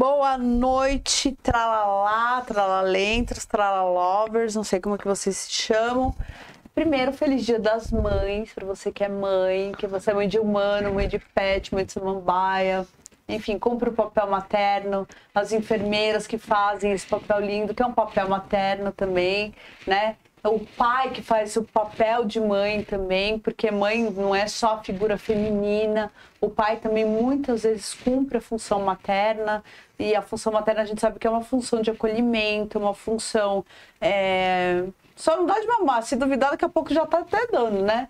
Boa noite, tralalá, tralalentros, tralalovers, não sei como que vocês se chamam. Primeiro, feliz dia das mães, para você que é mãe, que você é mãe de humano, mãe de pet, mãe de samambaia. Enfim, compra o papel materno, as enfermeiras que fazem esse papel lindo, que é um papel materno também, né? O pai que faz o papel de mãe também, porque mãe não é só a figura feminina, o pai também muitas vezes cumpre a função materna, e a função materna a gente sabe que é uma função de acolhimento, uma função. É... Só não dá de mamar, se duvidar, daqui a pouco já tá até dando, né?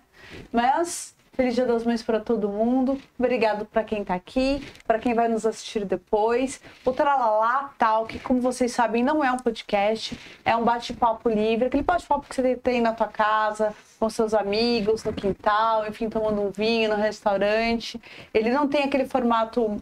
Mas Feliz Dia das Mães para todo mundo. Obrigado para quem está aqui, para quem vai nos assistir depois. O Tralalá Tal, que como vocês sabem, não é um podcast, é um bate-papo livre, aquele bate-papo que você tem na tua casa, com seus amigos, no quintal, enfim, tomando um vinho no restaurante. Ele não tem aquele formato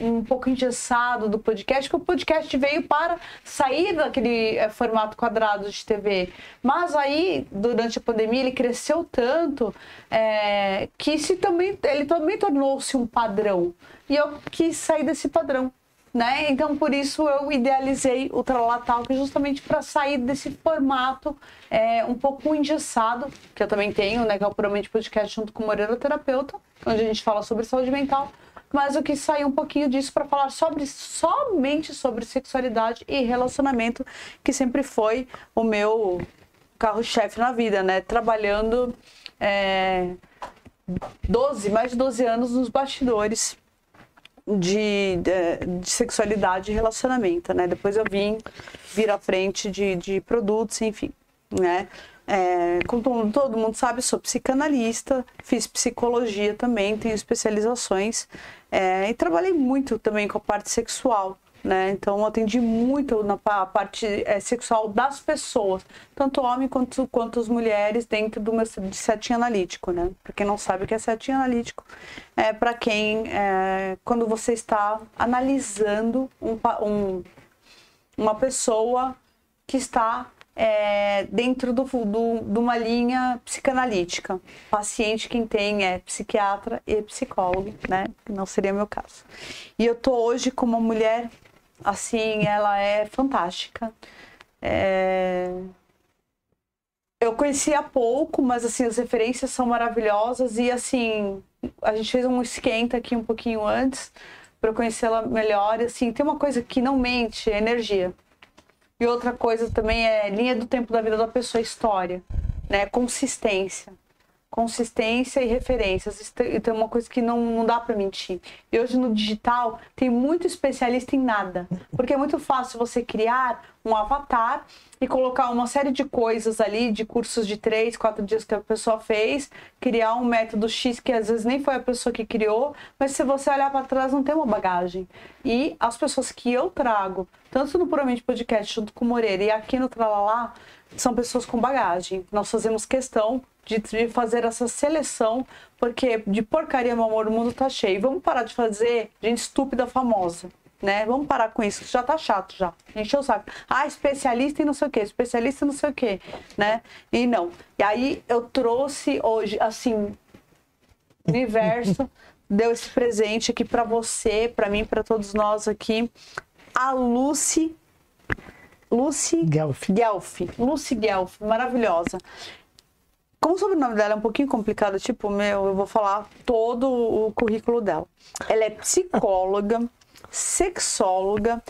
um pouco engessado do podcast, que o podcast veio para sair daquele é, formato quadrado de TV. Mas aí, durante a pandemia, ele cresceu tanto é, que se também, ele também tornou-se um padrão. E eu quis sair desse padrão. Né? Então, por isso eu idealizei o Tralatalk justamente para sair desse formato é, um pouco engessado, que eu também tenho, né? Que é o Puramente Podcast junto com o Moreira Terapeuta, onde a gente fala sobre saúde mental mas eu quis sair um pouquinho disso para falar sobre somente sobre sexualidade e relacionamento, que sempre foi o meu carro-chefe na vida, né? Trabalhando é, 12, mais de 12 anos nos bastidores de, de, de, sexualidade e relacionamento, né? Depois eu vim vir à frente de, de produtos, enfim, né? É, como todo mundo sabe, sou psicanalista, fiz psicologia também, tenho especializações é, e trabalhei muito também com a parte sexual. Né? Então, atendi muito na parte é, sexual das pessoas, tanto homem quanto, quanto as mulheres, dentro do meu de setting analítico. Né? Para quem não sabe o que é setting analítico, é para quem, é, quando você está analisando um, um, uma pessoa que está é, dentro do, do, de uma linha psicanalítica. Paciente quem tem é psiquiatra e psicólogo, né? Não seria meu caso. E eu tô hoje com uma mulher, assim, ela é fantástica. É... Eu conheci há pouco, mas assim, as referências são maravilhosas e assim, a gente fez um esquenta aqui um pouquinho antes para conhecê-la melhor. E, assim, tem uma coisa que não mente, é energia. E outra coisa também é linha do tempo da vida da pessoa, história, né? Consistência. Consistência e referências. Então é uma coisa que não, não dá para mentir. E hoje no digital tem muito especialista em nada. Porque é muito fácil você criar um avatar e colocar uma série de coisas ali, de cursos de três, quatro dias que a pessoa fez, criar um método X que às vezes nem foi a pessoa que criou, mas se você olhar para trás não tem uma bagagem. E as pessoas que eu trago, tanto no Puramente Podcast junto com o Moreira e aqui no Tralalá, são pessoas com bagagem. Nós fazemos questão de, fazer essa seleção, porque de porcaria, meu amor, o mundo tá cheio. Vamos parar de fazer gente estúpida famosa né? Vamos parar com isso, já tá chato já. Encheu o saco. Ah, especialista em não sei o quê, especialista em não sei o quê, né? E não. E aí eu trouxe hoje, assim, o universo deu esse presente aqui para você, para mim, para todos nós aqui. A Lucy Lucy Guelph. Guelph. Lucy Guelph, maravilhosa. Como o sobrenome dela é um pouquinho complicado, tipo, meu, eu vou falar todo o currículo dela. Ela é psicóloga, sexóloga,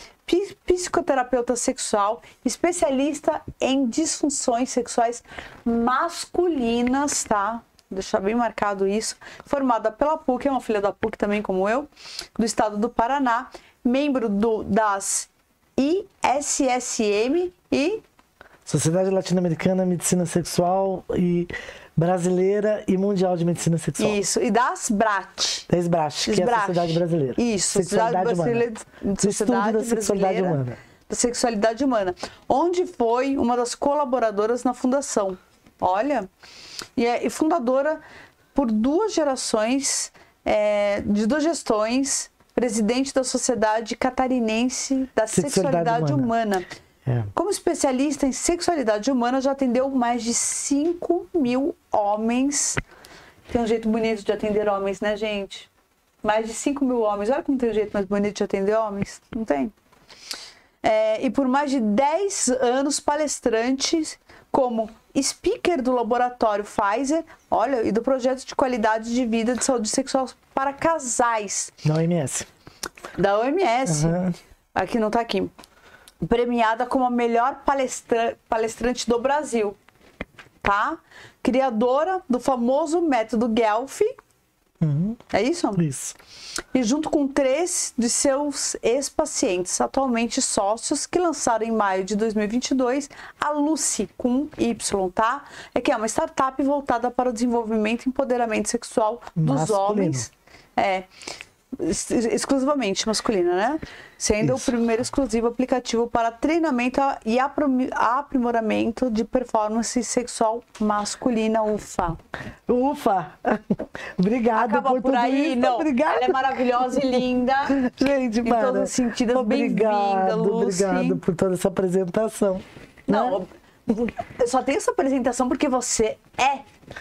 psicoterapeuta sexual, especialista em disfunções sexuais masculinas, tá? Deixar bem marcado isso. Formada pela PUC, é uma filha da PUC também, como eu, do estado do Paraná, membro do, das ISSM e. Sociedade Latino-Americana Medicina Sexual e Brasileira e Mundial de Medicina Sexual. Isso, e da SBRAT. Da SBRAT, que é a Sociedade Brasileira. Isso, Sexualidade Brasileira, Humana. Sociedade da Sexualidade Humana. Da Sexualidade Humana, onde foi uma das colaboradoras na fundação. Olha, e é e fundadora por duas gerações, é, de duas gestões presidente da Sociedade Catarinense da Sexualidade Sexualidade, Humana. É. Como especialista em sexualidade humana, já atendeu mais de 5 mil homens. Tem um jeito bonito de atender homens, né, gente? Mais de 5 mil homens. Olha como tem um jeito mais bonito de atender homens. Não tem? É, e por mais de 10 anos palestrante como speaker do laboratório Pfizer, olha, e do projeto de qualidade de vida de saúde sexual para casais Na OMS. da OMS. Aham. Aqui não tá aqui. Premiada como a melhor palestra- palestrante do Brasil. Tá? Criadora do famoso método Guelph. Uhum. É isso? Isso. e junto com três de seus ex-pacientes, atualmente sócios, que lançaram em maio de 2022 a Lucy, com Y, tá? É que é uma startup voltada para o desenvolvimento e empoderamento sexual dos Masculino. homens. É. ex- Exclusivamente masculina, né? Sendo Isso. o primeiro exclusivo aplicativo para treinamento e aprimoramento de performance sexual masculina, UFA. Ufa! Obrigada Acaba por, por, tudo aí, isso. não. Obrigada. Ela é maravilhosa e linda. Gente, Em para. todos os sentidos, bem-vinda, Obrigado, Lucy. obrigado por toda essa apresentação. Não, né? eu só tenho essa apresentação porque você é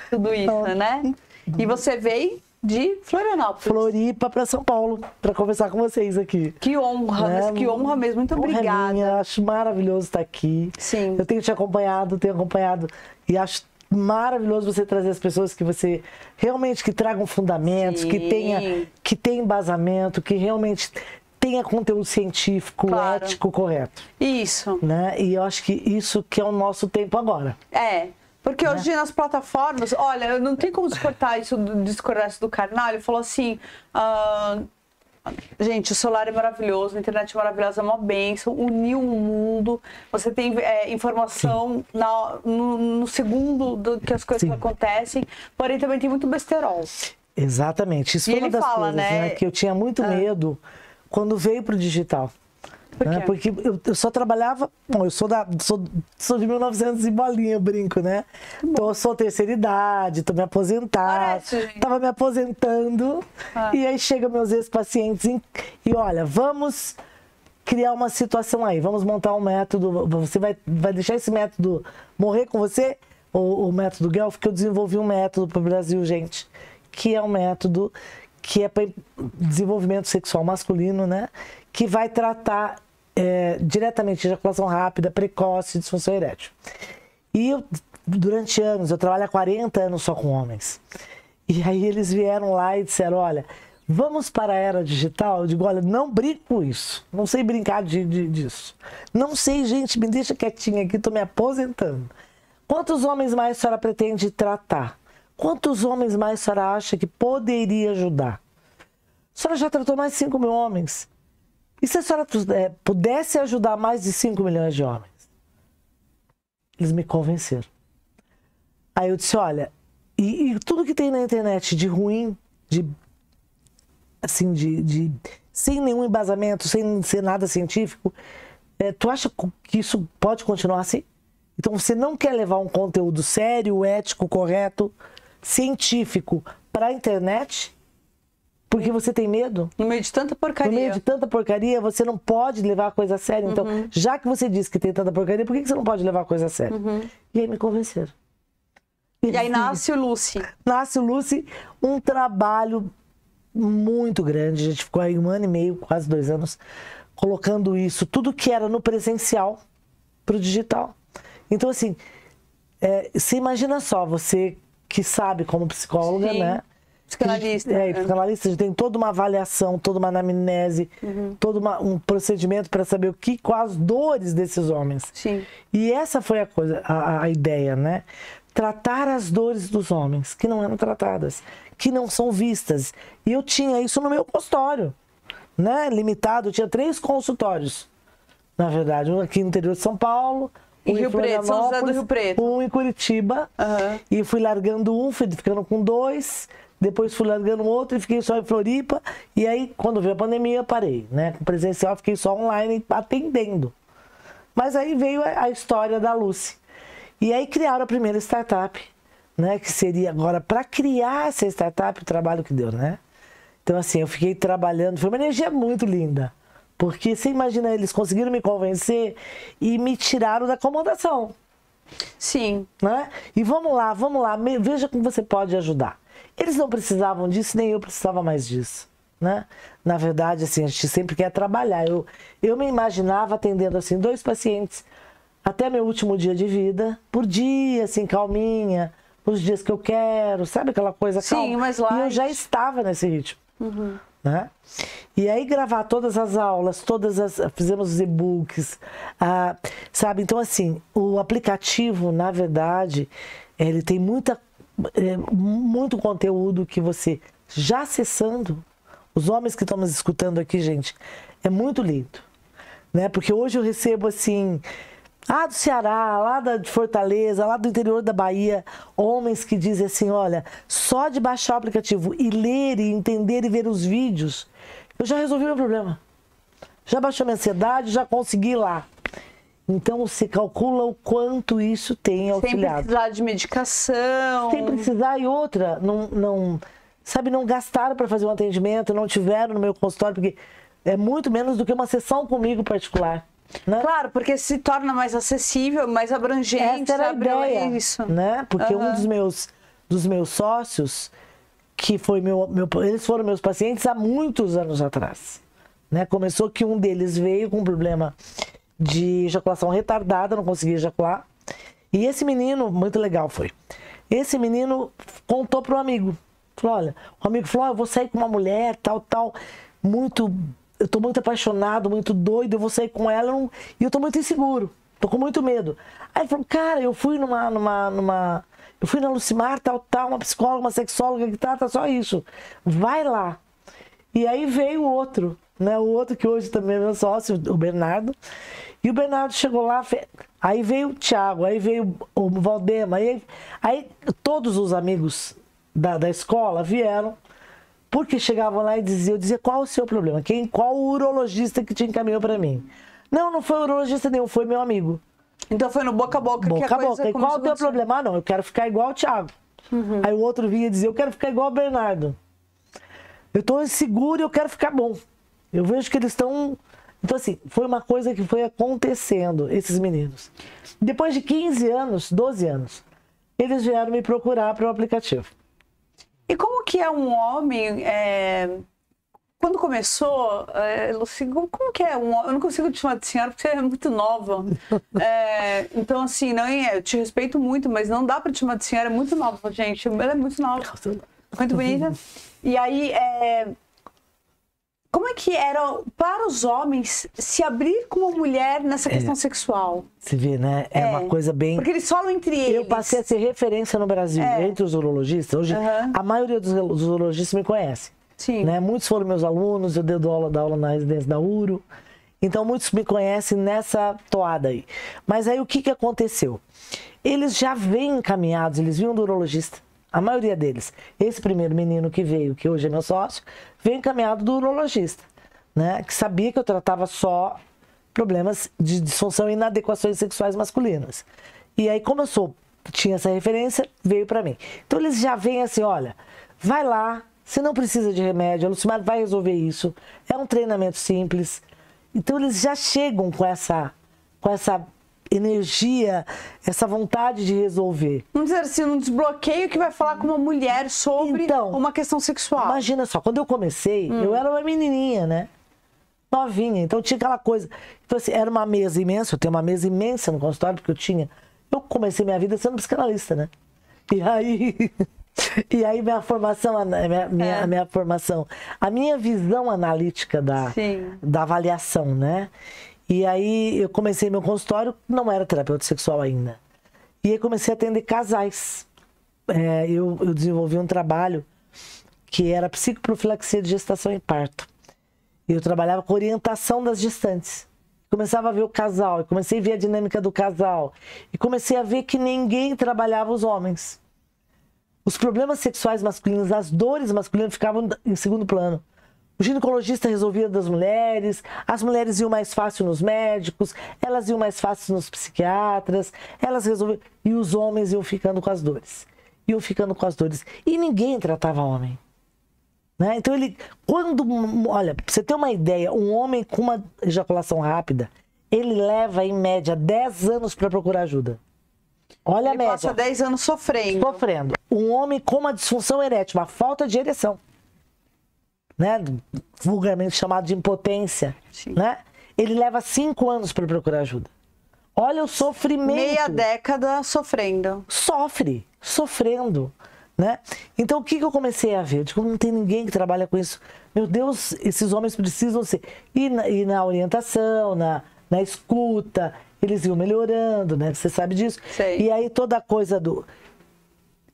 tudo isso, né? E você veio de Florianópolis. Floripa para São Paulo para conversar com vocês aqui. Que honra, Né? mas que honra mesmo. Muito Honra é obrigada. minha, acho maravilhoso estar aqui. Sim. Eu tenho te acompanhado, tenho acompanhado e acho maravilhoso você trazer as pessoas que você realmente que tragam fundamentos, que Sim. tenha que tenha embasamento, que realmente tenha conteúdo científico, Claro. ético, correto, Isso. né? E eu acho que isso que é o nosso tempo agora. É. Porque Né? hoje nas plataformas, olha, não tem como descortar isso do discordar isso do carnal. Ele falou assim. ah, Gente, o celular é maravilhoso, a internet é maravilhosa, é uma bênção, uniu o mundo. Você tem é, informação na- no, no segundo do que as coisas Sim. acontecem, porém também tem muito besterol. Exatamente. Isso E foi uma das fala, coisas, né? né? Que eu tinha muito medo quando veio pro digital. Por né? Porque eu, eu só trabalhava. Bom, eu sou, da, sou, sou de 1900 e bolinha, eu brinco, né? Então eu sou terceira idade, tô me. Parece, gente. Tava me aposentando. Ah. E aí chegam meus ex-pacientes e, e olha, vamos criar uma situação aí, vamos montar um método. Você vai, vai deixar esse método morrer com você? O, o método Guelph, que eu desenvolvi um método para o Brasil, gente, que é um método que é para desenvolvimento sexual masculino, né? Que vai tratar é, diretamente ejaculação rápida, precoce, disfunção erétil. E eu, durante anos, eu trabalho há 40 anos só com homens. E aí eles vieram lá e disseram, olha, vamos para a era digital? Eu digo, olha, não brinco com isso. Não sei brincar de, de- disso. Não sei, gente, me deixa quietinha aqui, tô me aposentando. Quantos homens mais a senhora pretende tratar? Quantos homens mais a senhora acha que poderia ajudar? A senhora já tratou mais de 5 mil homens. E se a senhora eh, pudesse ajudar mais de 5 milhões de homens? Eles me convenceram. Aí eu disse, olha, e, e tudo que tem na internet de ruim, de assim, de, de sem nenhum embasamento, sem ser nada científico, eh, tu acha que isso pode continuar assim? Então você não quer levar um conteúdo sério, ético, correto, científico para a internet? Porque você tem medo? No meio de tanta No porcaria. meio de tanta porcaria, você não pode levar a coisa a sério. Então, já que você disse que tem tanta porcaria, por que você não pode levar a coisa a sério? E aí me convenceram. E aí nasce o Lucy. Nasce o Lucy, um trabalho muito grande. A gente ficou aí um ano e meio, quase dois anos, colocando isso, tudo que era no presencial, para o digital. Então, assim, é, você imagina só, você que sabe como psicóloga, Sim. né? Psicanalista. É, né? psicanalista, a gente tem toda uma avaliação, toda uma anamnese, Uhum. todo uma- um procedimento para saber o que, quais as dores desses homens. Sim. E essa foi a coisa, a, a ideia, né? Tratar as dores dos homens que não eram tratadas, que não são vistas. E eu tinha isso no meu consultório, né? Limitado, eu tinha três consultórios, na verdade, um aqui no interior de São Paulo, Em um Rio Preto, São José do Rio Preto. um em Curitiba. Aham. E fui largando um, fui ficando com dois, depois fui largando outro e fiquei só em Floripa. E aí, quando veio a pandemia, parei, né? Com presencial, fiquei só online atendendo. Mas aí veio a história da Lucy. E aí criaram a primeira startup, né? Que seria agora, para criar essa startup, o trabalho que deu, né? Então, assim, eu fiquei trabalhando, foi uma energia muito linda. Porque você imagina, eles conseguiram me convencer e me tiraram da acomodação. Sim. Né? E vamos lá, vamos lá, veja como você pode ajudar. Eles não precisavam disso, nem eu precisava mais disso. Né? Na verdade, assim, a gente sempre quer trabalhar. Eu, eu me imaginava atendendo assim dois pacientes até meu último dia de vida, por dia, assim, calminha, os dias que eu quero, sabe aquela coisa Sim, calma? mas lá. E eu já estava nesse ritmo. Uhum. Né? E aí gravar todas as aulas, todas as fizemos os e-books, ah, sabe? Então assim, o aplicativo, na verdade, ele tem muita muito conteúdo que você já acessando, os homens que estão nos escutando aqui, gente, é muito lindo, né? Porque hoje eu recebo assim lá do Ceará, lá de Fortaleza, lá do interior da Bahia, homens que dizem assim: olha, só de baixar o aplicativo e ler e entender e ver os vídeos, eu já resolvi meu problema. Já baixou minha ansiedade, já consegui lá. Então se calcula o quanto isso tem auxiliado. Sem precisar de medicação. Sem precisar e outra, não, não sabe, não gastaram para fazer um atendimento, não tiveram no meu consultório, porque é muito menos do que uma sessão comigo particular. Né? Claro, porque se torna mais acessível, mais abrangente. Essa era a ideia, isso. Né? Porque uhum. um dos meus, dos meus sócios, que foi meu, meu, eles foram meus pacientes há muitos anos atrás. Né? Começou que um deles veio com um problema de ejaculação retardada, não conseguia ejacular. E esse menino, muito legal foi. Esse menino contou para um amigo. Falou: olha, o amigo falou: oh, eu vou sair com uma mulher, tal, tal, muito eu tô muito apaixonado, muito doido, eu vou sair com ela e eu tô muito inseguro, tô com muito medo. Aí ele falou, cara, eu fui numa, numa, numa, eu fui na Lucimar, tal, tal, uma psicóloga, uma sexóloga que trata só isso. Vai lá. E aí veio o outro, né? O outro que hoje também é meu sócio, o Bernardo. E o Bernardo chegou lá, aí veio o Thiago, aí veio o Valdema, aí, aí todos os amigos da, da escola vieram porque chegavam lá e diziam, eu dizia, qual o seu problema? Quem, qual o urologista que te encaminhou para mim? Não, não foi urologista nenhum, foi meu amigo. Então foi no boca a boca, boca que a, a boca. E qual o teu problema? Ah, não, eu quero ficar igual o Thiago. Uhum. Aí o outro vinha dizer, eu quero ficar igual o Bernardo. Eu tô inseguro e eu quero ficar bom. Eu vejo que eles estão... Então assim, foi uma coisa que foi acontecendo, esses meninos. Depois de 15 anos, 12 anos, eles vieram me procurar para o aplicativo. E como que é um homem. É... Quando começou, é, como que é? Um, eu não consigo te chamar de senhora porque você é muito nova. É, então, assim, não, é, eu te respeito muito, mas não dá para te chamar de senhora, é muito nova, gente. Ela é muito nova. Muito bonita. E aí, é, como é que era para os homens se abrir como mulher nessa é. questão é, sexual? Você vê, né? É, é, uma coisa bem. Porque eles falam entre eles. Eu passei a ser referência no Brasil, é. entre os urologistas. Hoje, uhum. a maioria dos, dos urologistas me conhece. Sim. Né? Muitos foram meus alunos, eu dei aula, da aula na residência da URO. Então, muitos me conhecem nessa toada aí. Mas aí, o que, que aconteceu? Eles já vêm encaminhados, eles vinham do urologista a maioria deles. Esse primeiro menino que veio, que hoje é meu sócio, veio encaminhado do urologista, né? Que sabia que eu tratava só problemas de disfunção e inadequações sexuais masculinas. E aí, como eu sou, tinha essa referência, veio para mim. Então eles já vêm assim, olha, vai lá, você não precisa de remédio, a Lucimar vai resolver isso. É um treinamento simples. Então eles já chegam com essa com essa energia, essa vontade de resolver. Vamos dizer assim, um desbloqueio que vai falar com uma mulher sobre então, uma questão sexual. Imagina só, quando eu comecei, hum. eu era uma menininha, né? Novinha, então tinha aquela coisa. Então, assim, era uma mesa imensa, eu tenho uma mesa imensa no consultório, porque eu tinha. Eu comecei minha vida sendo psicanalista, né? E aí. E aí minha formação, minha, minha, é. minha formação, a minha visão analítica da, da avaliação, né? E aí eu comecei meu consultório, não era terapeuta sexual ainda. E aí comecei a atender casais. É, eu, eu desenvolvi um trabalho que era psicoprofilaxia de gestação e parto. E eu trabalhava com orientação das gestantes. Começava a ver o casal, comecei a ver a dinâmica do casal. E comecei a ver que ninguém trabalhava os homens. Os problemas sexuais masculinos, as dores masculinas ficavam em segundo plano. O ginecologista resolvia das mulheres, as mulheres iam mais fácil nos médicos, elas iam mais fácil nos psiquiatras, elas resolviam. E os homens iam ficando com as dores. Iam ficando com as dores. E ninguém tratava homem. Né? Então ele, quando, olha, pra você ter uma ideia, um homem com uma ejaculação rápida, ele leva em média 10 anos para procurar ajuda. Olha Ele a média. passa 10 anos sofrendo. Sofrendo. Um homem com uma disfunção erétil, uma falta de ereção, né? Vulgarmente chamado de impotência, Sim. né? Ele leva 5 anos para procurar ajuda. Olha o sofrimento. Meia década sofrendo. sofre, sofrendo, né? Então o que, que eu comecei a ver? Eu digo, não tem ninguém que trabalha com isso. Meu Deus, esses homens precisam ser. E na, e na orientação, na, na escuta, eles iam melhorando, né? Você sabe disso. Sei. E aí toda a coisa do.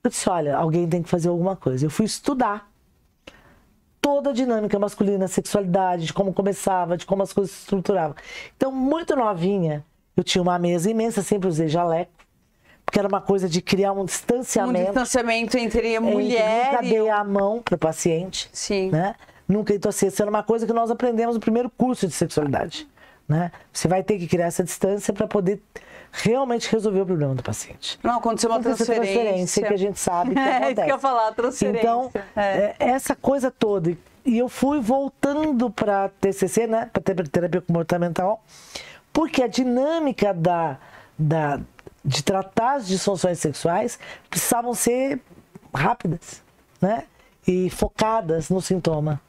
Eu disse, olha, alguém tem que fazer alguma coisa. Eu fui estudar toda a dinâmica masculina, a sexualidade, de como começava, de como as coisas se estruturavam. Então, muito novinha, eu tinha uma mesa imensa, sempre usei jaleco, porque era uma coisa de criar um Um distanciamento. distanciamento entre a mulher Nunca e dei a mão para o paciente. Sim. Né? Nunca, então, assim, isso era uma coisa que nós aprendemos no primeiro curso de sexualidade. Né? Você vai ter que criar essa distância para poder realmente resolver o problema do paciente. Não, aconteceu uma Essa transferência. transferência que a gente sabe que É, acontece. que eu falar, transferência. Então, É. é, essa coisa toda. E eu fui voltando para TCC, né? Para terapia comportamental, porque a dinâmica da, da, de tratar as disfunções sexuais precisavam ser rápidas, né? E focadas no sintoma.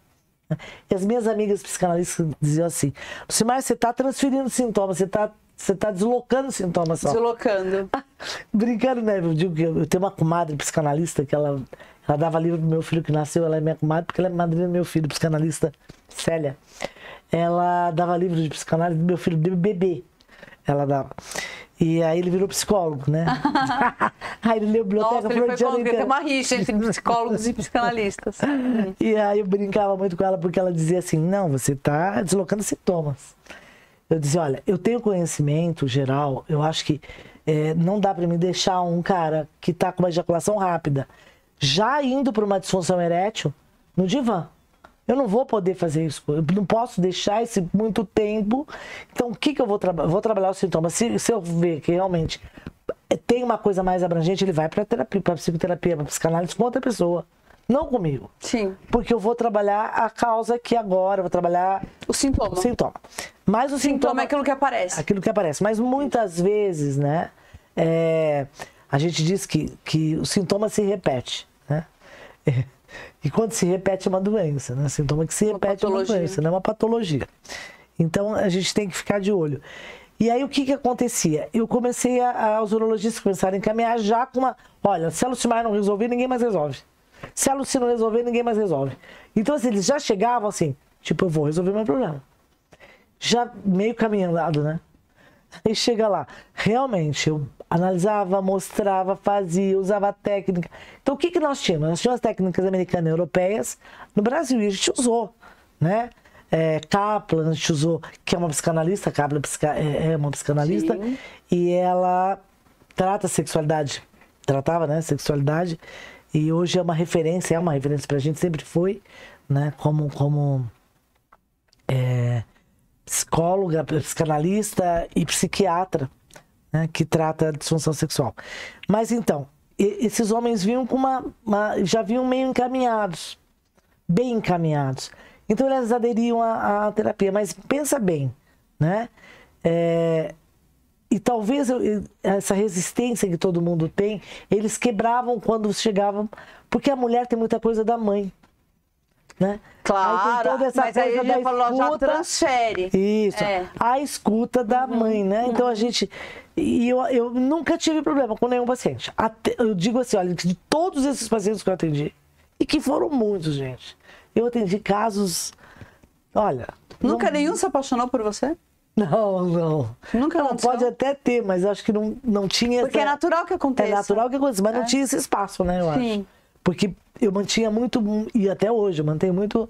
E as minhas amigas psicanalistas diziam assim: Lucimar, você está transferindo sintomas, você está você tá deslocando sintomas só. Deslocando. Brincando, né? Eu digo que eu tenho uma comadre psicanalista que ela, ela dava livro pro meu filho que nasceu, ela é minha comadre, porque ela é madrinha do meu filho, psicanalista Célia. Ela dava livro de psicanálise do meu filho bebê. Ela dava. E aí ele virou psicólogo, né? aí ele leu biblioteca Nossa, ele foi porque tem uma rixa entre psicólogos e psicanalistas. E aí eu brincava muito com ela porque ela dizia assim: não, você está deslocando sintomas. Eu dizia: olha, eu tenho conhecimento geral, eu acho que eh, não dá para me deixar um cara que está com uma ejaculação rápida já indo para uma disfunção erétil no divã. Eu não vou poder fazer isso. Eu não posso deixar esse muito tempo. Então, o que, que eu vou trabalhar? Vou trabalhar os sintomas. Se, se eu ver que realmente tem uma coisa mais abrangente, ele vai para terapia, para psicoterapia, para psicanálise com outra pessoa. Não comigo. Sim. Porque eu vou trabalhar a causa que agora, eu vou trabalhar O sintoma. o sintoma. Mas o sintoma sintoma é aquilo que aparece. aquilo que aparece. Mas muitas vezes, né, é, a gente diz que, que o sintoma se repete, né? E quando se repete é uma doença, né? Sintoma que se repete é uma doença, não é uma patologia. Então a gente tem que ficar de olho. E aí o que que acontecia? Eu comecei a, a os urologistas começaram a encaminhar já com uma, olha, se a Lucimar não resolver, ninguém mais resolve. Se a não resolver, ninguém mais resolve. Então assim, eles já chegavam assim, tipo, eu vou resolver meu problema já meio caminhando, né? Aí chega lá, realmente eu analisava, mostrava, fazia, usava técnica. Então o que, que nós tínhamos? Nós tínhamos as técnicas americanas e europeias no Brasil e a gente usou, né? É, Kaplan, a gente usou, que é uma psicanalista, Kaplan psica- é é uma psicanalista, Sim. e ela trata sexualidade, tratava, né, sexualidade, e hoje é uma referência, é uma referência pra gente, sempre foi, né, como, como é, psicóloga, psicanalista e psiquiatra, né, que trata a disfunção sexual. Mas então, esses homens vinham com uma, uma- já vinham meio encaminhados, bem encaminhados. Então eles aderiam à, à terapia. Mas pensa bem, né? É, e talvez eu- essa resistência que todo mundo tem, eles quebravam quando chegavam, porque a mulher tem muita coisa da mãe, né? Aí Claro, toda essa mas aí coisa a gente da falou, já escuta. transfere. Isso, É. a escuta da mãe, né? Então a gente. E eu, eu nunca tive problema com nenhum paciente. Até- eu digo assim, olha, de todos esses pacientes que eu atendi, e que foram muitos, gente, eu atendi casos. Olha. Nunca não, nenhum se apaixonou por você? Não, não. Nunca Não, pode até ter, mas acho que não, não tinha. Porque é essa- natural que aconteça. É natural que aconteça, mas não tinha esse espaço, né? Eu Sim. acho. Porque eu mantinha muito, e até hoje, eu mantenho muito.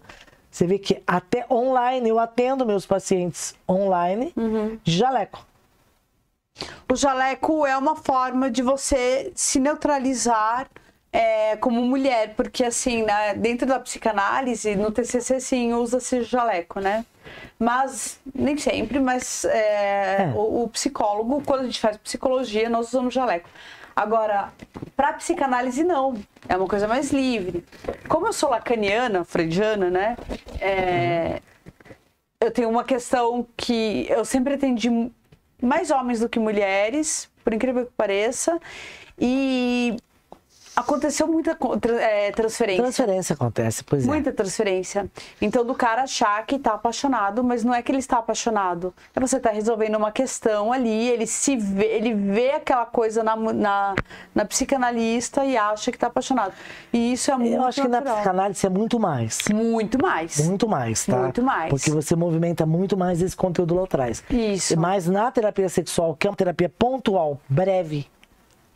Você vê que até online, eu atendo meus pacientes online Uhum. de jaleco. O jaleco é uma forma de você se neutralizar é, como mulher, porque assim, né, dentro da psicanálise, no TCC sim, usa-se jaleco, né? Mas, nem sempre, mas é, É. O, o psicólogo, quando a gente faz psicologia, nós usamos jaleco. Agora, pra psicanálise, não. É uma coisa mais livre. Como eu sou lacaniana, freudiana, né? É, eu tenho uma questão que eu sempre atendi mais homens do que mulheres, por incrível que pareça. E aconteceu muita é, transferência. Transferência acontece, pois é. Muita transferência. Então, do cara achar que tá apaixonado, mas não é que ele está apaixonado. É você tá resolvendo uma questão ali, ele se vê, ele vê aquela coisa na, na, na psicanalista e acha que tá apaixonado. E isso é muito Eu acho que na natural. psicanálise é muito mais. Muito mais. Muito mais, tá? Muito mais. Porque você movimenta muito mais esse conteúdo lá atrás. Isso. Mas na terapia sexual, que é uma terapia pontual, breve,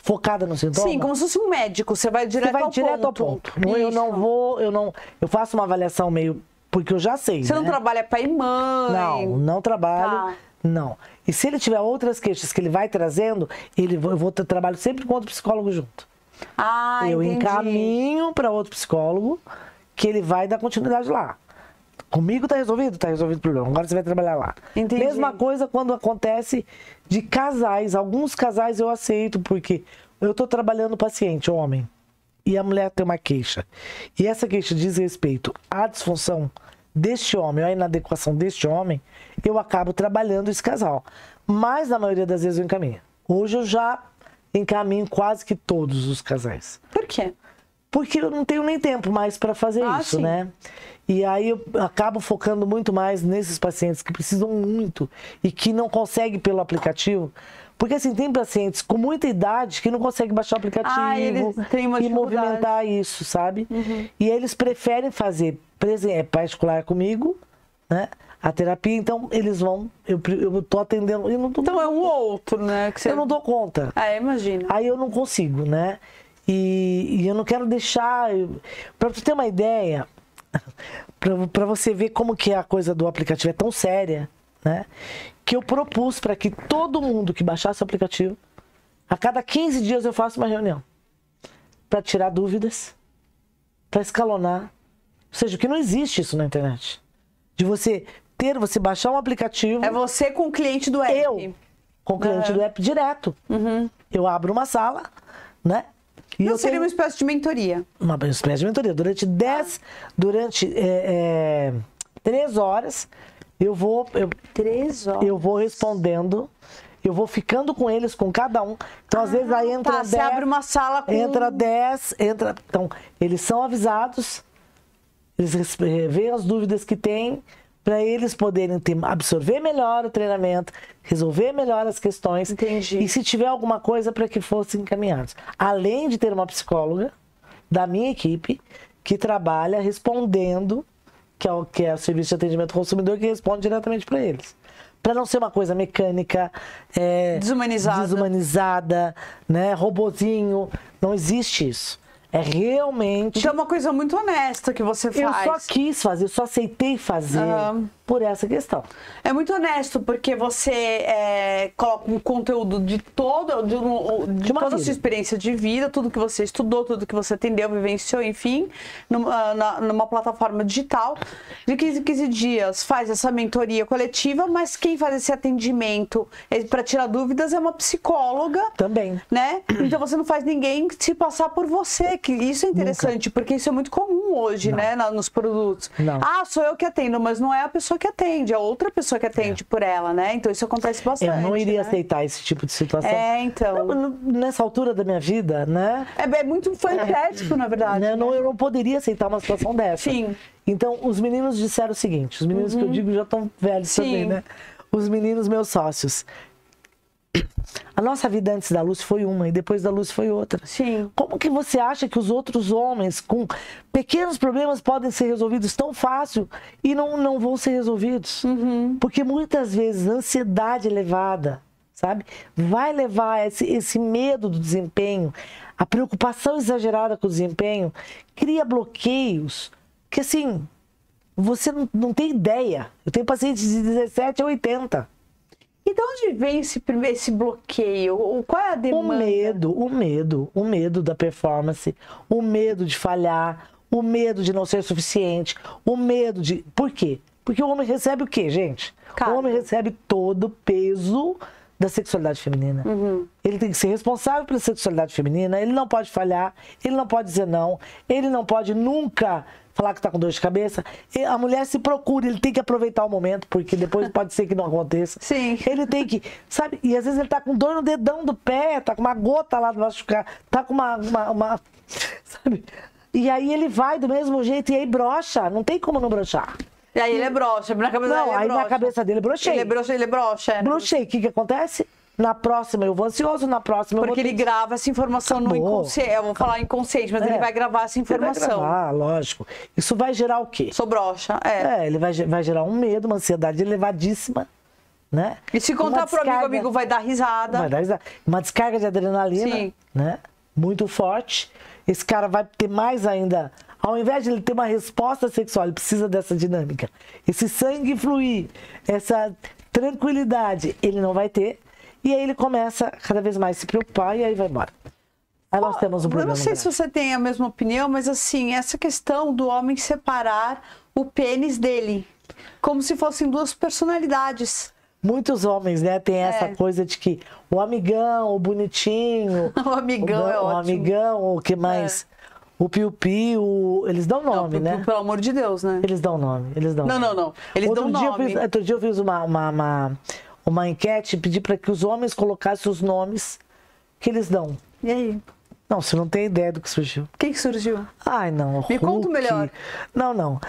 focada no sintoma, Sim, como se fosse um médico, você vai direto, você vai ao, direto ponto. ao ponto. Não, eu não vou, eu não. Eu faço uma avaliação meio. Porque eu já sei. Você né? não trabalha pai e mãe. Não, não trabalho. Tá. Não. E se ele tiver outras queixas que ele vai trazendo, ele, eu vou ter trabalho sempre com outro psicólogo junto. Ah, eu entendi. encaminho para outro psicólogo que ele vai dar continuidade lá. Comigo tá resolvido? Tá resolvido o problema. Agora você vai trabalhar lá. Entendi. Mesma coisa quando acontece de casais. Alguns casais eu aceito, porque eu tô trabalhando o paciente, homem, e a mulher tem uma queixa. E essa queixa diz respeito à disfunção deste homem, à inadequação deste homem, eu acabo trabalhando esse casal. Mas na maioria das vezes eu encaminho. Hoje eu já encaminho quase que todos os casais. Por quê? Porque eu não tenho nem tempo mais para fazer Ah, isso, sim. né? E aí eu acabo focando muito mais nesses pacientes que precisam muito e que não conseguem pelo aplicativo. Porque assim, tem pacientes com muita idade que não conseguem baixar o aplicativo Ah, e. Uhum. movimentar isso, sabe? E aí eles preferem fazer é, particular comigo, né? A terapia, então eles vão, eu, eu tô atendendo, eu não, tô, Então é um outro, né? Que você... eu não dou conta. Ah, imagina. Aí eu não consigo, né? E, e eu não quero deixar. Para você ter uma ideia, para você ver como que a coisa do aplicativo é tão séria, né? Que eu propus para que todo mundo que baixasse o aplicativo, a cada 15 dias eu faço uma reunião para tirar dúvidas, para escalonar. Ou seja, que não existe isso na internet. De você ter, você baixar um aplicativo. É você com o cliente do app. Eu, com o cliente Uhum. do app direto. Eu abro uma sala, né? E Não seria tenho uma espécie de mentoria. uma espécie de mentoria. Durante 10, durante é, é, 3 horas, eu vou, eu, Três horas. eu vou respondendo, eu vou ficando com eles, com cada um. Então, às vezes, aí entra tá, você 10, abre uma sala com... Entra 10, entra. Então, eles são avisados, eles eh, veem as dúvidas que têm, para eles poderem ter, absorver melhor o treinamento, resolver melhor as questões. Entendi. E se tiver alguma coisa, para que fossem encaminhados. Além de ter uma psicóloga da minha equipe que trabalha respondendo, que é o, que é o serviço de atendimento ao consumidor, que responde diretamente para eles. Para não ser uma coisa mecânica, é, Desumanizada. desumanizada, né? Robozinho. Não existe isso. É realmente. Então é uma coisa muito honesta que você eu faz. só quis fazer, eu só aceitei fazer Aham. por essa questão. É muito honesto, porque você é, coloca um conteúdo de todo, de, um- de toda a sua experiência de vida, tudo que você estudou, tudo que você atendeu, vivenciou, enfim, numa, na- numa plataforma digital. De 15 em 15 dias faz essa mentoria coletiva, mas quem faz esse atendimento para tirar dúvidas é uma psicóloga. Também. Né? Então você não faz ninguém se passar por você, que isso é interessante, porque isso é muito comum hoje, né, na- nos produtos. Não. Ah, sou eu que atendo, mas não é a pessoa que atende, é outra pessoa que atende por ela, né? Então isso acontece bastante. Eu não iria né? aceitar esse tipo de situação. É, então. Não, Nessa altura da minha vida, né? É, é muito fantástico, na verdade. né, eu, não, eu não poderia aceitar uma situação dessa. Sim. Então, os meninos disseram o seguinte: os meninos que eu digo já estão velhos Sim. também, né? Os meninos, meus sócios. A nossa vida antes da luz foi uma e depois da luz foi outra. Sim. Como que você acha que os outros homens com pequenos problemas podem ser resolvidos tão fácil e não, não vão ser resolvidos? Porque muitas vezes a ansiedade elevada, sabe? Vai levar esse, esse medo do desempenho, a preocupação exagerada com o desempenho, cria bloqueios que assim, você não, não tem ideia. Eu tenho pacientes de 17 a 80. E de onde vem esse, esse bloqueio? O- Qual é a O demanda? medo, o medo, o medo da performance, o medo de falhar, o medo de não ser suficiente, o medo de. Por quê? Porque o homem recebe o quê, gente? Carga. O homem recebe todo o peso da sexualidade feminina. Uhum. Ele tem que ser responsável pela sexualidade feminina, ele não pode falhar, ele não pode dizer não, ele não pode nunca falar que tá com dor de cabeça. E a mulher se procura, ele tem que aproveitar o momento, porque depois pode ser que não aconteça. Sim. Ele tem que, sabe? E às vezes ele tá com dor no dedão do pé, tá com uma gota lá do machucar, tá com uma, uma, uma- sabe? E aí ele vai do mesmo jeito e aí brocha, não tem como não brochar. E aí ele é broxa, na cabeça Não, dele é aí na cabeça dele brochei. Ele é broxa, ele é broxa. é. Brochei, o que que acontece? Na próxima eu vou ansioso, na próxima eu Porque vou ele grava essa informação no Acabou. inconsciente. Eu vou falar inconsciente, mas É. ele vai gravar essa Você vai informação. gravar, lógico. Isso vai gerar o quê? Sou broxa, é. É, ele vai, vai gerar um medo, uma ansiedade elevadíssima, né? E se contar pro amigo, o descarga- amigo vai dar risada. vai dar risada. uma descarga de adrenalina, Sim. né? Muito forte. Esse cara vai ter mais ainda. Ao invés de ele ter uma resposta sexual, ele precisa dessa dinâmica. Esse sangue fluir, essa tranquilidade, ele não vai ter. E aí ele começa a cada vez mais se preocupar e aí vai embora. Aí nós temos um Eu problema. não sei se você tem a mesma opinião, mas assim, essa questão do homem separar o pênis dele. Como se fossem duas personalidades. Muitos homens, né, tem essa É. coisa de que o amigão, o bonitinho, O amigão o, é o ótimo. É. amigão, o que mais? O piu-piu, eles dão Não, nome, p- né? Pelo amor de Deus, né? Eles dão nome, eles dão Não, nome. não, não. Eles outro dão dia nome. Eu fiz, outro dia eu fiz uma, uma, uma, uma enquete e pedi para que os homens colocassem os nomes que eles dão. E aí? Não, você não tem ideia do que surgiu. O que, que surgiu? Ai, não. Me conta o melhor. Não, não.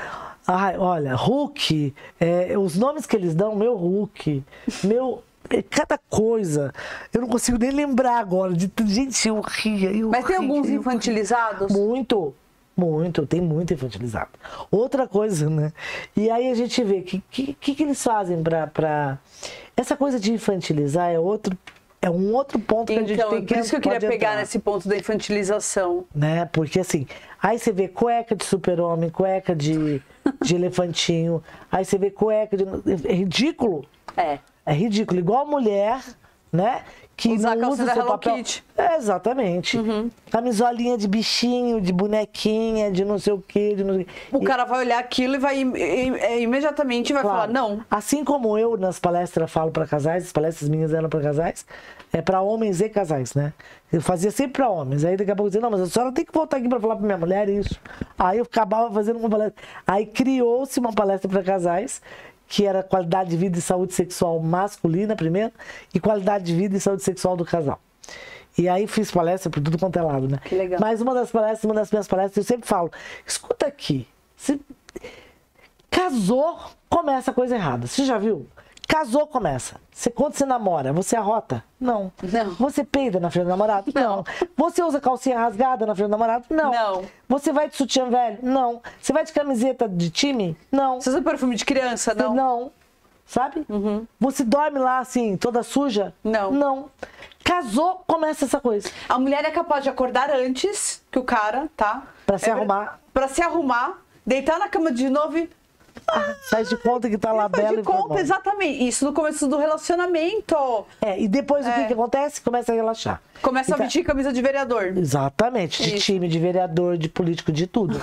Ai, olha, Hulk, é, os nomes que eles dão, meu Hulk, meu. é, Cada coisa. Eu não consigo nem lembrar agora. De, gente, eu ria. Eu Mas tem ria, alguns eu infantilizados? muito, muito, tem muito infantilizado. Outra coisa, né? E aí a gente vê que que, que, eles fazem pra. Essa coisa de infantilizar é outro. É um outro ponto que a gente Então, tem é que por isso que eu queria pode pegar entrar, nesse ponto da infantilização. Né? Porque assim, aí você vê cueca de super-homem, cueca de, de elefantinho, aí você vê cueca de. É ridículo. É. É ridículo. Igual mulher, né? Que Usar a não usa da seu papel. Kitty. É, exatamente. Camisolinha de bichinho, de bonequinha, de não sei o quê. De não sei... O cara vai olhar aquilo e vai im- im- é, imediatamente vai falar, Claro. não. Assim como eu nas palestras falo para casais, as palestras minhas eram para casais, é para homens e casais, né? Eu fazia sempre para homens. Aí daqui a pouco eu dizia, não, mas a senhora tem que voltar aqui para falar para minha mulher isso. Aí eu acabava fazendo uma palestra. Aí criou-se uma palestra para casais, que era qualidade de vida e saúde sexual masculina primeiro, e qualidade de vida e saúde sexual do casal. E aí fiz palestra por tudo quanto é lado, né? Que legal. Mas uma das palestras, uma das minhas palestras, eu sempre falo, escuta aqui, se Casou, começa a coisa errada. Você já viu? Casou, começa. Você, quando você namora, você arrota? Não. Não. Você peida na frente do namorado? Não. Você usa calcinha rasgada na frente do namorado? Não. Não. Você vai de sutiã velho? Não. Você vai de camiseta de time? Não. Você usa perfume de criança, não? Uhum. Não. Sabe? Você dorme lá assim, toda suja? Não. Não. Casou, começa essa coisa. A mulher é capaz de acordar antes que o cara, tá? Pra se É arrumar. Pra se arrumar, deitar na cama de novo e Faz de conta que tá lá faz bela de conta, exatamente. Isso no começo do relacionamento. É, e depois o É. que, que acontece? Começa a relaxar. Começa a Então- vestir camisa de vereador. Exatamente, de Isso. time, de vereador, de político, de tudo.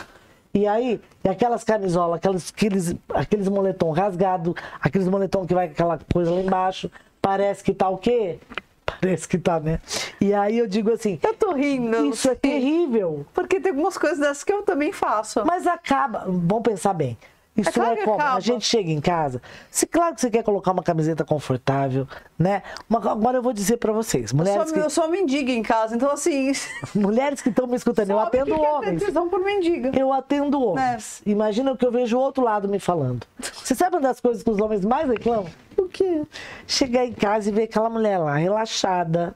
E aí, aquelas camisolas, aqueles, aqueles, aqueles moletom rasgado, aqueles moletom que vai com aquela coisa lá embaixo, parece que tá o quê? Parece que tá, né? E aí eu digo assim, Eu tô rindo. isso é terrível. Porque tem algumas coisas dessas que eu também faço. Mas acaba, vamos pensar bem. Isso É claro é, que como? A gente chega em casa, se claro que você quer colocar uma camiseta confortável, né? Uma- agora eu vou dizer pra vocês, Eu mulheres sou, que, eu sou mendiga em casa, então assim. mulheres que estão me escutando, eu atendo que é homens. por mendiga. Eu atendo homens. Imagina o que eu vejo o outro lado me falando. Você sabe uma das coisas que os homens mais reclamam? O quê? Chegar em casa e ver aquela mulher lá, relaxada,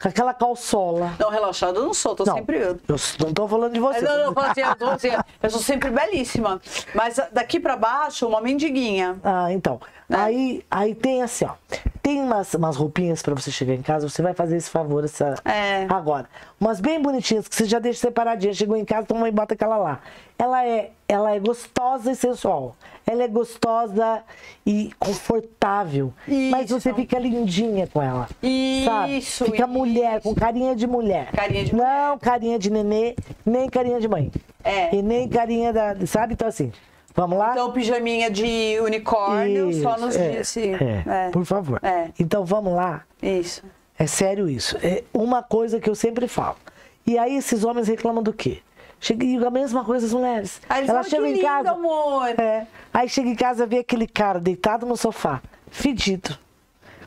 com aquela calçola. Não, relaxado eu não sou, tô Não, sempre eu. eu não tô falando de você. Não, não, assim, eu, assim, eu sou sempre belíssima. Mas daqui pra baixo, uma mendiguinha. Ah, então. Né? Aí, aí tem assim, ó. Tem umas, umas roupinhas pra você chegar em casa, você vai fazer esse favor essa... É. agora. Umas bem bonitinhas, que você já deixa separadinha. Chegou em casa, toma e bota aquela lá. Ela é, ela é gostosa e sensual. Ela é gostosa e confortável. Mas Isso. você fica lindinha com ela. Sabe? Isso, Fica isso. mulher, com carinha de mulher. Carinha de Não carinha de nenê, nem carinha de mãe. É. E nem carinha da. Sabe? Então, assim, Vamos lá? Então, pijaminha de unicórnio só nos é, dias. sim. é, É, Por favor. É. Então vamos lá. Isso. É sério isso. É uma coisa que eu sempre falo. E aí esses homens reclamam do quê? Chega, e a mesma coisa as mulheres. Aí falam, chegam que em lindo, casa. amor. É. Aí chega em casa vê aquele cara deitado no sofá, fedido,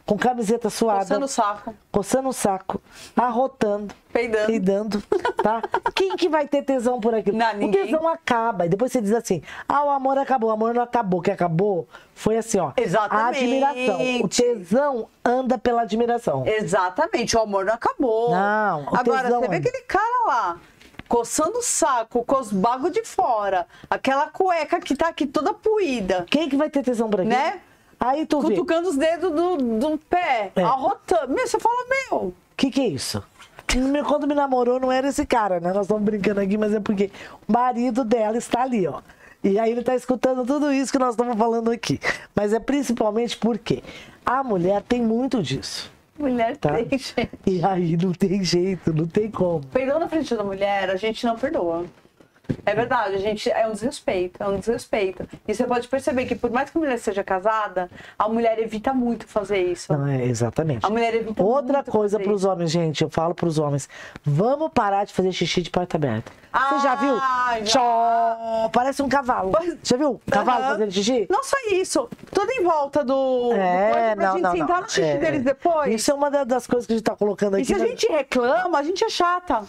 com camiseta suada, Coçando o saco. coçando o saco, arrotando, Peidando. peidando, tá? Quem que vai ter tesão por aquilo? Não, o ninguém. tesão acaba. E depois você diz assim: ah, o amor acabou. O amor não acabou. O que acabou foi assim, ó. Exatamente. A admiração. O tesão anda pela admiração. Exatamente, o amor não acabou. Não, o Agora, você vê ainda. aquele cara lá, coçando o saco, com os bagos de fora, aquela cueca que tá aqui toda puída, Quem que vai ter tesão aquilo? Né? Aí tu vê. Cutucando os dedos do, do pé, É. arrotando. Meu, você fala, meu, que que é isso? Quando me namorou, não era esse cara, né? Nós estamos brincando aqui, mas é porque o marido dela está ali, ó. E aí ele tá escutando tudo isso que nós estamos falando aqui. Mas é principalmente porque a mulher tem muito disso. Mulher Tá. tem, gente. E aí não tem jeito, não tem como. Perdoa na frente da mulher, a gente não perdoa. É verdade, a gente é um desrespeito, é um desrespeito. E você pode perceber que por mais que a mulher seja casada, a mulher evita muito fazer isso. Não é exatamente. A mulher evita Outra coisa para os homens, gente, eu falo para os homens, vamos parar de fazer xixi de porta aberta. Você já viu? Ah, já. Tchó, parece um cavalo. Mas- Já viu? Cavalo fazendo xixi? Não só isso, tudo em volta do. do É, pra não, gente não, sentar não. no xixi É, deles depois. Isso é uma da- das coisas que a gente tá colocando aqui. E se a mas- gente reclama, a gente é chata.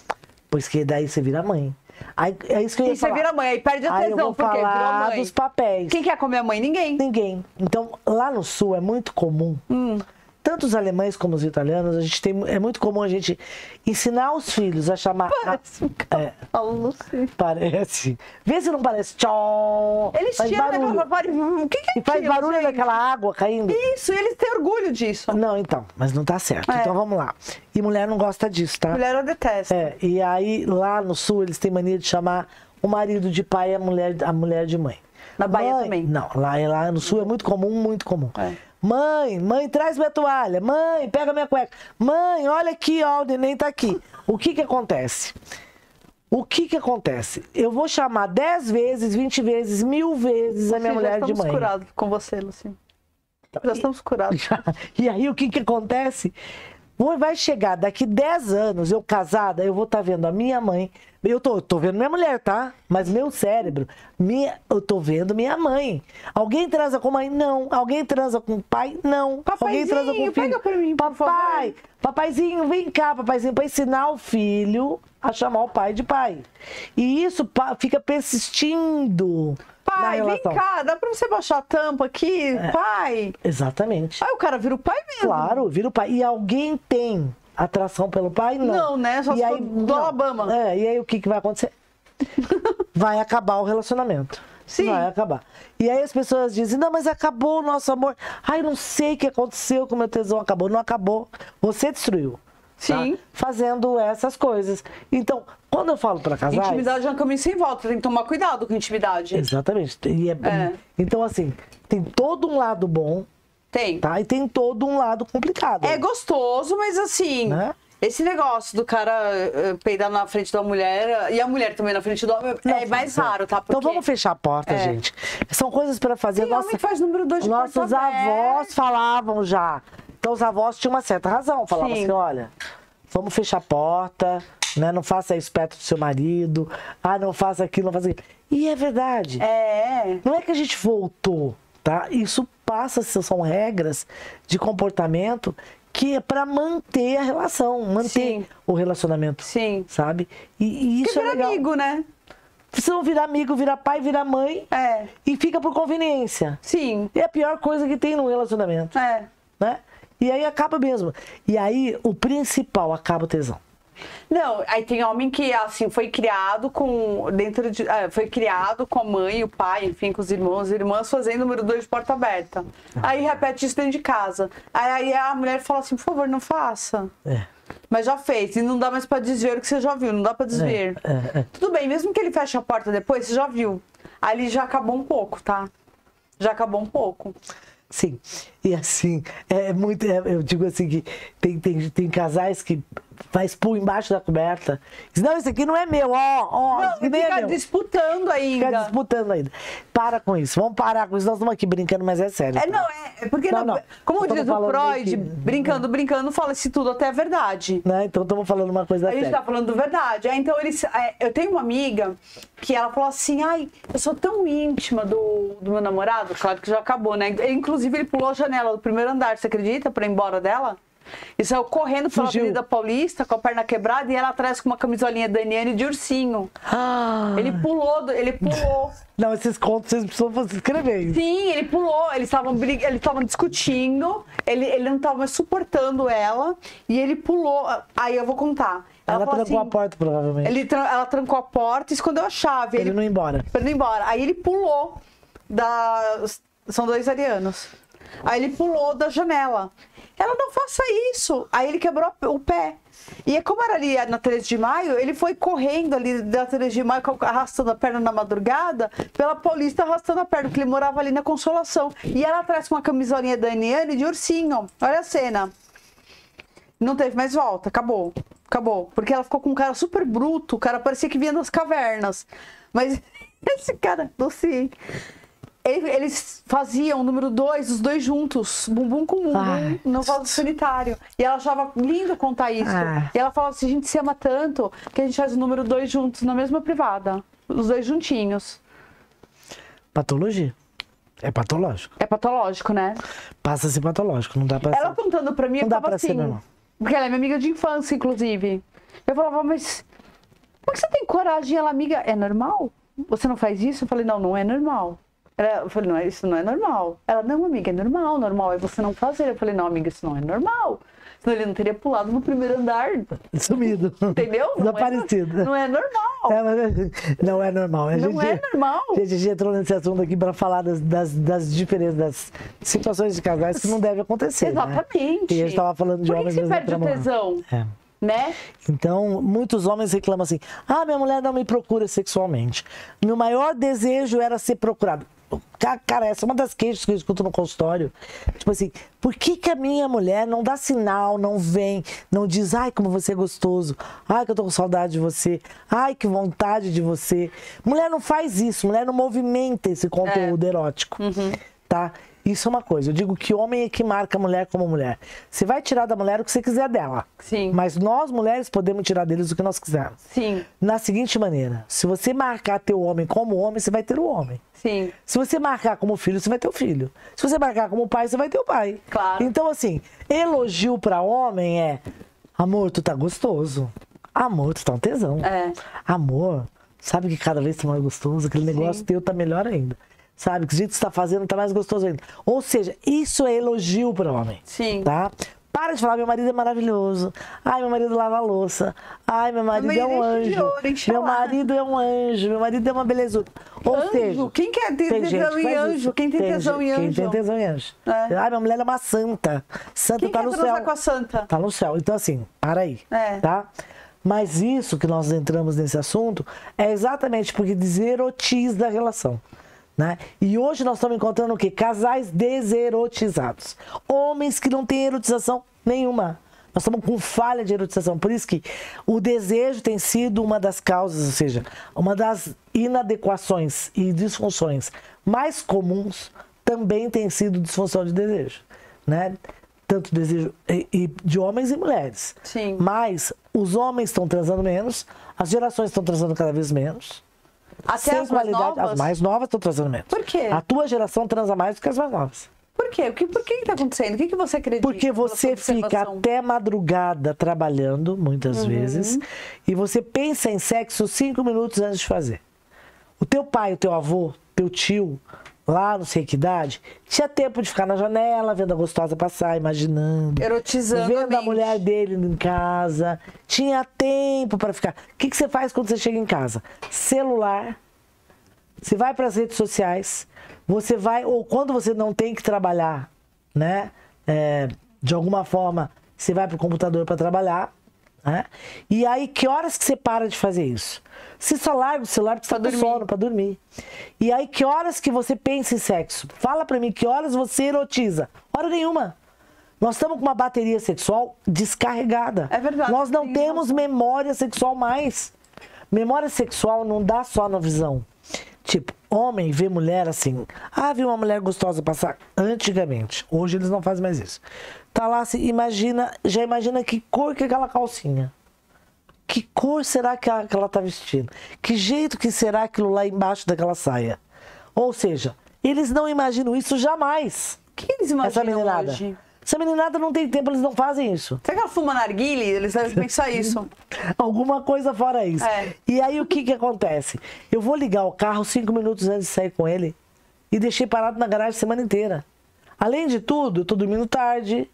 Pois que daí você vira mãe. Aí, é isso que eu ia E você falar. vira mãe, aí perde a Aí eu tesão, vou porque virou falar mãe. dos papéis. Quem quer comer a mãe? Ninguém. Ninguém. Então, lá no sul é muito comum. Hum. Tanto os alemães como os italianos, a gente tem, é muito comum a gente ensinar os filhos a chamar. Parece um é, cavalo, sim. parece. Vê se não parece. Tchau. Eles faz tiram barulho. daquela barulho. O que, que é E faz aquilo, barulho gente? daquela água caindo. Isso, e eles têm orgulho disso. Não, então, mas não tá certo. É. Então vamos lá. E mulher não gosta disso, tá? Mulher eu detesto. É, e aí lá no sul eles têm mania de chamar o marido de pai e a mulher, a mulher de mãe. Na Bahia Mãe- também. Não, lá, lá no sul é muito comum, muito comum. É. Mãe, mãe, traz minha toalha. Mãe, pega minha cueca. Mãe, olha aqui, ó, o neném tá aqui. O que que acontece? O que que acontece? Eu vou chamar 10 vezes, 20 vezes, mil vezes a minha Sim, mulher de estamos mãe. curados com você, Lucinho. Já estamos curados. E aí o que que acontece? Vai chegar daqui 10 anos, eu casada, eu vou estar vendo a minha mãe. Eu tô, tô vendo minha mulher, tá? Mas meu cérebro, minha, eu tô vendo minha mãe. Alguém transa com mãe? Não. Alguém transa com pai? Não. Alguém transa com filho? pega pra mim, por Papai, favor. papaizinho, vem cá, papaizinho, para ensinar o filho a chamar o pai de pai. E isso fica persistindo Pai, vem cá, dá pra você baixar a tampa aqui? É. Pai. Exatamente. Aí o cara vira o pai mesmo. Claro, vira o pai. E alguém tem atração pelo pai? Não. Não, né? Só e se aí, do. Alabama. É, e aí o que, que vai acontecer? vai acabar o relacionamento. Sim. Vai acabar. E aí as pessoas dizem, não, mas acabou o nosso amor. Ai, não sei o que aconteceu com o meu tesão. Acabou. Não acabou. Você destruiu. Tá? Sim. Fazendo essas coisas. Então, quando eu falo para casais... Intimidade é um caminho sem volta, tem que tomar cuidado com intimidade. Exatamente. E é- É. Então, assim, tem todo um lado bom, Tem. tá? E tem todo um lado complicado. É gostoso, mas assim, Né? esse negócio do cara eh, peidar na frente da mulher eh, e a mulher também na frente do homem é mais raro, tá? Então Porque vamos fechar a porta, É. gente. São coisas para fazer. Homem que faz número dois de nossos avós aberta. falavam já. Então os avós tinham uma certa razão. Falavam Sim. assim, olha, vamos fechar a porta, né? Não faça isso perto do seu marido. Ah, não faça aquilo, não faça aquilo. E é verdade. É. Não é que a gente voltou, tá? Isso passa, são regras de comportamento que é para manter a relação, manter Sim. o relacionamento, Sim. sabe? E, e isso Porque é vira legal. amigo, né? Precisam virar amigo, virar pai, virar mãe É. e fica por conveniência. Sim. É a pior coisa que tem no relacionamento, É. né? E aí acaba mesmo. E aí o principal acaba o tesão. Não, aí tem homem que, assim, foi criado com. Dentro de. ah, foi criado com a mãe, o pai, enfim, com os irmãos e irmãs, fazendo número dois de porta aberta. Aí repete isso dentro de casa. Aí, aí a mulher fala assim, por favor, não faça. É. Mas já fez, e não dá mais pra desver o que você já viu, não dá pra desver. é, é. Tudo bem, mesmo que ele feche a porta depois, você já viu. Ali já acabou um pouco, tá? Já acabou um pouco. Sim. E assim, é muito. é- eu digo assim que tem, tem, tem casais que faz pull embaixo da coberta. Diz, não, isso aqui não é meu, ó, ó, Não, é fica meu. disputando ainda. Fica disputando ainda. Para com isso, vamos parar com isso. Nós estamos aqui brincando, mas é sério. É, não, é, é porque, Não, não, não. como Estamos diz o Freud, que- brincando, brincando, fala se tudo até é verdade. Né? Então estamos falando uma coisa A gente séria. tá falando verdade. É, então, eles, é, eu tenho uma amiga que ela falou assim: ai, eu sou tão íntima do, do meu namorado. Claro que já acabou, né? Inclusive, ele pulou a janela do primeiro andar, você acredita? Pra ir embora dela. E saiu correndo pela Fugiu. Avenida Paulista com a perna quebrada e ela atrás com uma camisolinha da de ursinho. Ah, Ele pulou, ele pulou. Não, esses contos vocês precisam escrever. isso. Sim, ele pulou, eles estavam brig- eles estavam discutindo, ele, ele não estava mais suportando ela e ele pulou. Aí eu vou contar. Ela falou trancou assim, a porta, provavelmente. Ele, ela trancou a porta e escondeu a chave. Ele Ele, não ia embora. ele ir embora. Aí ele pulou da. São dois arianos. Aí ele pulou da janela. Ela não faça isso. Aí ele quebrou o pé. E é como era ali na 13 de maio, ele foi correndo ali da 13 de maio, arrastando a perna na madrugada, pela Paulista arrastando a perna, porque ele morava ali na Consolação. E ela atrás com uma camisolinha da Aniane de ursinho. Olha a cena. Não teve mais volta, acabou. Acabou. Porque ela ficou com um cara super bruto, o cara parecia que vinha das cavernas. Mas esse cara, doce. Ele- Eles faziam o número dois, os dois juntos, bumbum com bumbum, Ai. no vaso sanitário. E ela achava lindo contar isso. Ah. E ela falava assim: a gente se ama tanto que a gente faz o número dois juntos na mesma privada. Os dois juntinhos. Patologia. É patológico. É patológico, né? Passa a ser patológico, não dá pra Ela ser. contando pra mim, Não eu dá tava pra ser assim. normal. Porque ela é minha amiga de infância, inclusive. Eu falava, mas como que você tem coragem? Ela, amiga, é normal? Você não faz isso? Eu falei, não, não é normal. Ela, eu falei, não, isso não é normal. Ela, não, amiga, é normal, normal é você não fazer. Eu falei, não, amiga, isso não é normal. Senão ele não teria pulado no primeiro andar, Sumido. entendeu? Não é-. Não é normal. É, mas não é normal. A Não gente, é normal. A gente entrou nesse assunto aqui para falar das, das, das diferenças, das situações de casais que não devem acontecer. né? Exatamente. E a gente estava falando de Por homens que você perde o tesão? É. Né? Então, muitos homens reclamam assim: ah, minha mulher não me procura sexualmente. Meu maior desejo era ser procurado. Ca- Cara, essa é uma das queixas que eu escuto no consultório. Tipo assim, por que, que a minha mulher não dá sinal, não vem, não diz, ai, como você é gostoso, ai, que eu tô com saudade de você, ai, que vontade de você. Mulher não faz isso, mulher não movimenta esse conteúdo erótico. Tá? Isso é uma coisa. Eu digo que homem é que marca a mulher como mulher. Você vai tirar da mulher o que você quiser dela. Sim. Mas nós, mulheres, podemos tirar deles o que nós quisermos. Sim, Na seguinte maneira: se você marcar teu homem como homem, você vai ter o homem. sim. Se você marcar como filho, você vai ter o filho. Se você marcar como pai, você vai ter o pai. Claro. Então, assim, elogio pra homem é: amor, tu tá gostoso. Amor, tu tá um tesão. É. Amor, sabe que cada vez tá mais gostoso, aquele negócio teu tá melhor ainda. Sabe que o jeito que você tá fazendo tá mais gostoso ainda. Ou seja, isso é elogio para homem. Sim. Tá? Para de falar, meu marido é maravilhoso. Ai, meu marido lava a louça. Ai, meu marido, marido é um de anjo. ouro, meu marido é um anjo. Meu marido é uma belezura. Ou Anjo? seja, Quem quer ter tem tesão em anjo? Quem tem tesão gente- em Quem anjo? tem tesão em anjo. É. Ai, minha mulher é uma santa. Santa Quem tá no céu. com a santa? Tá no céu. Então, assim, para aí. É. Tá? Mas isso que nós entramos nesse assunto é exatamente porque deserotiza a relação. Né? E hoje nós estamos encontrando o quê? Casais deserotizados. Homens que não têm erotização nenhuma. Nós estamos com falha de erotização. Por isso que o desejo tem sido uma das causas, ou seja, uma das inadequações e disfunções mais comuns também tem sido disfunção de desejo. Né? Tanto desejo de homens e mulheres. Sim. Mas os homens estão transando menos, as gerações estão transando cada vez menos. Até as mais novas? As mais novas estão transando menos. Por quê? A tua geração transa mais do que as mais novas. Por quê? O que, por que que tá acontecendo? O que, que você acredita? Porque você fica até madrugada trabalhando, muitas Uhum. vezes, e você pensa em sexo cinco minutos antes de fazer. O teu pai, o teu avô, teu tio, lá não sei que idade, tinha tempo de ficar na janela, vendo a gostosa passar, imaginando. Erotizando a Vendo a mente. mulher dele em casa. Tinha tempo para ficar. O que, que você faz quando você chega em casa? Celular. Você vai para as redes sociais. Você vai, ou quando você não tem que trabalhar, né? é, de alguma forma, você vai para o computador para trabalhar. Né? E aí, que horas que você para de fazer isso? Você só larga o celular porque você Pra tá dormir. sono, para dormir. E aí, que horas que você pensa em sexo? Fala para mim, que horas você erotiza? Hora nenhuma. Nós estamos com uma bateria sexual descarregada. É verdade, Nós não tem temos memória sexual mais. Memória sexual não dá só na visão. Tipo, homem vê mulher assim. Ah, vi uma mulher gostosa passar. Antigamente. Hoje eles não fazem mais isso. Tá lá, assim, imagina, já imagina que cor que é aquela calcinha. Que cor será que ela, que ela tá vestindo? Que jeito que será aquilo lá embaixo daquela saia? Ou seja, eles não imaginam isso jamais. O que eles Essa imaginam meninada. hoje? Essa meninada não tem tempo, eles não fazem isso. Será que ela fuma narguile? Eles devem pensar isso. Alguma coisa fora isso. É. E aí o que que acontece? Eu vou ligar o carro cinco minutos antes de sair com ele e deixei parado na garagem a semana inteira. Além de tudo, eu tô dormindo tarde,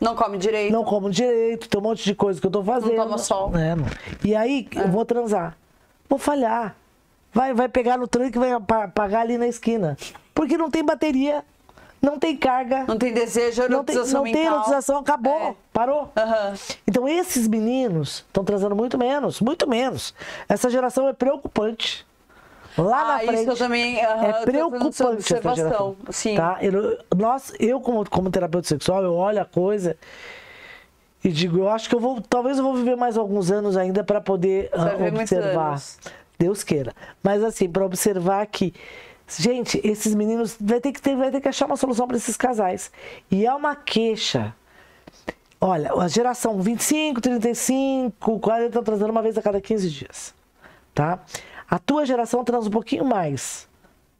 Não come direito. não como direito, tem um monte de coisa que eu tô fazendo. toma sol. É, não. E aí eu vou transar. Vou falhar. Vai, vai pegar no tranco e vai apa- apagar ali na esquina. Porque não tem bateria, não tem carga, Não tem desejo, não tem, não tem erotização, acabou, É. parou. Aham. Então esses meninos estão transando muito menos, muito menos. Essa geração é preocupante. Lá na Ah, frente isso eu também, aham, é preocupante essa observação, geração. sim. Tá? Eu, nós, eu como, como terapeuta sexual, eu olho a coisa e digo, eu acho que eu vou, talvez eu vou viver mais alguns anos ainda para poder muitos observar. Deus queira. Mas assim, para observar que gente, esses meninos vai ter que ter, vai ter que achar uma solução para esses casais. E é uma queixa. Olha, a geração 25, 35, 40 estão transando uma vez a cada 15 dias. Tá? A tua geração transa um pouquinho mais.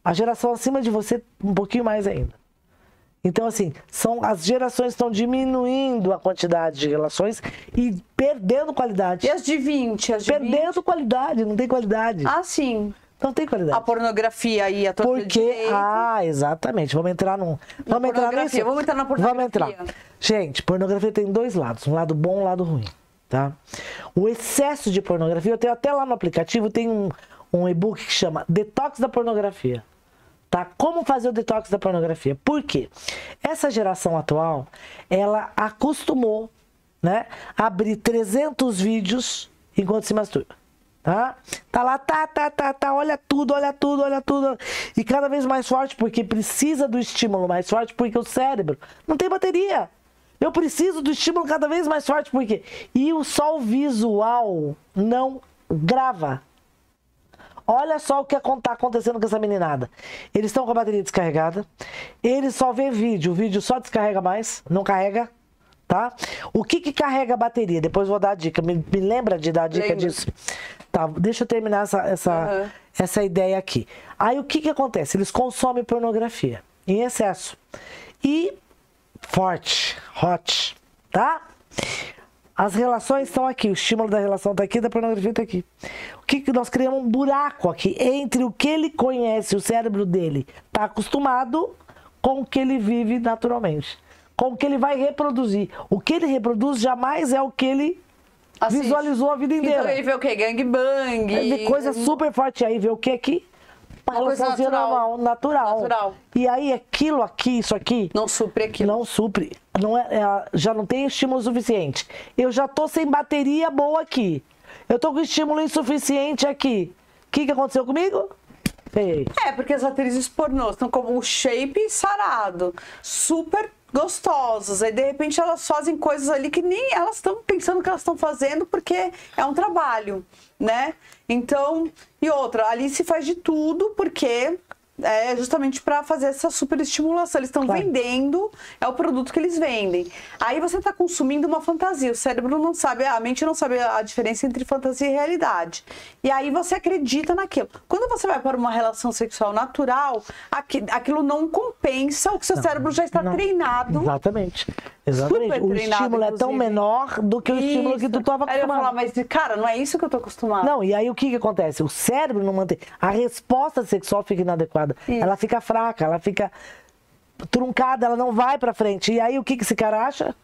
A geração acima de você, um pouquinho mais ainda. Então, assim, são, as gerações estão diminuindo a quantidade de relações e perdendo qualidade. E as de 20? As de 20? Perdendo qualidade, não tem qualidade. Ah, sim. Não tem qualidade. A pornografia aí, a torta de Porque, ah, exatamente. Vamos entrar num. Na Vamos entrar pornografia, nisso? vamos entrar na pornografia. Vamos entrar. Gente, pornografia tem dois lados, um lado bom e um lado ruim, tá? O excesso de pornografia, eu tenho até lá no aplicativo, tem um, um e-book que chama Detox da Pornografia. Tá? Como fazer o detox da pornografia? Por quê? Essa geração atual, ela acostumou, né, a abrir 300 vídeos enquanto se masturba. Tá? Tá lá, tá, tá, tá, tá, olha tudo, olha tudo, olha tudo. E cada vez mais forte, porque precisa do estímulo mais forte, porque o cérebro não tem bateria. Eu preciso do estímulo cada vez mais forte, porque. E o o visual não grava. Olha só o que está acontecendo com essa meninada. Eles estão com a bateria descarregada. Eles só vê vídeo. O vídeo só descarrega mais, não carrega. Tá? O que, que carrega a bateria? Depois vou dar a dica. Me, me lembra de dar a dica Lembro. disso? Tá, deixa eu terminar essa, essa, Aham. essa ideia aqui. Aí o que, que acontece? Eles consomem pornografia em excesso. E forte, hot, tá? As relações estão aqui, o estímulo da relação está aqui, da pornografia está aqui. O que, que nós criamos um buraco aqui entre o que ele conhece, o cérebro dele está acostumado com o que ele vive naturalmente, com o que ele vai reproduzir. O que ele reproduz jamais é o que ele Assiste. visualizou a vida Então inteira. ele vê o quê? Gangbang. É coisa super forte aí, vê o que aqui? Coisa relaçãozinha natural. normal, natural. Natural. E aí aquilo aqui, isso aqui, Não supre aquilo. não supre. Não é, é- já não tem estímulo suficiente. Eu já tô sem bateria boa aqui. Eu tô com estímulo insuficiente aqui. O que, que aconteceu comigo? Ei, É, porque as atrizes pornô estão com o shape sarado, super gostosas. Aí, de repente, elas fazem coisas ali que nem elas estão pensando que elas estão fazendo, porque é um trabalho, né? Então, e outra, ali se faz de tudo, porque é justamente para fazer essa super estimulação. Eles estão Claro. vendendo, é o produto que eles vendem. Aí você está consumindo uma fantasia. O cérebro não sabe, a mente não sabe a diferença entre fantasia e realidade. E aí você acredita naquilo. Quando você vai para uma relação sexual natural, aqui- aquilo não compensa o que seu cérebro já está não. treinado. Exatamente. Exatamente. Super O treinado, estímulo é tão inclusive. menor do que o estímulo que tu estava Aí eu acostumado. falar, mas cara, não é isso que eu tô acostumado. Não, e aí o que, que acontece? O cérebro não mantém. A resposta sexual fica inadequada. Isso. Ela fica fraca, ela fica truncada, ela não vai pra frente. E aí o que, que esse cara acha?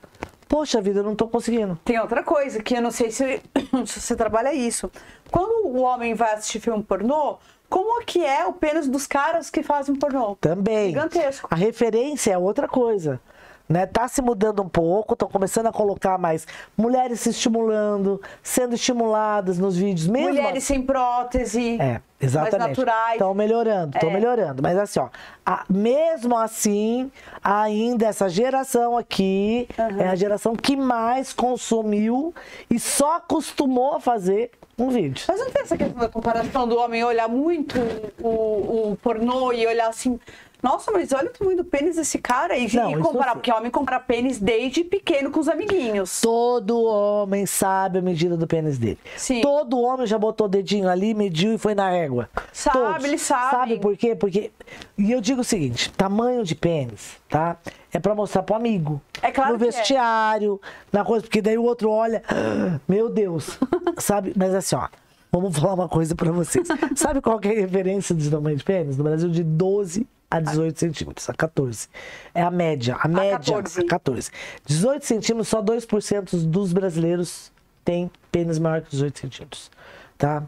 Poxa vida, eu não tô conseguindo. Tem outra coisa que eu não sei se, se você trabalha isso. Quando o homem vai assistir filme pornô, como que é o pênis dos caras que fazem pornô? Também. Gigantesco. A referência é outra coisa. Né? Tá se mudando um pouco, estão começando a colocar mais mulheres se estimulando, sendo estimuladas nos vídeos mesmo. Mulheres sem prótese. É, exatamente. Mais naturais. Estão melhorando, estão É. melhorando. Mas assim, ó, a- mesmo assim, ainda essa geração aqui é a geração que mais consumiu e só acostumou a fazer um vídeo. Mas não tem essa questão da comparação do homem olhar muito o, o pornô e olhar assim. Nossa, mas olha o tamanho do pênis desse cara e, Não, e comparar, porque homem compara pênis desde pequeno com os amiguinhos. Todo homem sabe a medida do pênis dele. Sim. Todo homem já botou o dedinho ali, mediu e foi na régua. Sabe, Todos. eles sabem. Sabe por quê? Porque. E eu digo o seguinte: tamanho de pênis, tá? É pra mostrar pro amigo. É claro No é. vestiário, na coisa, porque daí o outro olha. "Ah, Meu Deus. sabe? Mas assim, ó. Vamos falar uma coisa pra vocês. Sabe qual que é a referência de tamanho de pênis? No Brasil, de 12 a 18 centímetros, a 14. É a média. A média. 14. A 14. 18 centímetros, só 2% dos brasileiros têm pênis maior que 18 centímetros. Tá?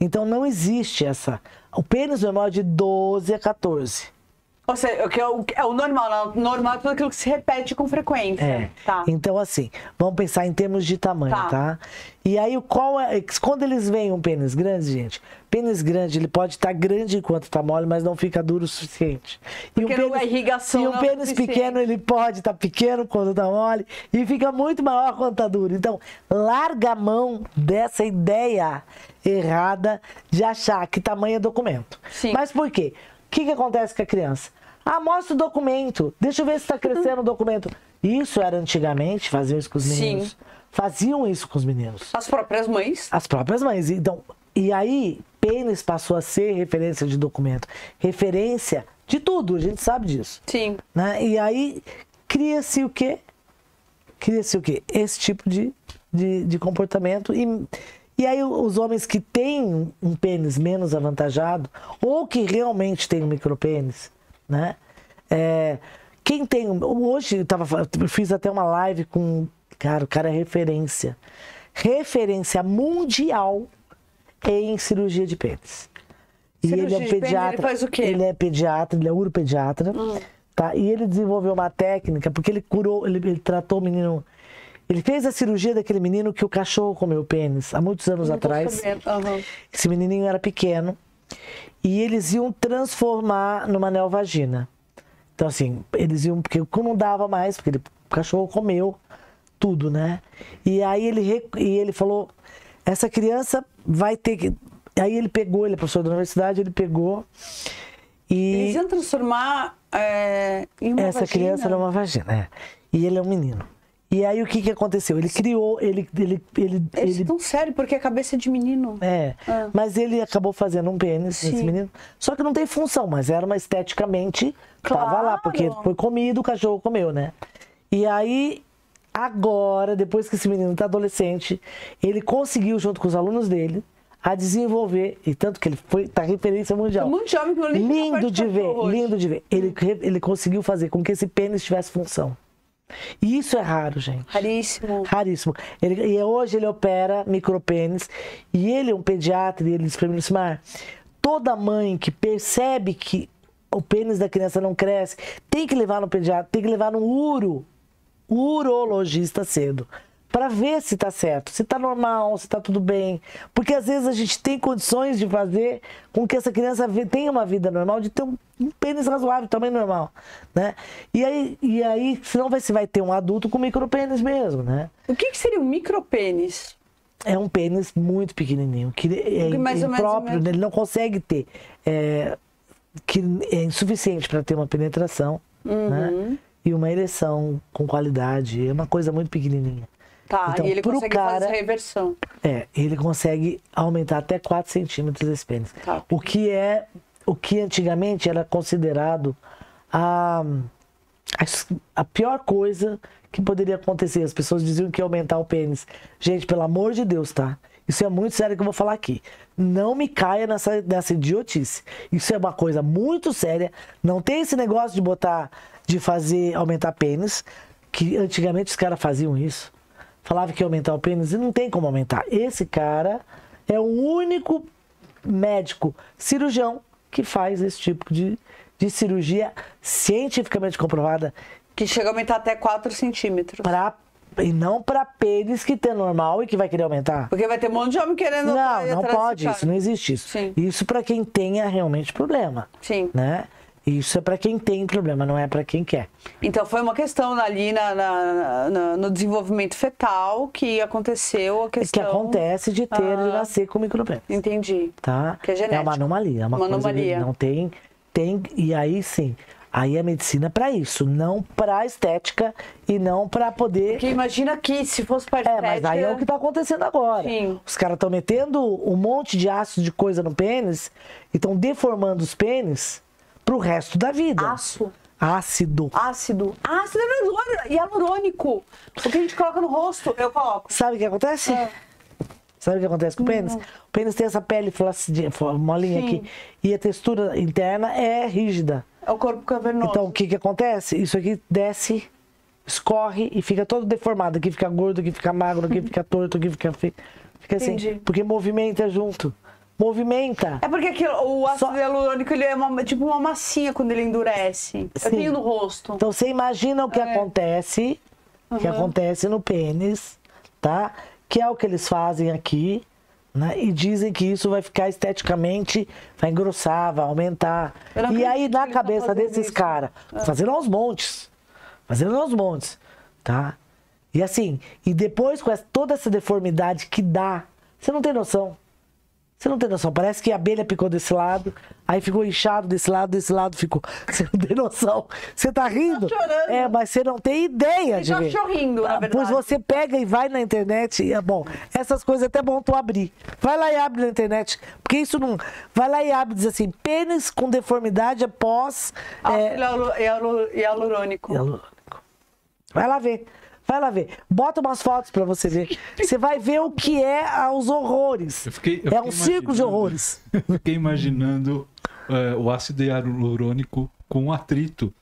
Então não existe essa. O pênis normal é de 12 a 14. Ou seja, o que é o, é o normal. não? Normal é tudo aquilo que se repete com frequência. É. Tá. Então, assim, vamos pensar em termos de tamanho, Tá. tá? E aí, o qual é. Quando eles veem um pênis grande, gente, pênis grande, ele pode estar grande enquanto tá mole, mas não fica duro o suficiente. E Porque não é irrigação, E um é o pênis suficiente. pequeno, ele pode estar pequeno quando tá mole e fica muito maior quando tá duro. Então, larga a mão dessa ideia errada de achar que tamanho é documento. Sim. Mas por quê? O que, que acontece com a criança? Ah, mostra o documento. Deixa eu ver se está crescendo o documento. Isso era antigamente, faziam isso com os Sim. meninos. Faziam isso com os meninos. As próprias mães. As próprias mães. Então, e aí, pênis passou a ser referência de documento. Referência de tudo, a gente sabe disso. Sim. Né? E aí, cria-se o quê? Cria-se o quê? Esse tipo de, de, de comportamento. E, e aí, os homens que têm um pênis menos avantajado, ou que realmente têm um micropênis, né? É, quem tem. Hoje, eu, tava, eu fiz até uma live com. Cara, o cara é referência. Referência mundial em cirurgia de pênis. E Cirurgia ele é pênis, ele pediatra. faz o quê? Hum. Ele é pediatra, ele é uropediatra. Tá? E ele desenvolveu uma técnica, porque ele curou, ele, ele tratou o menino. Ele fez a cirurgia daquele menino que o cachorro comeu o pênis há muitos anos Não atrás. Aham. Esse menininho era pequeno. E eles iam transformar numa neovagina. Então, assim, eles iam. Porque não dava mais, porque ele- o cachorro comeu tudo, né? E aí ele, e ele falou: essa criança vai ter que. Aí ele pegou, ele é professor da universidade, ele pegou. E Eles iam transformar é, em uma essa vagina. criança era uma vagina, é. E ele é um menino. E aí o que que aconteceu? Ele criou, ele, ele, ele, Eles ele tão sério, porque a cabeça é de menino. é, Ah. mas ele acabou fazendo um pênis nesse Sim. menino. Só que não tem função, mas era uma esteticamente. Tava lá, porque Claro. foi comido, o cachorro comeu, né? E aí, agora, depois que esse menino tá adolescente, ele conseguiu, junto com os alunos dele, a desenvolver, e tanto que ele foi, tá referência mundial. Um liga pra Lindo de ver, lindo de ver. Ele, ele conseguiu fazer com que esse pênis tivesse função. E isso é raro, gente. Raríssimo. Raríssimo. Ele, e hoje ele opera micropênis. E ele é um pediatra e ele disse pra mim, Lucimar, toda mãe que percebe que o pênis da criança não cresce, tem que levar no pediatra, tem que levar no uro, urologista cedo. Pra ver se tá certo, se tá normal, se tá tudo bem. Porque às vezes a gente tem condições de fazer com que essa criança tenha uma vida normal, de ter um, um pênis razoável, tamanho normal, né? E aí, e aí senão vai, se vai ter um adulto com micropênis mesmo, né? O que, que seria um micropênis? É um pênis muito pequenininho, que é impróprio, né? ele não consegue ter, é, que é insuficiente para ter uma penetração, Uhum. né? E uma ereção com qualidade, é uma coisa muito pequenininha. Tá, Então, e ele pro consegue fazer cara- essa reversão. É, ele consegue aumentar até 4 centímetros esse pênis. Tá. O que é, o que antigamente era considerado a, a, a pior coisa que poderia acontecer. As pessoas diziam que ia aumentar o pênis. Gente, pelo amor de Deus, tá? Isso é muito sério que eu vou falar aqui. Não me caia nessa, nessa idiotice. Isso é uma coisa muito séria. Não tem esse negócio de botar, de fazer aumentar pênis, que antigamente os caras faziam isso falava que ia aumentar o pênis e não tem como aumentar. Esse cara é o único médico cirurgião que faz esse tipo de, de cirurgia cientificamente comprovada Que chega a aumentar até 4 centímetros. Pra, e não pra pênis que tem normal e que vai querer aumentar. Porque vai ter um monte de homem querendo Não, não pode isso, não existe isso. Sim. Isso pra quem tenha realmente problema, Sim. né? Isso é pra quem tem problema, não é pra quem quer. Então foi uma questão ali na, na- na- no desenvolvimento fetal que aconteceu a É que questão. acontece de ter, de Ah. nascer com micropênis. Entendi. tá? Que é genético. uma anomalia, é uma, Uma anomalia. não tem, tem e aí sim, aí a medicina é para isso, não para estética e não para poder Porque imagina que se fosse para é, mas aí é o que tá acontecendo agora. Sim. Os caras estão metendo um monte de ácido de coisa no pênis e estão deformando os pênis pro resto da vida. Aço. Ácido. Ácido. Ácido é hialurônico- hialurônico. O que a gente coloca no rosto, eu coloco. Sabe o que acontece? É. Sabe o que acontece com o pênis? O pênis tem essa pele flacidinha, molinha Sim. aqui. E a textura interna é rígida. É o corpo cavernoso. Então, o que que acontece? Isso aqui desce, escorre e fica todo deformado. Aqui fica gordo, aqui fica magro, aqui fica torto, aqui fica feio. Fica assim, Entendi. porque movimenta junto. Movimenta. É porque aquilo, o ácido Só- hialurônico ele é uma- tipo uma massinha quando ele endurece. Eu Sim. tenho no rosto. Então, você imagina o que É. acontece, o que Uhum. acontece no pênis, tá? Que é o que eles fazem aqui, né? E dizem que isso vai ficar esteticamente, vai engrossar, vai aumentar. Eu E aí, na cabeça desses caras, fazendo aos montes. Fazendo aos montes, tá? E assim, e depois com essa- toda essa deformidade que dá, você não tem noção. Você não tem noção. Parece que a abelha picou desse lado, aí ficou inchado desse lado, desse lado ficou. Você não tem noção. Você tá rindo? chorando. É, mas você não tem ideia de Tá ver. chorrindo, na Ah, verdade. Pois você pega e vai na internet, e é bom. Essas coisas é até bom tu abrir. Vai lá e abre na internet, porque isso não. Vai lá e abre e diz assim: pênis com deformidade após. é, Ácido hialu- hialu- hialurônico. hialurônico. Vai lá ver. Vai lá ver. Bota umas fotos pra você ver. Você vai ver o que é os horrores. Eu fiquei, eu é um circo de horrores. Eu fiquei imaginando é, o ácido hialurônico com atrito.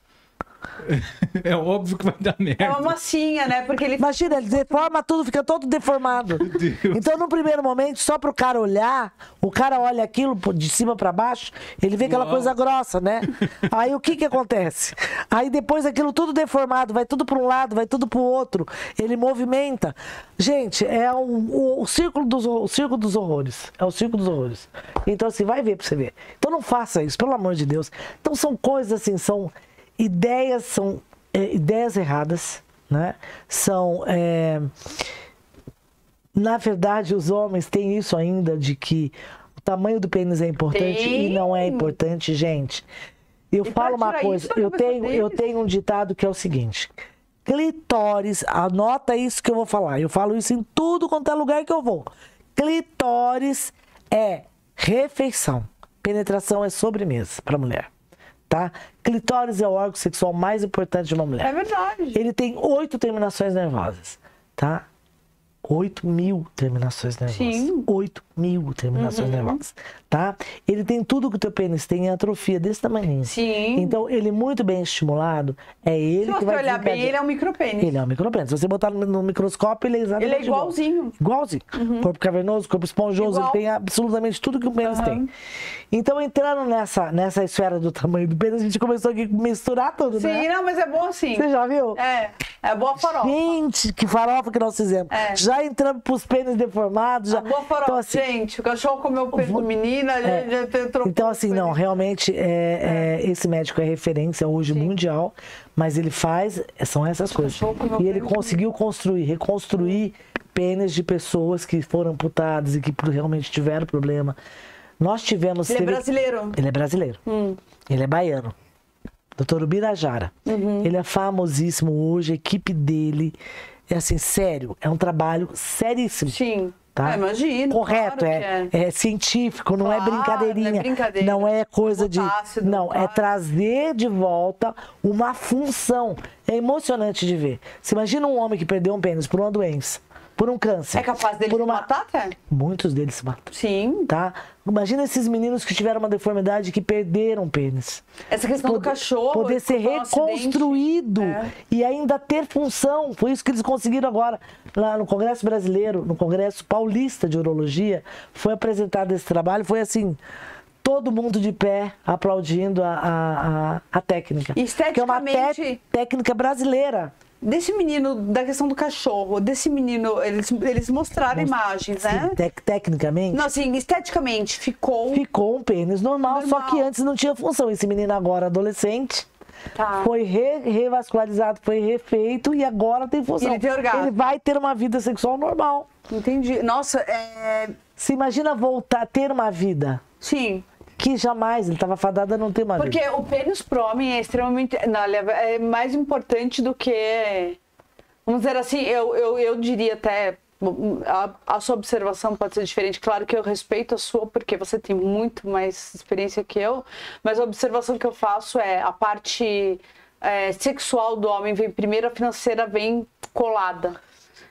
É óbvio que vai dar merda. É uma massinha, né? Porque ele Imagina, ele deforma tudo, fica todo deformado. Deus. Então, no primeiro momento, só pro cara olhar, o cara olha aquilo de cima pra baixo, ele vê aquela Uau. coisa grossa, né? Aí o que que acontece? Aí depois aquilo tudo deformado, vai tudo para um lado, vai tudo pro outro, ele movimenta. Gente, é um- o, o círculo dos, o circo dos horrores. É o circo dos horrores. Então, assim, vai ver pra você ver. Então não faça isso, pelo amor de Deus. Então são coisas assim, são ideias, são é, ideias erradas, né? São. é, na verdade, os homens têm isso ainda de que o tamanho do pênis é importante Tem. e não é importante, gente. Eu E falo uma coisa, eu tenho, eu deles. tenho um ditado que é o seguinte: clitóris, anota isso que eu vou falar. Eu falo isso em tudo quanto é lugar que eu vou. Clitóris é refeição. Penetração é sobremesa para mulher, tá? Clitóris é o órgão sexual mais importante de uma mulher. É verdade. Ele tem oito terminações nervosas, tá? 8 mil terminações nervosas. Sim. Uhum. 8 mil terminações nervosas, tá? Ele tem tudo que o teu pênis tem em atrofia desse tamanho. Sim. Então, ele muito bem estimulado, é ele Se que você vai olhar bem, ele é um micropênis. Ele é um micropênis. Se você botar no, microscópio, ele é exatamente Ele é igualzinho. Uhum. Igual. Igualzinho. Corpo cavernoso, corpo esponjoso, Igual. ele tem absolutamente tudo que o pênis Aham. tem. Então, entrando nessa, nessa esfera do tamanho do pênis, a gente começou aqui a misturar tudo, Sim, né? não, mas é bom assim. Você já viu? É, é boa farofa. Gente, que farofa que nós fizemos. É. Já entramos pros pênis deformados. Já... Farofa. Então, assim, Gente, o cachorro comeu o peito vou- do menino, a É. gente já tem trocou Então, assim, o não, pênis. realmente, é, é, esse médico é referência hoje mundial, mas ele faz, são essas coisas. cachorro comeu E ele pênis. conseguiu construir, reconstruir pênis de pessoas que foram amputadas e que realmente tiveram problema. Nós tivemos... Ele é teve- brasileiro. Ele é brasileiro. Hum. Ele é baiano. Doutor Ubirajara. Uhum. Ele é famosíssimo hoje, a equipe dele. É assim, sério, é um trabalho seríssimo. Sim. Tá? É, imagino. Correto, claro é, que é científico, não é Claro, brincadeirinha. não é brincadeira. Não é coisa de. Não, é claro. trazer de volta uma função. É emocionante de ver. Você imagina um homem que perdeu um pênis por uma doença, por um câncer. É capaz dele por uma... matar até? Muitos deles se matam. Sim. Tá? Imagina esses meninos que tiveram uma deformidade que perderam pênis. Essa questão do cachorro. Poder ser um reconstruído É. e ainda ter função. Foi isso que eles conseguiram agora. Lá no Congresso Brasileiro, no Congresso Paulista de Urologia, foi apresentado esse trabalho. Foi assim. todo mundo de pé aplaudindo a, a, a, a técnica. Que é uma Esteticamente- te- técnica brasileira. Desse menino, da questão do cachorro, desse menino, eles, eles mostraram imagens, né? Sim, tec- tecnicamente. Não, assim, esteticamente ficou. Ficou um pênis normal, só Normal. que antes não tinha função. Esse menino agora adolescente Tá. foi re- revascularizado, foi refeito e agora tem função. Ele tem. Ele vai ter uma vida sexual normal. Entendi. Nossa, é. Se imagina voltar a ter uma vida Sim. Que jamais ele estava fadado a não ter uma Porque o pênis pro homem é extremamente. Não, é é mais importante do que. Vamos dizer assim, eu, eu, eu diria até. A, a sua observação pode ser diferente. Claro que eu respeito a sua, porque você tem muito mais experiência que eu. Mas a observação que eu faço é a parte é, sexual do homem vem primeiro, a financeira vem colada.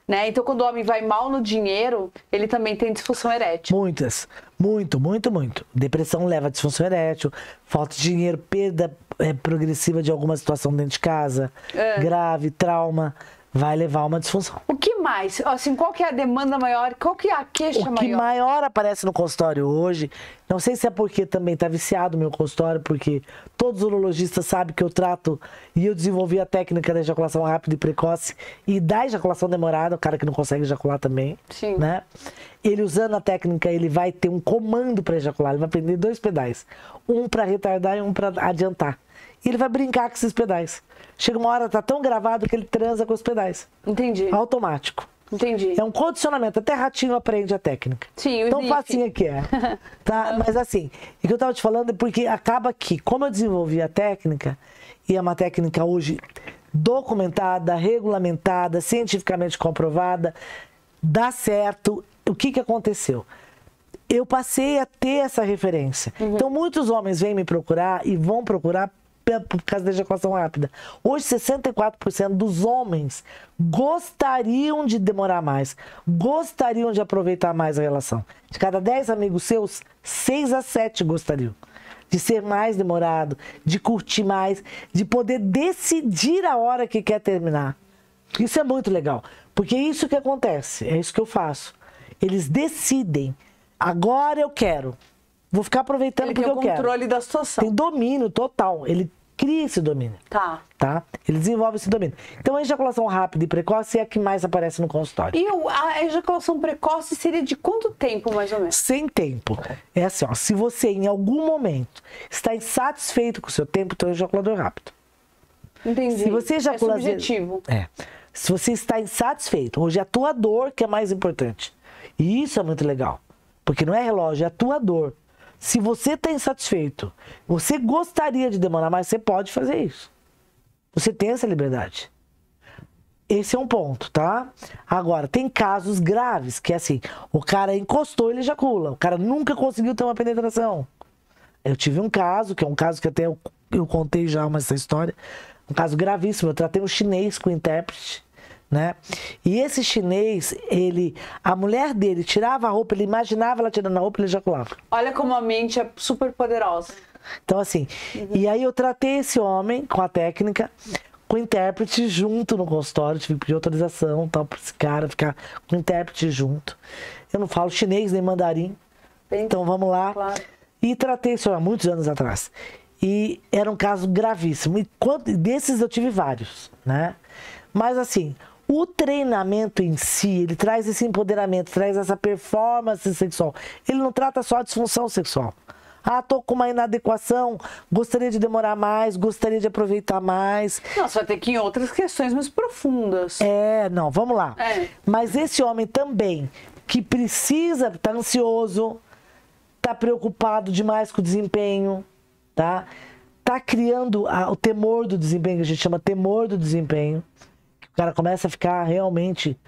Né? Então, quando o homem vai mal no dinheiro, ele também tem disfunção erétil. Muitas. Muito, muito, muito. Depressão leva a disfunção erétil, falta de dinheiro, perda é, progressiva de alguma situação dentro de casa, É. grave, trauma, vai levar a uma disfunção. O que mais? Assim, qual que é a demanda maior? Qual que é a queixa O que maior? maior aparece no consultório hoje, não sei se é porque também está viciado o meu consultório, porque todos os urologistas sabem que eu trato e eu desenvolvi a técnica da ejaculação rápida e precoce e da ejaculação demorada, o cara que não consegue ejacular também, Sim. né? Ele usando a técnica, ele vai ter um comando para ejacular, ele vai prender dois pedais, um para retardar e um para adiantar. E ele vai brincar com esses pedais. Chega uma hora, tá tão gravado que ele transa com os pedais. Entendi. Automático. Entendi. É um condicionamento, até ratinho aprende a técnica. Sim, Tão facinha que é. Tá? Mas assim, o que eu tava te falando é porque acaba que, como eu desenvolvi a técnica, e é uma técnica hoje documentada, regulamentada, cientificamente comprovada, dá certo. O que, que aconteceu? Eu passei a ter essa referência. Então, muitos homens vêm me procurar e vão procurar por causa da ejaculação rápida. Hoje, 64% dos homens gostariam de demorar mais, gostariam de aproveitar mais a relação. De cada 10 amigos seus, 6 a 7 gostariam de ser mais demorado, de curtir mais, de poder decidir a hora que quer terminar. Isso é muito legal, porque é isso que acontece, é isso que eu faço. Eles decidem, agora eu quero, vou ficar aproveitando Ele porque tem o eu quero. controle da situação. Tem domínio total, ele cria esse domínio, Tá. tá? Ele desenvolve esse domínio. Então a ejaculação rápida e precoce é a que mais aparece no consultório. E a ejaculação precoce seria de quanto tempo, mais ou menos? Sem tempo. É assim, ó, se você em algum momento está insatisfeito com o seu tempo, então é ejaculador rápido. Entendi. Se você ejacula É subjetivo. É. Se você está insatisfeito, hoje é a tua dor que é mais importante. E isso é muito legal. Porque não é relógio, é a tua dor. Se você está insatisfeito, você gostaria de demorar mais, você pode fazer isso. Você tem essa liberdade. Esse é um ponto, tá? Agora, tem casos graves, que é assim, o cara encostou, ele ejacula. O cara nunca conseguiu ter uma penetração. Eu tive um caso, que é um caso que até eu, eu contei já uma essa história, um caso gravíssimo. Eu tratei um chinês com intérprete, né? E esse chinês, ele, a mulher dele tirava a roupa, ele imaginava ela tirando a roupa, ele ejaculava. Olha como a mente é super poderosa. Então, assim, e aí eu tratei esse homem com a técnica, com o intérprete junto no consultório, tive que pedir autorização tal, para esse cara ficar com o intérprete junto. Eu não falo chinês nem mandarim, Bem- então vamos lá. Claro. E tratei isso há muitos anos atrás. E era um caso gravíssimo. E desses eu tive vários, né? Mas assim, o treinamento em si, ele traz esse empoderamento, traz essa performance sexual. Ele não trata só a disfunção sexual. Ah, tô com uma inadequação, gostaria de demorar mais, gostaria de aproveitar mais. Não, você vai ter que ir em outras questões mais profundas. É, não, vamos lá. É. Mas esse homem também, que precisa, tá ansioso, tá preocupado demais com o desempenho, tá? Tá criando a- o temor do desempenho, que a gente chama temor do desempenho. O cara começa a ficar realmente.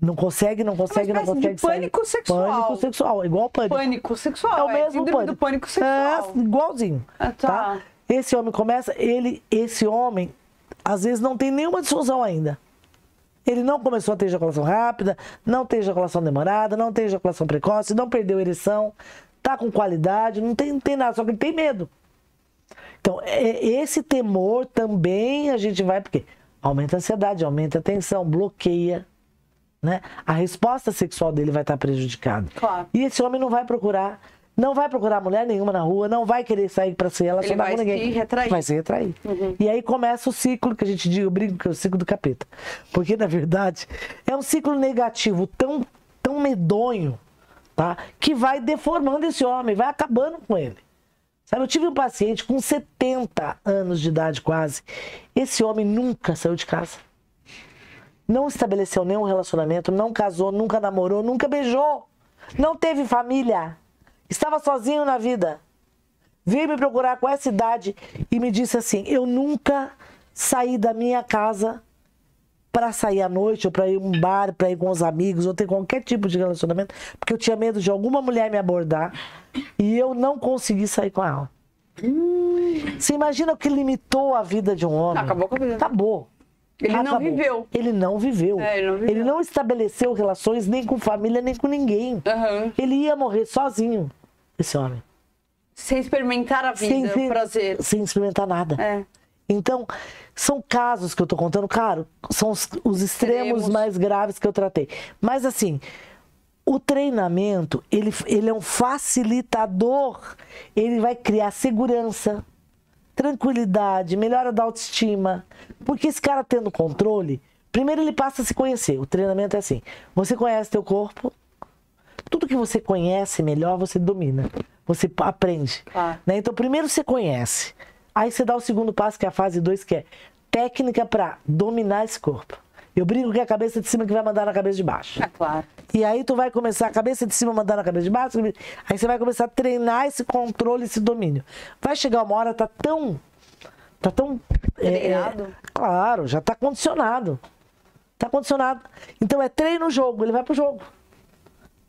Não consegue, não consegue, não espécie de consegue. sair. pânico sexual. Pânico sexual, igual pânico. Pânico sexual. É o mesmo síndrome pânico. do pânico sexual. É, igualzinho. Ah, tá. tá? Esse homem começa, ele, esse homem, às vezes não tem nenhuma disfunção ainda. Ele não começou a ter ejaculação rápida, não tem ejaculação demorada, não tem ejaculação precoce, não perdeu ereção, tá com qualidade, não tem, não tem nada, só que ele tem medo. Então, é- esse temor também a gente vai, porque aumenta a ansiedade, aumenta a tensão, bloqueia. Né? A resposta sexual dele vai estar prejudicada. Claro. E esse homem não vai procurar Não vai procurar mulher nenhuma na rua, não vai querer sair pra se relacionar com vai ninguém. se retrair. Vai se retrair. E aí começa o ciclo que a gente diz, eu brinco que é o ciclo do capeta. Porque, na verdade, é um ciclo negativo tão, tão medonho, tá? Que vai deformando esse homem, vai acabando com ele. Sabe, eu tive um paciente com 70 anos de idade quase. Esse homem nunca saiu de casa. Não estabeleceu nenhum relacionamento, não casou, nunca namorou, nunca beijou. Não teve família. Estava sozinho na vida. Veio me procurar com essa idade e me disse assim: Eu nunca saí da minha casa para sair à noite, ou para ir a um bar, para ir com os amigos, ou ter qualquer tipo de relacionamento, porque eu tinha medo de alguma mulher me abordar e eu não consegui sair com ela. Você imagina o que limitou a vida de um homem? Acabou com a vida. Acabou. Ele não Acabou. viveu. Ele não viveu. É, ele não viveu. Ele não estabeleceu relações nem com família, nem com ninguém. Aham. Ele ia morrer sozinho, esse homem. Sem experimentar a vida, sem, o prazer. sem experimentar nada. É. Então, são casos que eu tô contando, claro, são os, os extremos Extremos. mais graves que eu tratei. Mas assim, o treinamento, ele, ele é um facilitador. Ele vai criar segurança, tranquilidade, melhora da autoestima. Porque esse cara tendo controle, primeiro ele passa a se conhecer. O treinamento é assim: você conhece teu corpo, tudo que você conhece melhor, você domina. Você aprende. Claro. né? Então, primeiro você conhece. Aí você dá o segundo passo, que é a fase 2, que é técnica para dominar esse corpo. Eu brinco que é a cabeça de cima que vai mandar na cabeça de baixo. É claro. E aí tu vai começar a cabeça de cima mandar na cabeça de baixo, aí você vai começar a treinar esse controle, esse domínio. Vai chegar uma hora, tá tão. Tá tão. é, é, Treinado. claro, já tá condicionado. Tá condicionado. Então é treino o jogo, ele vai pro jogo.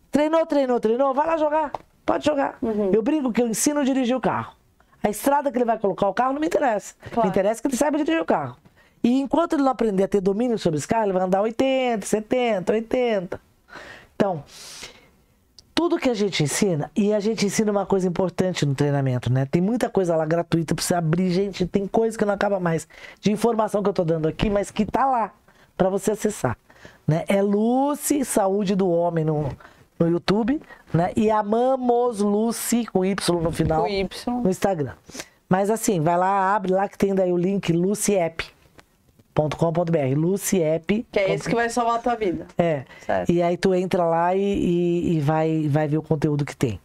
Treinou, treinou, treinou, vai lá jogar. Pode jogar. Uhum. Eu brinco que eu ensino a dirigir o carro. A estrada que ele vai colocar o carro não me interessa. Claro. Me interessa que ele saiba dirigir o carro. E enquanto ele não aprender a ter domínio sobre esse carro, ele vai andar 80, 70, 80. Então, tudo que a gente ensina, e a gente ensina uma coisa importante no treinamento, né? Tem muita coisa lá gratuita pra você abrir, gente, tem coisa que não acaba mais de informação que eu tô dando aqui, mas que tá lá pra você acessar, né? É Lucy Saúde do Homem no, no YouTube, né? E amamos Lucy com Y no final Com Y. no Instagram. Mas assim, vai lá, abre lá que tem daí o link lucyapp.com.br, lucyapp. Que é esse que vai salvar a tua vida. É. Certo. E aí tu entra lá e, e- e vai, vai ver o conteúdo que tem.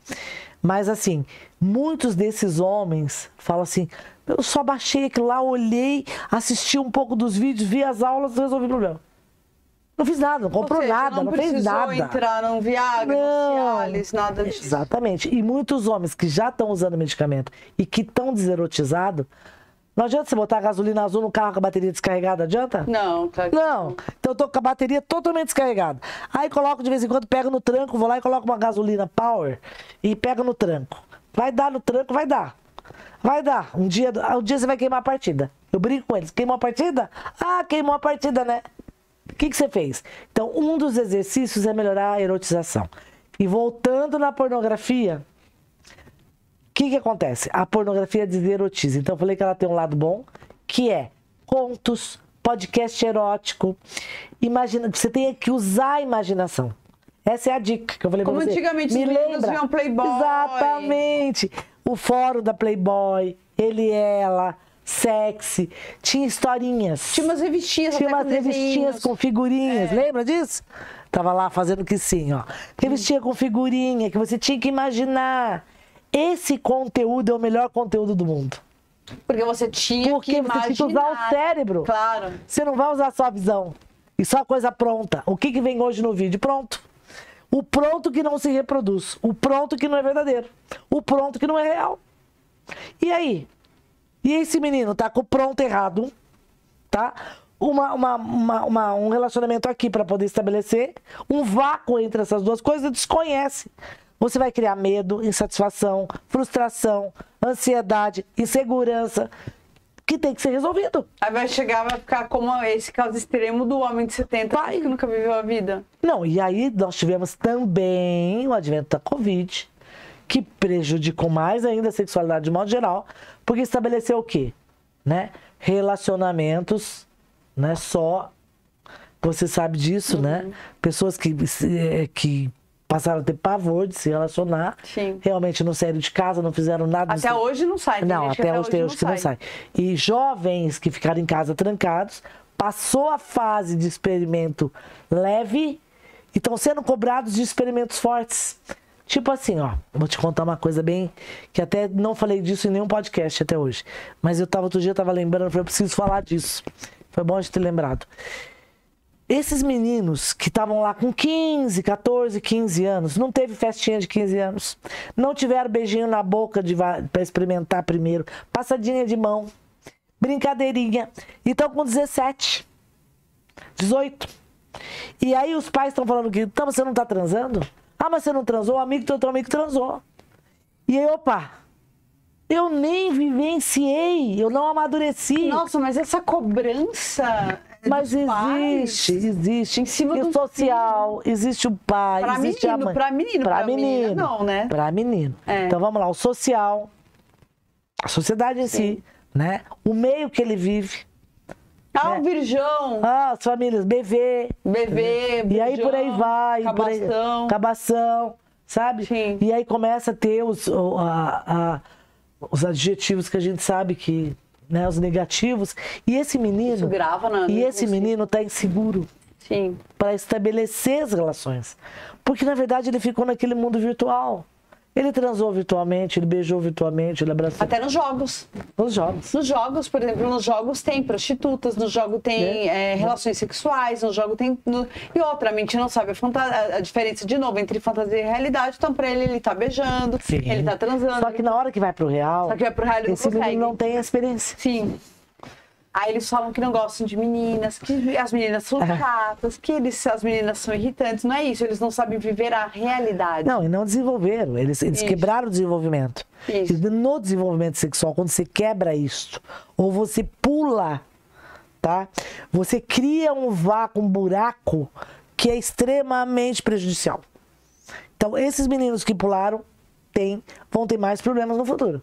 Mas assim, muitos desses homens falam assim: eu só baixei aquilo lá, olhei, assisti um pouco dos vídeos, vi as aulas, resolvi o problema. Não fiz nada, não comprou seja, nada, não, fez precisou nada. entrar num Viagra, Não. no Cialis, nada disso. Exatamente. E muitos homens que já estão usando medicamento e que estão deserotizados, não adianta você botar a gasolina azul no carro com a bateria descarregada, adianta? Não, claro que Não. Então eu tô com a bateria totalmente descarregada. Aí coloco de vez em quando, pego no tranco, vou lá e coloco uma gasolina power e pego no tranco. Vai dar no tranco, vai dar. Vai dar. Um dia, um dia você vai queimar a partida. Eu brinco com eles. Queimou a partida? Ah, queimou a partida, né? O que, que você fez? Então, um dos exercícios é melhorar a erotização. E voltando na pornografia, o que, que acontece? A pornografia deserotiza. Então, eu falei que ela tem um lado bom, que é contos, podcast erótico. Imagina, você tem que usar a imaginação. Essa é a dica que eu falei Como pra você. antigamente Me os lembra? viam Playboy. Exatamente. O fórum da Playboy, ele e ela, sexy, tinha historinhas. Tinha umas revistinhas Tinha umas com revistinhas desenhos. com figurinhas, lembra disso? Tava lá fazendo que sim, ó. Revistinha com figurinha, que você tinha que imaginar. Esse conteúdo é o melhor conteúdo do mundo. Porque você tinha Porque que você imaginar. tinha que usar o cérebro. Claro. Você não vai usar só a visão. E só a coisa pronta. O que, que vem hoje no vídeo? Pronto. O pronto que não se reproduz. O pronto que não é verdadeiro. O pronto que não é real. E aí? E esse menino tá com o pronto errado, tá? Uma, uma, uma- uma- um relacionamento aqui para poder estabelecer um vácuo entre essas duas coisas e desconhece. Você vai criar medo, insatisfação, frustração, ansiedade, insegurança, que tem que ser resolvido. Aí vai chegar, vai ficar como esse caso extremo do homem de 70 Vai. que nunca viveu a vida. Não, e aí nós tivemos também o advento da Covid, que prejudicou mais ainda a sexualidade de modo geral, porque estabeleceu o quê? Né? Relacionamentos, né? Só, você sabe disso, né? Pessoas que, eh, que passaram a ter pavor de se relacionar. Sim. Realmente não saíram de casa, não fizeram nada. Até hoje não sai. Não, que até hoje tem hoje que não sai. E jovens que ficaram em casa trancados, passou a fase de experimento leve e estão sendo cobrados de experimentos fortes. Tipo assim, ó, vou te contar uma coisa bem. Que até não falei disso em nenhum podcast até hoje. Mas eu tava outro dia, eu tava lembrando, falei, eu preciso falar disso. Foi bom de ter lembrado. Esses meninos que estavam lá com 15, 14, 15 anos, não teve festinha de 15 anos, não tiveram beijinho na boca para experimentar primeiro, passadinha de mão, brincadeirinha, e estão com 17, 18. E aí os pais estão falando que, então você não tá transando? Ah, mas você não transou? O amigo do teu amigo transou. E aí, opa, eu nem vivenciei, eu não amadureci. Nossa, mas essa cobrança. é Mas dos pais, existe, existe. Em cima e o do social, existe o pai, Pra existe a menino, mãe. pra menino, pra pra menina menino, não, né? Pra menino. É. Então vamos lá, o social, a sociedade em si, né? O meio que ele vive, Ah, né? o virgão, ah, as famílias, bebê, bebê, e aí por aí vai, por aí- Cabação. cabação, sabe? Sim. E aí começa a ter os, a- a- os adjetivos que a gente sabe que, né, os negativos. E esse menino, Isso grava na- e esse menino tá inseguro Sim. para estabelecer as relações. Porque na verdade ele ficou naquele mundo virtual. Ele transou virtualmente, ele beijou virtualmente, ele abraçou Até nos jogos. nos jogos. Nos jogos, por exemplo, nos jogos tem prostitutas, no jogo tem é, relações sexuais, no jogo tem. no- E outra, a mente não sabe a, a- diferença de novo entre fantasia e realidade. Então, pra ele, ele tá beijando, Sim. ele tá transando. Só que na hora que vai pro real, Só que vai pro real, ele não esse consegue. não tem experiência. Sim. Aí eles falam que não gostam de meninas, que as meninas são chatas, que eles, as meninas são irritantes. Não é isso, eles não sabem viver a realidade. Não, e não desenvolveram. Eles, eles Isso. quebraram o desenvolvimento. Isso. No desenvolvimento sexual, quando você quebra isso, ou você pula, tá? Você cria um vácuo, um buraco que é extremamente prejudicial. Então, esses meninos que pularam têm, vão ter mais problemas no futuro.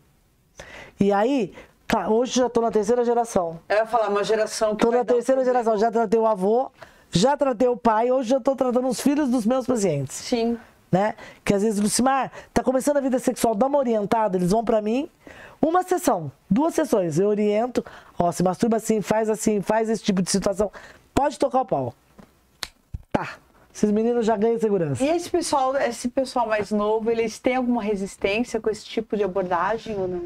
E aí, tá, hoje já tô na terceira geração. Eu ia falar uma geração que. Tô na terceira problema. geração. Já tratei o avô, já tratei o pai, hoje já tô tratando os filhos dos meus pacientes Sim. né? Que às vezes, Lucimar, tá começando a vida sexual, dá uma orientada, eles vão pra mim, uma sessão, duas sessões, eu oriento, ó, se masturba assim, faz assim, faz esse tipo de situação, pode tocar o pau. Tá. Esses meninos já ganham segurança. E esse pessoal, esse pessoal mais novo, eles têm alguma resistência com esse tipo de abordagem ou não?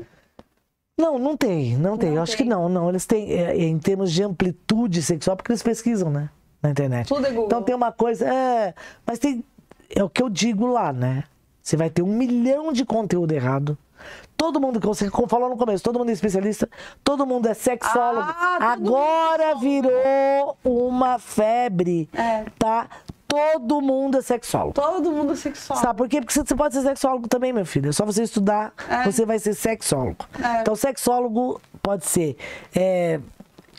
Não, não tem, não tem. Não eu acho tem. que não, não. Eles têm, é, em termos de amplitude sexual, porque eles pesquisam, né? Na internet. Tudo é Google. Então tem uma coisa, é, mas tem, é o que eu digo lá, né? Você vai ter um milhão de conteúdo errado. Todo mundo, que você como falou no começo, todo mundo é especialista, todo mundo é sexólogo. Ah, mundo é Agora virou uma febre, É. tá? Todo mundo é sexólogo. Todo mundo sexual. Sabe por quê? Porque você pode ser sexólogo também, meu filho. É só você estudar, É. você vai ser sexólogo. É. Então, sexólogo pode ser é,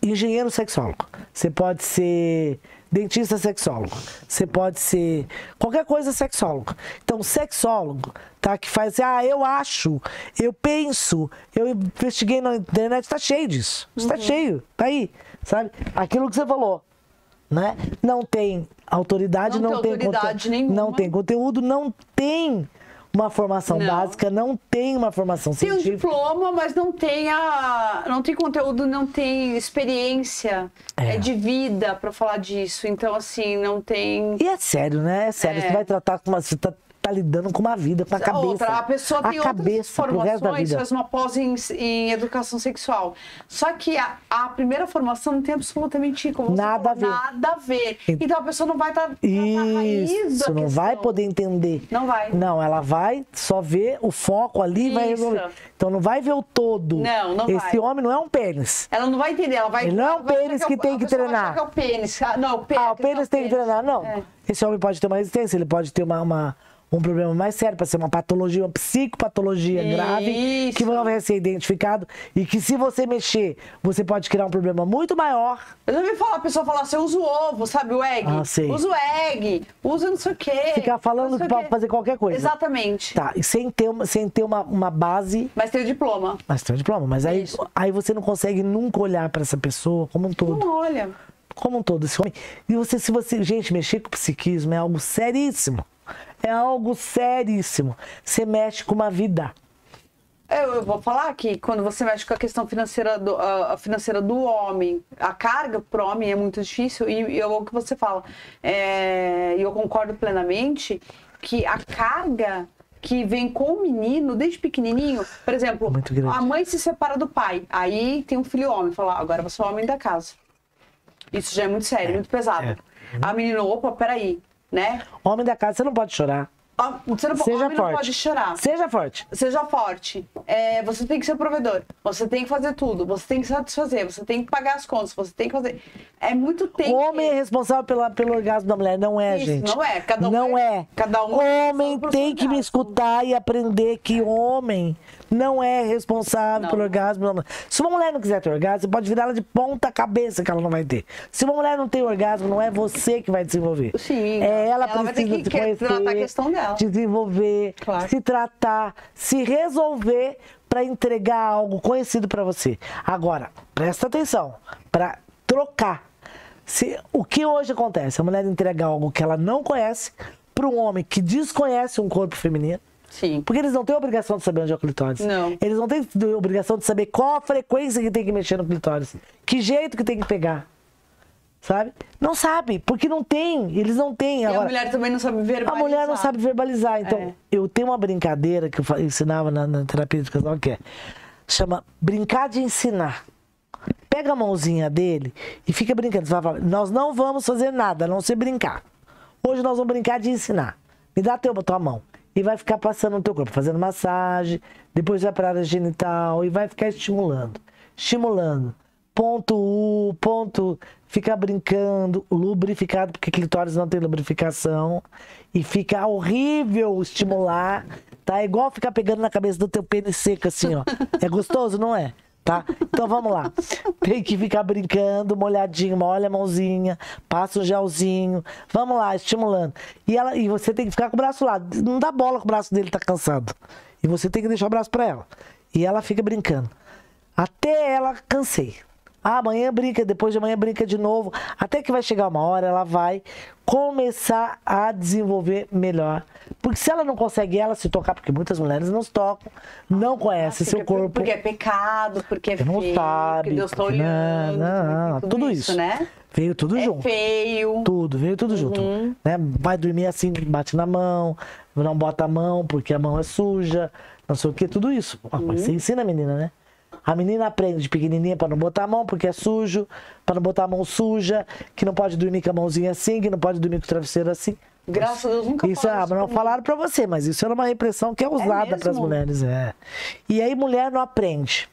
engenheiro sexólogo. Você pode ser dentista sexólogo. Você pode ser qualquer coisa sexólogo. Então, sexólogo, tá? Que faz assim, ah, eu acho, eu penso, eu investiguei na internet, tá cheio disso. Está cheio, tá aí, sabe? Aquilo que você falou né? Não tem autoridade, Não não, tem tem, autoridade nenhuma. não tem conteúdo, não tem uma formação Não. básica, não tem uma formação Tem um científica. diploma, mas não tem a, não tem conteúdo, não tem experiência É. é. de vida pra falar disso. Então assim, não tem E é sério, né? É sério. É. Você vai tratar com uma. Você tá, tá lidando com uma vida, com a cabeça. Outra, a pessoa tem a cabeça formações, vida. faz uma pós em, em educação sexual. Só que a, a primeira formação não tem absolutamente como Nada a ver. nada a ver. Então a pessoa não vai estar raiz da Isso, não vai poder entender. Não vai. Não, ela vai só ver o foco ali e vai Isso. resolver. Então não vai ver o todo. Não, não Esse vai. homem não é um pênis. Ela não vai entender, ela vai. Ele não é um pênis é que tem a que treinar. que é o pênis. Ah, Não, o pênis. Ah, o pênis tem que treinar. Não. É. Esse homem pode ter uma resistência, ele pode ter uma, uma- um problema mais sério, para ser uma patologia, uma psicopatologia grave, Isso. que não vai ser identificado. E que se você mexer, você pode criar um problema muito maior. Eu já ouvi falar, a pessoa falar assim, usa o ovo, sabe, o egg? Ah, sei. Usa o egg, usa não sei o quê. Ficar falando que o pode fazer qualquer coisa. Exatamente. Tá, e sem ter, uma, sem ter uma, uma base. Mas tem o diploma. Mas tem um diploma. Mas aí, Isso. aí você não consegue nunca olhar para essa pessoa como um todo. Não olha. Como um todo, esse homem. E você, se você. Gente, mexer com o psiquismo é algo seríssimo. É algo seríssimo. Você mexe com uma vida. Eu, eu vou falar que quando você mexe com a questão financeira do, a, a financeira do homem, a carga pro homem é muito difícil e, e é o que você fala. É, E eu concordo plenamente que a carga que vem com o menino desde pequenininho, por exemplo, a mãe se separa do pai, aí tem um filho homem, fala, agora você é o homem da casa. Isso já é muito sério, muito pesado. é. A menina, opa, peraí, né? Homem da casa, você não pode chorar. Você não, Seja homem não forte. pode chorar. Seja forte. Seja forte. É, você tem que ser provedor. Você tem que fazer tudo. Você tem que satisfazer. Você tem que pagar as contas. Você tem que fazer. É muito tempo. O homem é responsável pela, pelo orgasmo da mulher. Não é, Isso, gente. não é. Cada um não é- é. cada um é homem tem que me escutar e aprender que homem não é responsável Não. pelo orgasmo mulher. Se uma mulher não quiser ter orgasmo, você pode virar ela de ponta cabeça que ela não vai ter. Se uma mulher não tem orgasmo, não é você que vai desenvolver. Sim. É ela, Ela vai ter precisa que se que- conhecer, tratar a questão dela. desenvolver, Claro. se tratar, se resolver para entregar algo conhecido para você. Agora, presta atenção, para trocar. Se, o que hoje acontece? A mulher entrega algo que ela não conhece para um homem que desconhece um corpo feminino. Sim. Porque eles não têm obrigação de saber onde é o clitóris. Não. Eles não têm obrigação de saber qual a frequência que tem que mexer no clitóris. Que jeito que tem que pegar. Sabe? Não sabe, porque não tem. Eles não têm. E a Agora, mulher também não sabe a verbalizar. mulher não sabe verbalizar. Então, É. eu tenho uma brincadeira que eu ensinava na, na terapia de casal que é chama brincar de ensinar. Pega a mãozinha dele e fica brincando. Você vai falar, nós não vamos fazer nada, a não ser brincar. Hoje nós vamos brincar de ensinar. Me dá teu, tua mão. E vai ficar passando no teu corpo, fazendo massagem, depois vai para a área genital e vai ficar estimulando. Estimulando. Ponto U, ponto. Fica brincando, lubrificado, porque clitóris não tem lubrificação. E fica horrível estimular. Tá? É igual ficar pegando na cabeça do teu pênis seco, assim, ó. É gostoso, não é? Tá? Então vamos lá. Tem que ficar brincando, molhadinho, molha a mãozinha, passa um gelzinho. Vamos lá, estimulando. E, ela, e você tem que ficar com o braço lá. Não dá bola que o braço dele tá cansado. E você tem que deixar o braço pra ela. E ela fica brincando. Até ela cansei. Ah, amanhã brinca, depois de amanhã brinca de novo. Até que vai chegar uma hora, ela vai começar a desenvolver melhor. Porque se ela não consegue ela se tocar, porque muitas mulheres não se tocam, não conhecem seu Porque- corpo. Porque é pecado, porque é não feio, sabe. porque Deus tá porque olhando. Não, não, tudo, tudo isso, isso. né? Veio tudo É junto. feio. Tudo, veio tudo junto. Né? Vai dormir assim, bate na mão, não bota a mão porque a mão é suja, não sei o que, tudo isso. Ah, Mas você ensina a menina, né? A menina aprende de pequenininha para não botar a mão porque é sujo, para não botar a mão suja, que não pode dormir com a mãozinha assim, que não pode dormir com o travesseiro assim. Graças a Deus nunca Isso, falaram ah, isso não falaram pra você, mas isso era uma repressão que é usada para as mulheres. É. E aí mulher não aprende,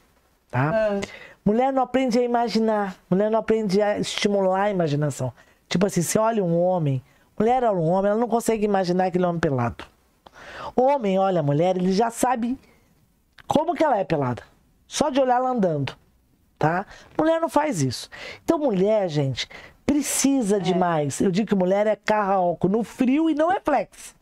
tá? Ah. Mulher não aprende a imaginar, mulher não aprende a estimular a imaginação. Tipo assim, você olha um homem, mulher olha um homem, ela não consegue imaginar aquele homem pelado. Homem olha a mulher, ele já sabe como que ela é pelada. Só de olhar ela andando, tá? Mulher não faz isso. Então mulher, gente, precisa de mais. Eu digo que mulher é carro no frio e não é flex.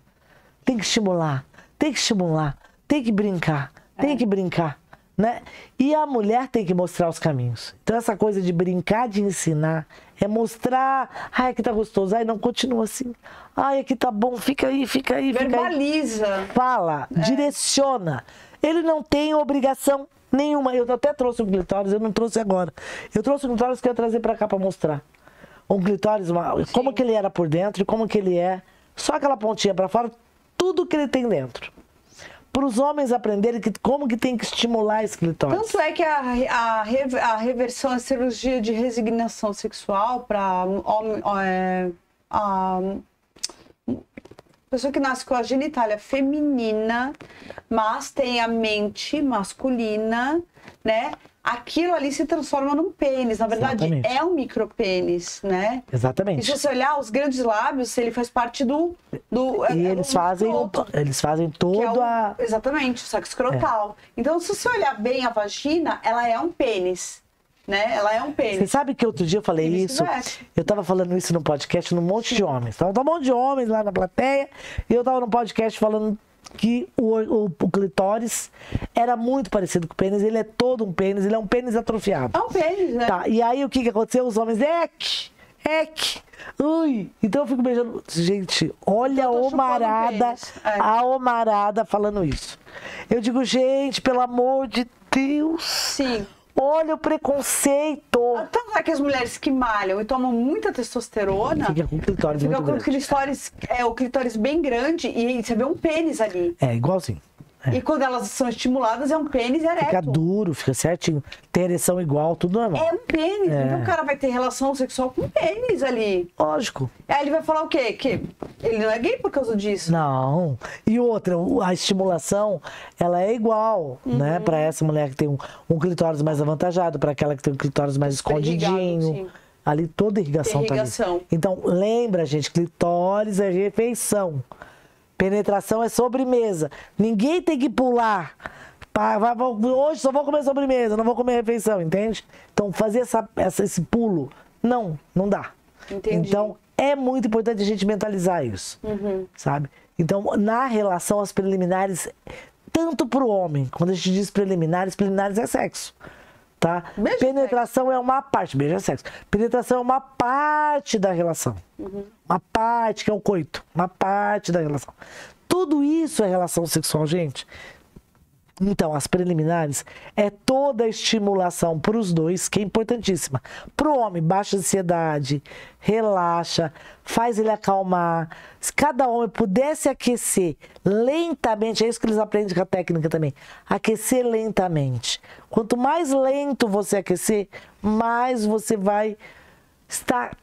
Tem que estimular, tem que estimular, tem que brincar, tem que brincar, né? E a mulher tem que mostrar os caminhos. Então essa coisa de brincar, de ensinar, é mostrar, ai, aqui tá gostoso, ai, não continua assim. Ai, aqui tá bom, fica aí, fica aí, fica aí Verbaliza. fala, direciona. Ele não tem obrigação nenhuma. Eu até trouxe um clitóris, eu não trouxe agora. Eu trouxe um clitóris que eu ia trazer pra cá pra mostrar. Um clitóris, uma- como que ele era por dentro e como que ele é. Só aquela pontinha pra fora, tudo que ele tem dentro. Para os homens aprenderem que, como que tem que estimular esse clitóris. Tanto é que a, a, a reversão, a cirurgia de resignação sexual para homem, é, a pessoa que nasce com a genitália feminina, mas tem a mente masculina, né? Aquilo ali se transforma num pênis. Na verdade, Exatamente. é um micropênis, né? E Exatamente. se você olhar os grandes lábios, ele faz parte do. do E é- é eles do fazem, escroto. eles fazem é toda o- a. Exatamente, o saco escrotal. Então, se você olhar bem a vagina, ela é um pênis. Né? Ela é um Você pênis. sabe que outro dia eu falei E isso? Eu tava falando isso no podcast num monte de homens. Tava um monte de homens lá na plateia. E eu tava no podcast falando que o, o, o clitóris era muito parecido com o pênis. Ele é todo um pênis, ele é um pênis atrofiado. É um pênis, né? Tá, e aí o que que aconteceu? Os homens, é, que É que. Ui, então eu fico beijando. Gente, olha tô a Omarada, pênis. É. a Omarada falando isso. Eu digo, gente, pelo amor de Deus, Sim. Olha o preconceito. Tanto é que as mulheres que malham e tomam muita testosterona. Fica com o clitóris Fica muito com o grande. clitóris, é, o clitóris bem grande e você vê um pênis ali. É, igualzinho. E quando elas são estimuladas, é um pênis ereto. Fica duro, fica certinho. Tem ereção igual, tudo normal. É um pênis. É. Então o cara vai ter relação sexual com um pênis ali. Lógico. Aí ele vai falar o quê? Que ele não é gay por causa disso. Não. E outra, a estimulação, ela é igual, Uhum. né? Pra essa mulher que tem um, um clitóris mais avantajado, pra aquela que tem um clitóris mais escondidinho. Ali toda irrigação, Tem irrigação. tá ali. Então, lembra, gente, clitóris é refeição. Penetração é sobremesa. Ninguém tem que pular. Hoje só vou comer sobremesa, não vou comer refeição, entende? Então, fazer essa, essa- esse pulo, não, não dá. Entendi. Então, é muito importante a gente mentalizar isso, sabe? Então, na relação, as preliminares, tanto para o homem, quando a gente diz preliminares, preliminares é sexo, tá? Beijo Penetração é uma parte, beijo é sexo. Penetração é uma parte da relação, uma parte que é o coito, uma parte da relação. Tudo isso é relação sexual, gente. Então, as preliminares é toda a estimulação para os dois, que é importantíssima. Para o homem, baixa ansiedade, relaxa, faz ele acalmar. Se cada homem pudesse aquecer lentamente, é isso que eles aprendem com a técnica também, aquecer lentamente. Quanto mais lento você aquecer, mais você vai estar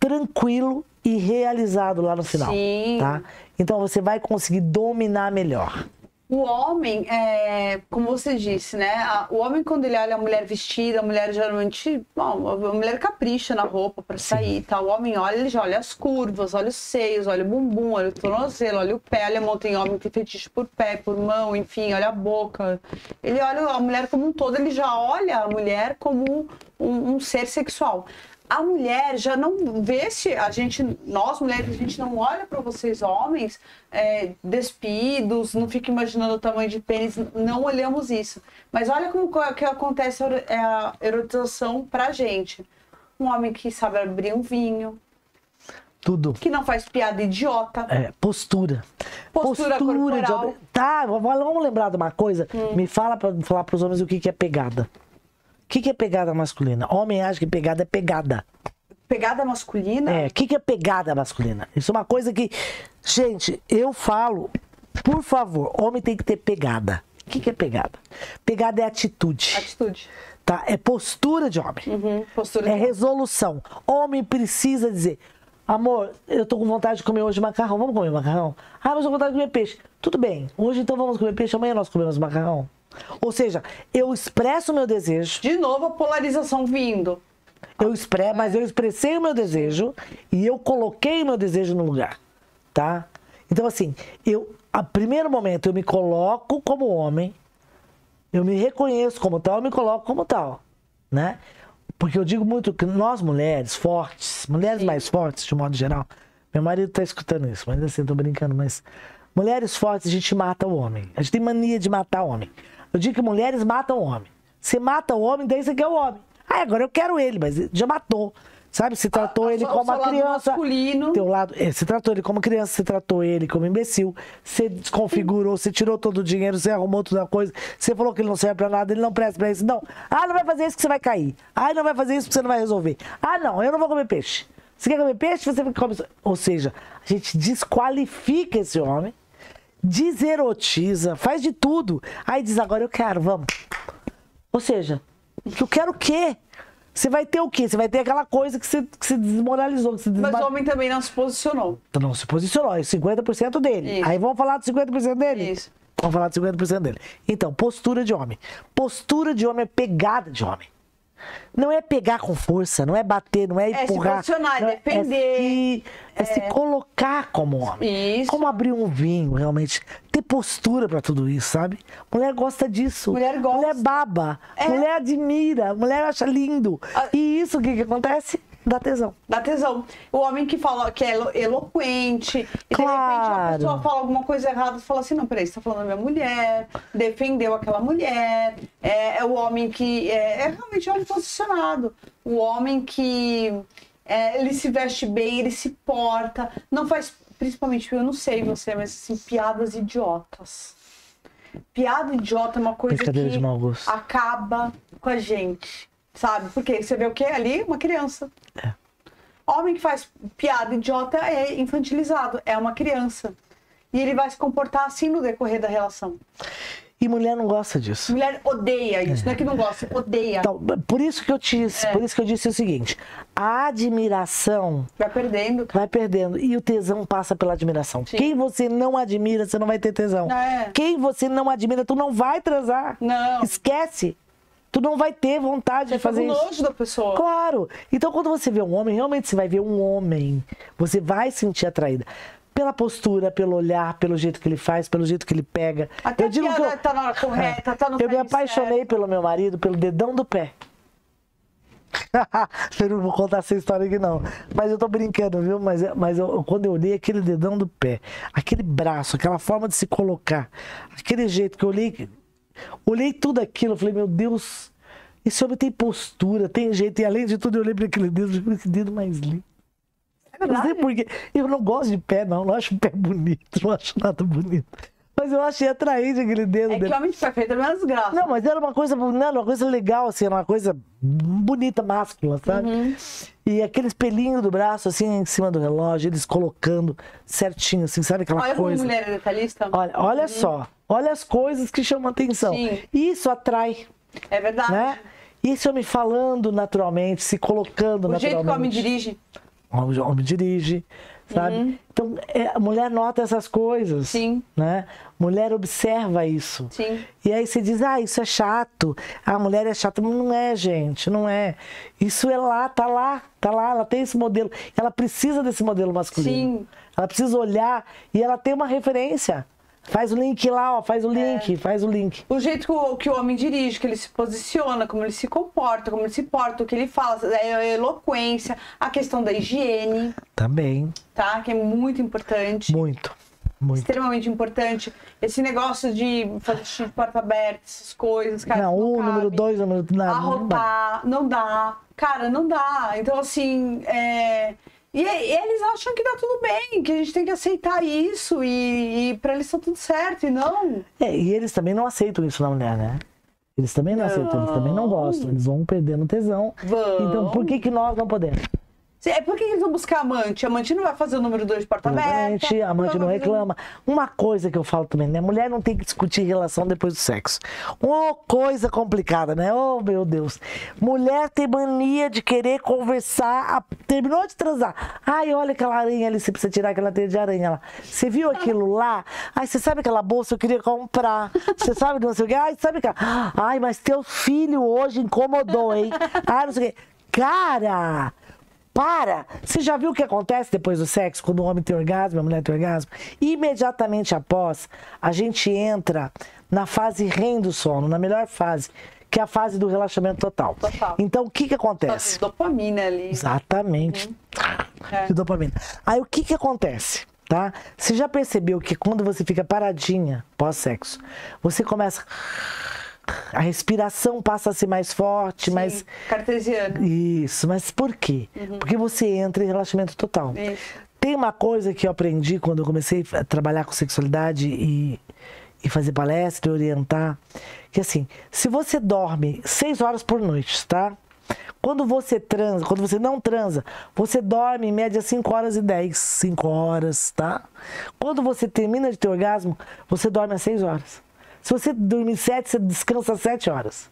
tranquilo e realizado lá no final, Sim. tá? Então você vai conseguir dominar melhor. O homem, é, como você disse, né? a- O homem, quando ele olha a mulher vestida, a mulher geralmente. Bom, a mulher capricha na roupa pra sair e tal. O homem olha, ele já olha as curvas, olha os seios, olha o bumbum, olha o tornozelo, olha o pé. Olha, a tem homem que tem fetiche por pé, por mão, enfim, olha a boca. Ele olha a mulher como um todo, ele já olha a mulher como um, um ser sexual. A mulher já não vê se a gente, nós mulheres, a gente não olha para vocês homens é, despidos, não fica imaginando o tamanho de pênis, não olhamos isso. Mas olha como co- que acontece a é a erotização pra gente. Um homem que sabe abrir um vinho, Tudo. que não faz piada idiota. É, postura. Postura corporal. de- Tá, vamos lembrar de uma coisa. Hum. Me fala pra falar pros homens o que, que é pegada. O que, que é pegada masculina? Homem acha que pegada é pegada. Pegada masculina, É, o que, que é pegada masculina? Isso é uma coisa que. Gente, eu falo, por favor, homem tem que ter pegada. O que, que é pegada? Pegada é atitude. atitude. Tá? É postura de homem. Uhum, postura É de- resolução. Homem precisa dizer: amor, eu tô com vontade de comer hoje macarrão. Vamos comer macarrão? Ah, mas eu tô com vontade de comer peixe. Tudo bem. Hoje então vamos comer peixe, amanhã nós comemos macarrão. Ou seja, eu expresso o meu desejo, De novo a polarização vindo. eu expre... mas eu expressei o meu desejo e eu coloquei o meu desejo no lugar, tá? Então assim, eu, a primeiro momento eu me coloco como homem, eu me reconheço como tal, eu me coloco como tal, né? Porque eu digo muito que nós mulheres fortes, mulheres mais fortes de um modo geral, meu marido tá escutando isso, mas assim, tô brincando, mas mulheres fortes a gente mata o homem. A gente tem mania de matar o homem. Eu digo que mulheres matam o homem. Você mata o homem, daí você quer o homem. Ah, agora eu quero ele, mas ele já matou. Sabe? Se tratou a ele como uma criança. masculino. Teu lado, é, você tratou ele como criança, você tratou ele como imbecil, você desconfigurou, você tirou todo o dinheiro, você arrumou toda a coisa, você falou que ele não serve pra nada, ele não presta pra isso. Não. Ah, não vai fazer isso que você vai cair. Ah, não vai fazer isso que você não vai resolver. Ah, não, eu não vou comer peixe. Você quer comer peixe? Você come. Ou seja, a gente desqualifica esse homem, deserotiza, faz de tudo. Aí diz, agora eu quero, vamos. Ou seja, eu quero o quê? Você vai ter o quê? Você vai ter aquela coisa que você, que você desmoralizou, que você Mas desma... o homem também não se posicionou. Então não se posicionou, é 50% dele. Isso. Aí vamos falar dos 50% dele? Isso. Vamos falar dos 50% dele. Então, postura de homem. Postura de homem é pegada de homem. Não é pegar com força, não é bater, não é É se empurrar. posicionar, não é- defender. É, se, é se colocar como homem. Isso. Como abrir um vinho, realmente. Ter postura pra tudo isso, sabe? Mulher gosta disso. Mulher gosta. Mulher baba. É. Mulher admira. Mulher acha lindo. Ah. E isso, o que, que acontece? Dá tesão. Dá tesão. O homem que fala que é elo- eloquente, e de repente Claro. a pessoa fala alguma coisa errada, fala assim, não, peraí, você tá falando da minha mulher, defendeu aquela mulher. É, é o homem que é, é realmente homem posicionado. O homem que é, ele se veste bem, ele se porta, não faz, principalmente, eu não sei você, mas assim, piadas idiotas. Piada idiota é uma coisa que acaba com a gente, sabe? Porque você vê o que ali? Uma criança. É. Homem que faz piada idiota é infantilizado, é uma criança. E ele vai se comportar assim no decorrer da relação. E mulher não gosta disso. Mulher odeia isso, não é que não gosta, odeia. Então, por isso que eu te, É. por isso que eu disse o seguinte: a admiração Vai perdendo. vai perdendo e o tesão passa pela admiração. Sim. Quem você não admira, você não vai ter tesão. É. Quem você não admira, tu não vai transar. Não. Esquece. Tu não vai ter vontade Você de fazer isso. nojo da pessoa. Claro. Então, quando você vê um homem, realmente você vai ver um homem. Você vai sentir atraída. Pela postura, pelo olhar, pelo jeito que ele faz, pelo jeito que ele pega. Até eu digo a que eu, tá na hora correta, tá no eu me apaixonei certo. pelo meu marido pelo dedão do pé. eu não vou contar essa história aqui, não. Mas eu tô brincando, viu? Mas, mas eu- quando eu olhei aquele dedão do pé, aquele braço, aquela forma de se colocar, aquele jeito que eu olhei, olhei tudo aquilo, falei, meu Deus, esse homem tem postura, tem jeito. E além de tudo, eu olhei para aquele dedo, eu falei, que dedo mais lindo. É Não sei porque. Eu não gosto de pé, não. Não acho pé bonito. Não acho nada bonito. Mas eu achei atraente aquele dedo É que dele. homem de perfeito é uma desgraça. Não, mas era uma coisa, não, era uma coisa legal, assim, era uma coisa bonita, máscula, sabe? Uhum. E aqueles pelinhos do braço, assim, em cima do relógio, eles colocando certinho, assim, sabe aquela Olha como coisa? mulher é detalhista. Olha, olha só, olha as coisas que chamam atenção. Sim. Isso atrai, É verdade. né? E esse homem falando naturalmente, se colocando O jeito que o homem naturalmente. dirige. Homem, homem dirige, sabe? Então, é, a mulher nota essas coisas. Uhum. Sim. Né? Mulher observa isso. Sim. E aí você diz, ah, isso é chato. A mulher é chata. Não é, gente, não é. Isso é lá, tá lá, tá lá. Ela tem esse modelo. Ela precisa desse modelo masculino. Sim. Ela precisa olhar e ela tem uma referência. Faz o link lá, ó, faz o É. link, faz o link. O jeito que o, que o homem dirige, que ele se posiciona, como ele se comporta, como ele se porta, o que ele fala, a eloquência, a questão da higiene, Também, tá? Que é muito importante. muito, muito. Extremamente importante. Esse negócio de fazer xixi de porta aberta, essas coisas, cara. Não, um, número dois, número... Não, não dá. Arrotar, não dá. Cara, não dá. Então, assim, é... E, eles acham que tá tudo bem, que a gente tem que aceitar isso e, e pra eles tá tudo certo, e não. É, e eles também não aceitam isso na mulher, né? Eles também não, aceitam, eles também não gostam, eles vão perdendo tesão. Vão. Então, por que, que nós não podemos? É por que eles vão buscar amante? Amante não vai fazer o número 2 de porta aberta. A amante não reclama. Uma coisa que eu falo também, né? Mulher não tem que discutir relação depois do sexo. Uma coisa complicada, né? Oh, meu Deus. Mulher tem mania de querer conversar. a- Terminou de transar. Ai, olha aquela aranha ali, você precisa tirar aquela teia de aranha lá. Você viu aquilo lá? Ai, você sabe aquela bolsa eu queria comprar? Você sabe não sei o quê? Ai, sabe que. Ai, mas teu filho hoje incomodou, hein? Ai, não sei o quê. Cara! Para! Você já viu o que acontece depois do sexo, quando o homem tem orgasmo, a mulher tem orgasmo? Imediatamente após, a gente entra na fase REM do sono, na melhor fase, que é a fase do relaxamento total. Total. Então, o que que Tá acontece? dopamina ali. Exatamente. É. De dopamina. Aí, o que que acontece? Tá? Você já percebeu que quando você fica paradinha pós-sexo, você começa... A respiração passa a ser mais forte, mais... Sim, Cartesiano. Isso, mas por quê? Porque você entra em relaxamento total. Isso. Tem uma coisa que eu aprendi quando eu comecei a trabalhar com sexualidade e, e fazer palestra e orientar, que assim, se você dorme seis horas por noite, tá? Quando você transa, quando você não transa, você dorme em média 5 horas e 10, 5 horas, tá? Quando você termina de ter orgasmo, você dorme às 6 horas. Se você dormir 7, você descansa 7 horas.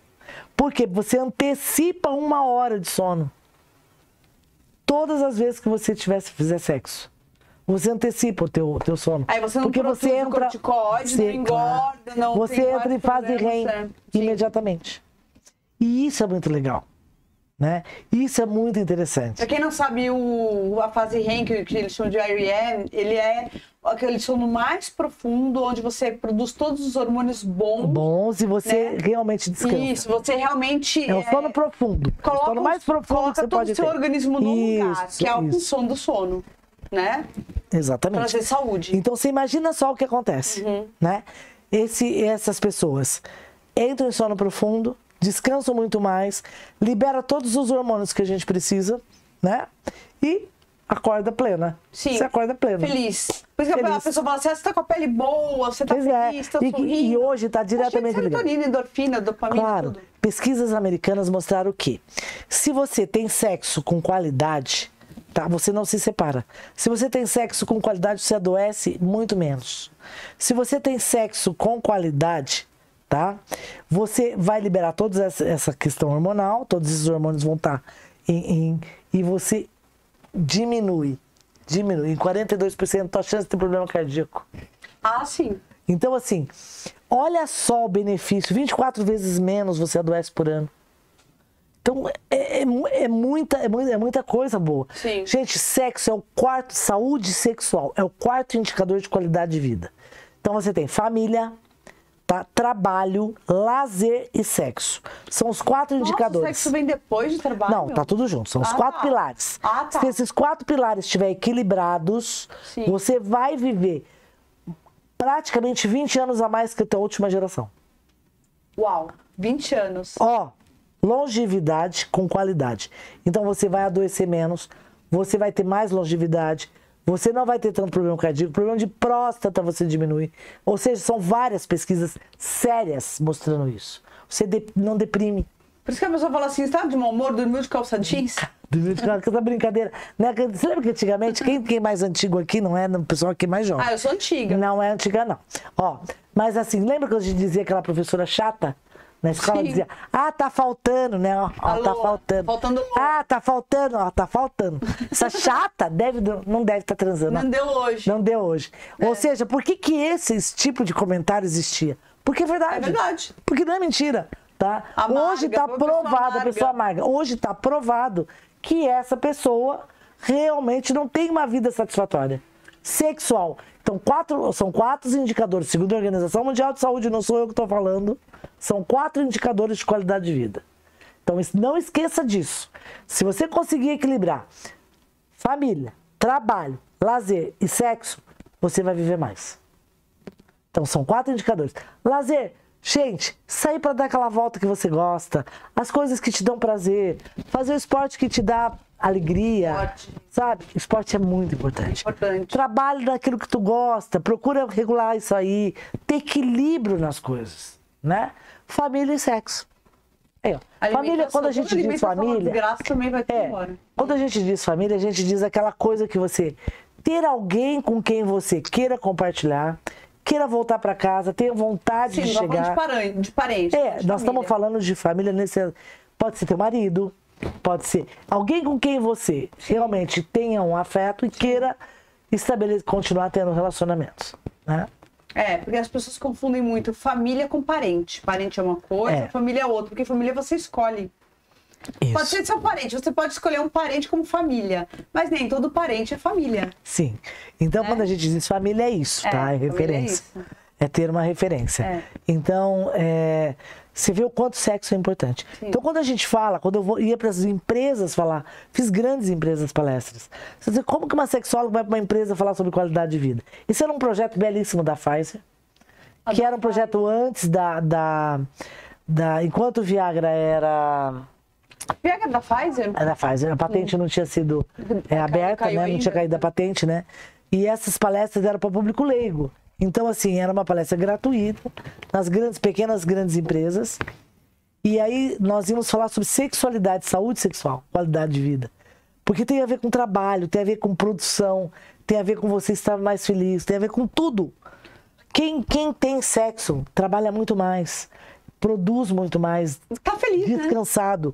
Por quê? Você antecipa uma hora de sono todas as vezes que você tivesse fizer sexo. Você antecipa o teu, teu sono. Aí você não Porque você entra, corticoide, não engorda, não Você entra em fase REM imediatamente. E isso é muito legal. Né? Isso é muito interessante. Pra quem não sabe, o, a fase REM, que, que eles chamam de REM, ele é aquele sono mais profundo, onde você produz todos os hormônios bons. Bom se você Né? realmente descansa. Isso, você realmente É o sono profundo. coloca, o sono mais profundo coloca que você todo pode o seu ter. organismo no lugar, Isso, que é o função do sono, né? Exatamente. Trazer saúde. Então você imagina só o que acontece, Uhum. né? Esse, essas pessoas entram em sono profundo, descansam muito mais, libera todos os hormônios que a gente precisa, né? E acorda plena. Sim. Você acorda plena. Feliz. Por isso que a pessoa fala assim, ah, você tá com a pele boa, você tá Pois é. feliz, tá E, sorrindo. e hoje está Tá diretamente ligado. serotonina, endorfina, dopamina, Claro, tudo. pesquisas americanas mostraram que se você tem sexo com qualidade, tá? Você não se separa. Se você tem sexo com qualidade, você adoece muito menos. Se você tem sexo com qualidade, tá? Você vai liberar toda essa, questão hormonal, todos esses hormônios vão estar em, em- e você diminui, diminui em 42% a chance de ter problema cardíaco. Ah, sim. Então, assim, olha só o benefício: 24 vezes menos você adoece por ano. Então, é, é é muita, é, muita, é muita coisa boa. Sim. Gente, sexo é o quarto, saúde sexual é o quarto indicador de qualidade de vida. Então, você tem família, tá? trabalho, lazer e sexo. São os quatro Nossa, o indicadores. sexo vem depois de trabalho? Não, tá tudo junto. São os Ah, quatro tá. pilares. Ah, tá. Se esses quatro pilares estiverem equilibrados, Sim. você vai viver praticamente 20 anos a mais que a tua última geração. Uau, 20 anos. Ó, longevidade com qualidade. Então você vai adoecer menos, você vai ter mais longevidade, você não vai ter tanto problema cardíaco, problema de próstata você diminui. Ou seja, são várias pesquisas sérias mostrando isso. Você de- não deprime. Por isso que a pessoa fala assim, você tá de mau humor, dormiu de calça jeans? Essa brincadeira. Né? Você lembra que antigamente, quem, quem é mais antigo aqui não é o pessoal aqui mais jovem. Ah, eu sou antiga. Não é antiga, não. Ó, mas assim, lembra que a gente dizia aquela professora chata? Na escola Sim. dizia, ah, tá faltando, né? Ó, ó, A tá faltando. faltando. Ah, tá faltando, ó, tá faltando. Essa chata deve, não deve estar transando. Não deu hoje. Não deu hoje. Ou seja, por que, que esse tipo de comentário existia? Porque é verdade. É verdade. Porque não é mentira, tá? Amarga, Hoje tá pessoa provado, a pessoa amarga. Hoje tá provado que essa pessoa realmente não tem uma vida satisfatória sexual. Então, quatro, são quatro indicadores, segundo a Organização Mundial de Saúde, não sou eu que estou falando, são quatro indicadores de qualidade de vida. Então, não esqueça disso. Se você conseguir equilibrar família, trabalho, lazer e sexo, você vai viver mais. Então são quatro indicadores. Lazer, gente, sair para dar aquela volta que você gosta, as coisas que te dão prazer, fazer o esporte que te dá alegria, Esporte. sabe? Esporte é muito importante. Importante. Trabalho naquilo que tu gosta, procura regular isso aí, ter equilíbrio nas coisas, né? Família e sexo. Ó. Família, quando a gente diz é família, desgraça também vai ter é, embora. quando a gente diz família, a gente diz aquela coisa que você ter alguém com quem você queira compartilhar, queira voltar para casa, tenha vontade Sim, de chegar. de parente. De parente É, nós família. estamos falando de família nesse pode ser teu marido, pode ser alguém com quem você realmente tenha um afeto e queira estabelecer, continuar tendo relacionamentos, né? É, porque as pessoas confundem muito família com parente. Parente é uma coisa, É. família é outra. Porque família você escolhe. Isso. Pode ser seu parente, você pode escolher um parente como família. Mas nem todo parente é família. Sim. Então, quando a gente diz família, é isso, É, tá? É é referência. isso. É, ter uma referência. É. Então, é, você vê o quanto sexo é importante. Sim. Então, quando a gente fala, quando eu vou, ia para as empresas falar, fiz grandes empresas palestras. Você diz, como que uma sexóloga vai para uma empresa falar sobre qualidade de vida? Isso era um projeto belíssimo da Pfizer, A que da era um projeto antes da, da, da. Enquanto o Viagra era. Pega da Pfizer? Era Pfizer, a patente não tinha sido é, aberta, caiu né? Não ainda. tinha caído a patente, né? E essas palestras eram para público leigo. Então, assim, era uma palestra gratuita, nas grandes, pequenas, grandes empresas. E aí nós íamos falar sobre sexualidade, saúde sexual, qualidade de vida. Porque tem a ver com trabalho, tem a ver com produção, tem a ver com você estar mais feliz, tem a ver com tudo. Quem, quem tem sexo trabalha muito mais, produz muito mais, Tá feliz, né? descansado,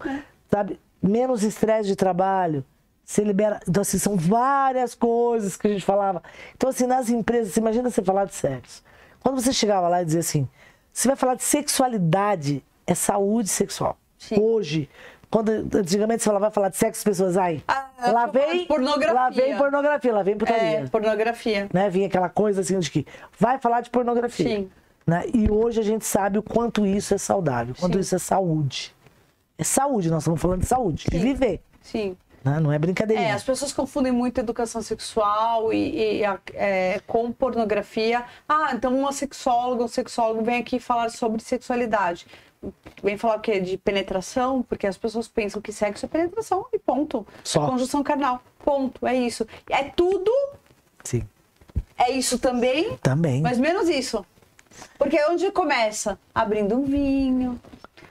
sabe? Menos estresse de trabalho. Você libera. Então, assim, são várias coisas que a gente falava. Então, assim, nas empresas, imagina você falar de sexo. Quando você chegava lá e dizia assim, você vai falar de sexualidade, é saúde sexual. Sim. Hoje, quando antigamente você falava, vai falar de sexo, as pessoas, ai, Ah, lá de vem pornografia. Lá vem pornografia, lá vem putaria É, pornografia. né? Vinha aquela coisa assim de que vai falar de pornografia. Sim. Né? E hoje a gente sabe o quanto isso é saudável, o quanto Sim. isso é saúde. É saúde, nós estamos falando de saúde, de Sim. viver. Sim. Né? Não é brincadeirinha. É, as pessoas confundem muito educação sexual e, e a- é, com pornografia. Ah, então uma sexóloga, um sexólogo vem aqui falar sobre sexualidade. vem falar o quê? De penetração, porque as pessoas pensam que sexo é penetração e ponto. Só. É conjunção carnal. Ponto. É isso. É tudo, Sim. é isso também, Também. mas menos isso. Porque é onde começa? Abrindo um vinho,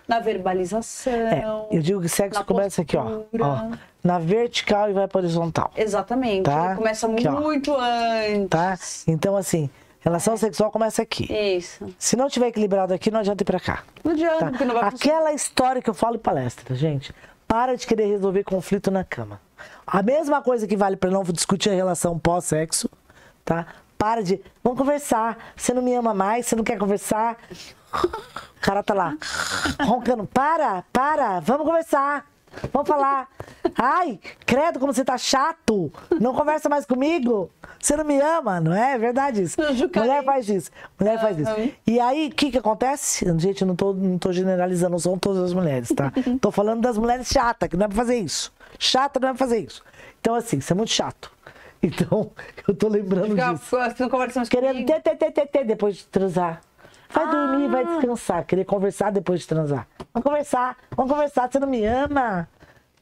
na verbalização. É, eu digo que sexo começa aqui, ó, ó. Na vertical e vai pra horizontal. Exatamente. Tá? Ele começa Aqui, ó. muito antes. Tá? Então, assim, relação sexual começa aqui. Isso. Se não tiver equilibrado aqui, não adianta ir pra cá. Não adianta, Tá? porque não vai funcionar. Aquela história que eu falo em palestra, gente. Para de querer resolver conflito na cama. A mesma coisa que vale pra não discutir a relação pós-sexo, tá? Para de. Vamos conversar. Você não me ama mais, você não quer conversar. O cara tá lá, roncando. Para, para, vamos conversar. Vamos falar. Ai, credo, como você tá chato. Não conversa mais comigo. Você não me ama, não é? É verdade isso. Mulher faz isso. Mulher faz isso. E aí, o que que acontece? Gente, eu não tô, não tô generalizando, não são todas as mulheres, tá? tô falando das mulheres chatas, que não é pra fazer isso. Chata não é pra fazer isso. Então, assim, isso é muito chato. Então, eu tô lembrando Fica, disso. você não conversa mais Querendo ter, ter, ter, depois de transar. Vai dormir, Ah. vai descansar. Querer conversar depois de transar. Vamos conversar, vamos conversar. Você não me ama?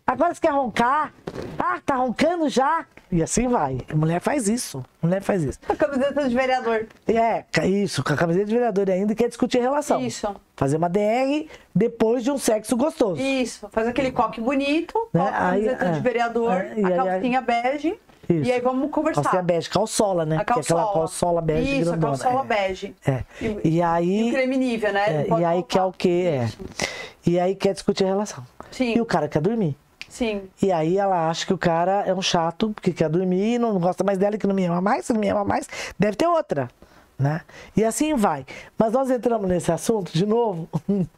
Agora você quer roncar? Ah, tá roncando já? E assim vai. Mulher faz isso. Mulher faz isso. A camiseta de vereador. É, isso, com a camiseta de vereador ainda quer discutir relação. Isso. Fazer uma DR depois de um sexo gostoso. Isso. Faz aquele coque bonito, Né? a Aí, camiseta é. de vereador, É, e a aí- calcinha bege. Isso. E aí vamos conversar. Calcinha bege, calçola, né? A Que é aquela calçola. calçola bege Isso, grandona. a calçola é. bege. É. E- E aí. E o creme né? é, e aí quer o quê? É. E aí quer discutir a relação. Sim. E o cara quer dormir. Sim. E aí ela acha que o cara é um chato, porque quer dormir, não gosta mais dela, que não me ama mais, não me ama mais, deve ter outra. Né? E assim vai. Mas nós entramos nesse assunto de novo.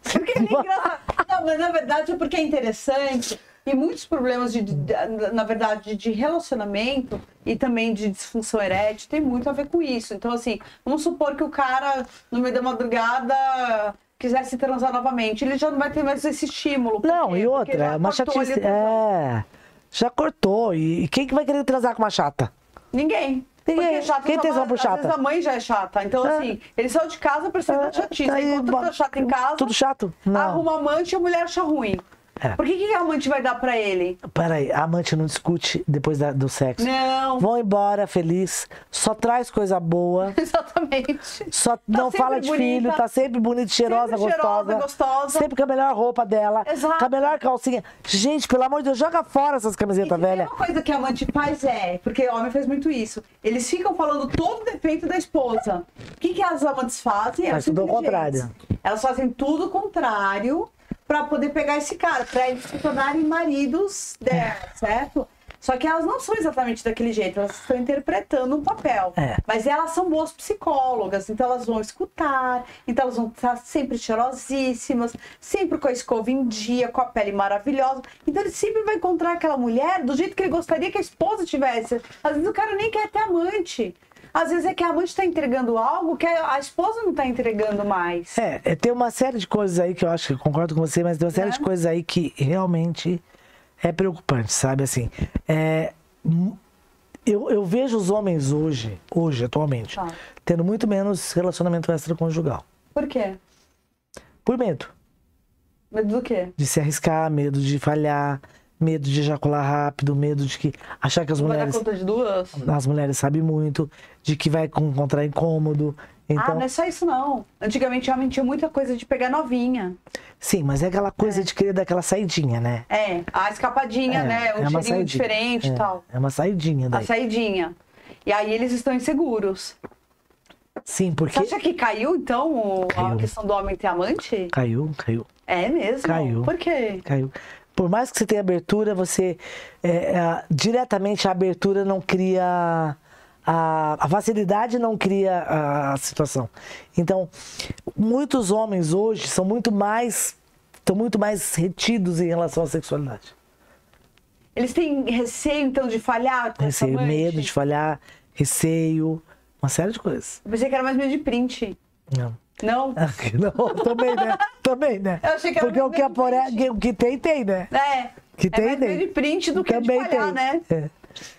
Porque é engraçado. Não, mas na verdade é porque é interessante. E muitos problemas, de, de- na verdade, de relacionamento e também de disfunção erétil tem muito a ver com isso. Então, assim, vamos supor que o cara, no meio da madrugada, quisesse transar novamente. Ele já não vai ter mais esse estímulo. Não, quê? e Porque outra, é uma chatice. É. Já cortou. E, quem que vai querer transar com uma chata? Ninguém. Porque chata Quem já- tesão por às chata? vezes a mãe já é chata. Então, É. assim, ele saiu de casa pra ser da chatice. Aí, Aí, tá chato em casa, Tudo chato? Não. arruma amante e a mulher acha ruim. É. Por que, que a amante vai dar pra ele? Peraí, a amante não discute depois da- do sexo. Não. Vão embora feliz, só traz coisa boa, Exatamente. só não sempre fala de bonita. filho, tá sempre bonita, cheirosa, Sempre gostosa. cheirosa, gostosa. Sempre com a melhor roupa dela, Exato. com a melhor calcinha. Gente, pelo amor de Deus, joga fora essas camisetas velhas. uma coisa que a amante faz é, porque homem faz muito isso, eles ficam falando todo o defeito da esposa. O que, que as amantes fazem? Elas Faz tudo são ao contrário. Elas fazem tudo o contrário pra poder pegar esse cara, pra eles se tornarem maridos dela, certo? Só que elas não são exatamente daquele jeito, elas estão interpretando um papel. É. Mas elas são boas psicólogas, então elas vão escutar, então elas vão estar sempre cheirosíssimas, sempre com a escova em dia, com a pele maravilhosa. Então ele sempre vai encontrar aquela mulher do jeito que ele gostaria que a esposa tivesse. Às vezes o cara nem quer ter amante. Às vezes é que a amante está entregando algo que a esposa não está entregando mais. É, é, tem uma série de coisas aí que eu acho que eu concordo com você, mas tem uma série Né? de coisas aí que realmente é preocupante, sabe? Assim, é, eu, eu vejo os homens hoje, hoje, atualmente, Tá. tendo muito menos relacionamento extraconjugal. Por quê? Por medo. Medo do quê? De se arriscar, medo de falhar, medo de ejacular rápido, medo de que achar que as Não vai dar mulheres, conta de duas? as mulheres sabem muito, de que vai encontrar incômodo. Então, Ah, não é só isso não. Antigamente homem tinha muita coisa de pegar novinha. sim, mas é aquela coisa de querer dar aquela saidinha, né? É, a escapadinha, né? Um uma cheirinho saidinha. diferente é, e tal. É uma saidinha A daí. saidinha. E aí eles estão inseguros. Sim, porque Você acha que caiu, então, o- a Caiu. questão do homem ter amante? caiu, caiu, É mesmo? Caiu. Por quê? caiu. Por mais que você tenha abertura, você é, é, diretamente a abertura não cria a, a facilidade não cria a, a situação. Então, muitos homens hoje são muito mais estão muito mais retidos em relação à sexualidade. Eles têm receio, então, de falhar com Receio, medo de falhar, receio, uma série de coisas. Eu pensei que era mais medo de print. Não. Não? Não, também, né? Também, né? Eu achei que Porque o que, medo de apare... print. o que tem, tem, né? É. Que é tem, mais tem. print do que Também de falhar, tem. né? É.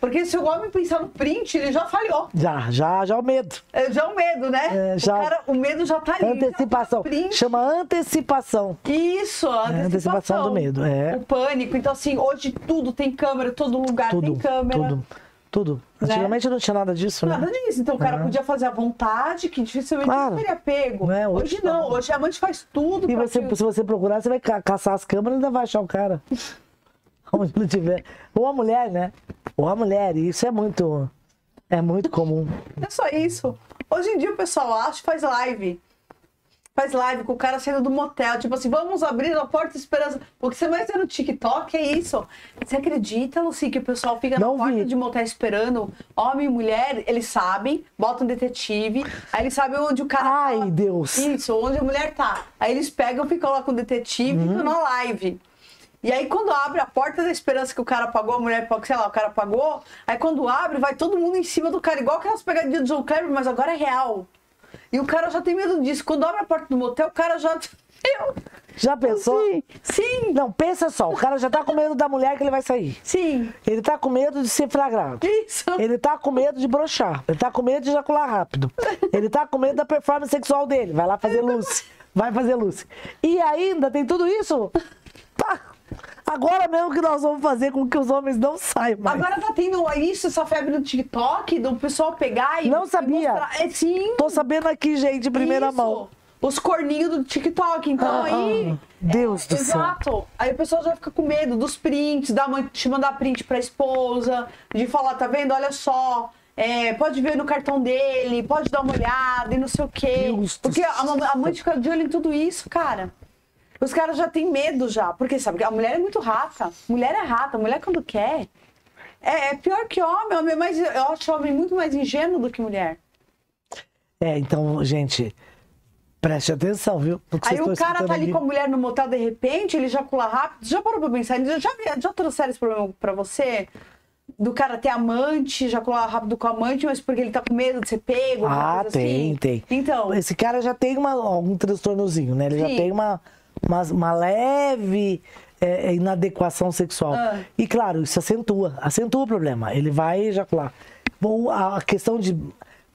Porque se o homem pensar no print, ele já falhou. Já, já, já o medo. É, Já é o medo, né? É, já- O, cara, o medo já tá ali. Antecipação. Print. Chama antecipação. Isso, a É, antecipação do medo, é. O pânico. Então, assim, hoje tudo tem câmera, todo lugar Tudo, tem câmera. tudo, tudo. Né? Antigamente não tinha nada disso, né? Nada disso. Então o cara podia fazer à vontade, que dificilmente Claro. seria pego. É, hoje hoje não, não. hoje a amante faz tudo E pra você, que- se você procurar, você vai ca- caçar as câmeras e ainda vai achar o cara. Onde não tiver. Ou a mulher, né? Ou a mulher. E isso é muito. É muito comum. É só isso. Hoje em dia o pessoal acha faz live. Faz live com o cara saindo do motel. Tipo assim, vamos abrir a porta esperança. O que você mais vê no TikTok é isso. Você acredita, Lucy, que o pessoal fica Não na porta vi. de motel esperando? Homem e mulher, eles sabem, botam detetive. Aí eles sabem onde o cara Ai, tá. Deus. Isso, onde a mulher tá. Aí eles pegam, ficam lá com o detetive, Uhum. ficam na live. E aí, quando abre a porta da esperança que o cara pagou, a mulher sei lá, o cara pagou, aí quando abre, vai todo mundo em cima do cara, igual aquelas pegadinhas do João Kleber, mas agora é real. E o cara já tem medo disso. Quando abre a porta do motel, o cara já. Eu- Já pensou? Sim, sim, Não, pensa só. O cara já tá com medo da mulher que ele vai sair. sim. Ele tá com medo de ser flagrado. Isso. Ele tá com medo de broxar. Ele tá com medo de ejacular rápido. Ele tá com medo da performance sexual dele. Vai lá fazer luz. Vai fazer luz. E ainda tem tudo isso? Pá! Agora mesmo que nós vamos fazer com que os homens não saiam mais. Agora tá tendo isso, essa febre no TikTok, do pessoal pegar e. Não e sabia. mostrar- É, sim. Tô sabendo aqui, gente, primeira Isso. mão. Os corninhos do TikTok. Então Ah, aí. ah, Deus é, do céu. Exato. Aí o pessoal já fica com medo dos prints, da mãe te mandar print pra esposa, de falar, tá vendo? Olha só. é, pode ver no cartão dele, pode dar uma olhada e não sei o quê. Deus do Porque a, a mãe fica de olho em tudo isso, cara. Os caras já têm medo já. Porque sabe a mulher é muito rata. Mulher é rata. Mulher quando quer. É, é pior que homem. homem é mais, eu acho homem muito mais ingênuo do que mulher. É, então, gente, preste atenção, viu? Aí o cara tá ali com a mulher no motel, de repente, ele ejacula rápido. Já parou pra pensar? Já, já, já trouxeram esse problema pra você? Do cara ter amante, ejacular rápido com amante, mas porque ele tá com medo de ser pego? Ah, tem, assim? tem. Então, Esse cara já tem uma, algum transtornozinho, né? Ele já Sim. tem uma, uma, uma leve é, inadequação sexual. Ah. E claro, isso acentua, acentua o problema. Ele vai ejacular. Bom, a questão de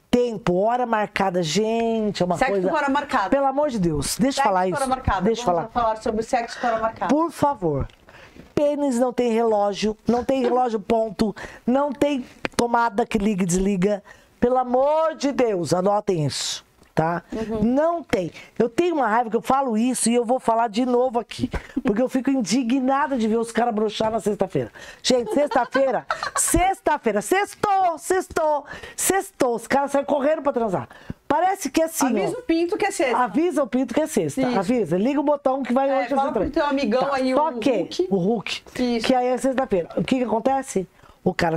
tempo, hora marcada, gente, é uma sexo coisa. com hora marcada. Pelo amor de Deus, deixa eu Sexo falar com hora isso. marcada. Deixa Vamos falar. falar sobre sexo com hora marcada. Por favor. Pênis não tem relógio, não tem relógio ponto, não tem tomada que liga e desliga. Pelo amor de Deus, anotem isso, tá? Não tem. Eu tenho uma raiva que eu falo isso e eu vou falar de novo aqui, porque eu fico indignada de ver os caras broxar na sexta-feira. Gente, sexta-feira, sexta-feira, sextou, sextou, sextou. Os caras saem correndo pra transar. Parece que é assim, ó. Avisa o pinto que é sexta. Avisa o Pinto que é sexta. Isso. Avisa. Liga o botão que vai É, hoje fala pro teu amigão aí, o Hulk. o Hulk. Isso. Que aí é sexta-feira. O que que acontece? O cara,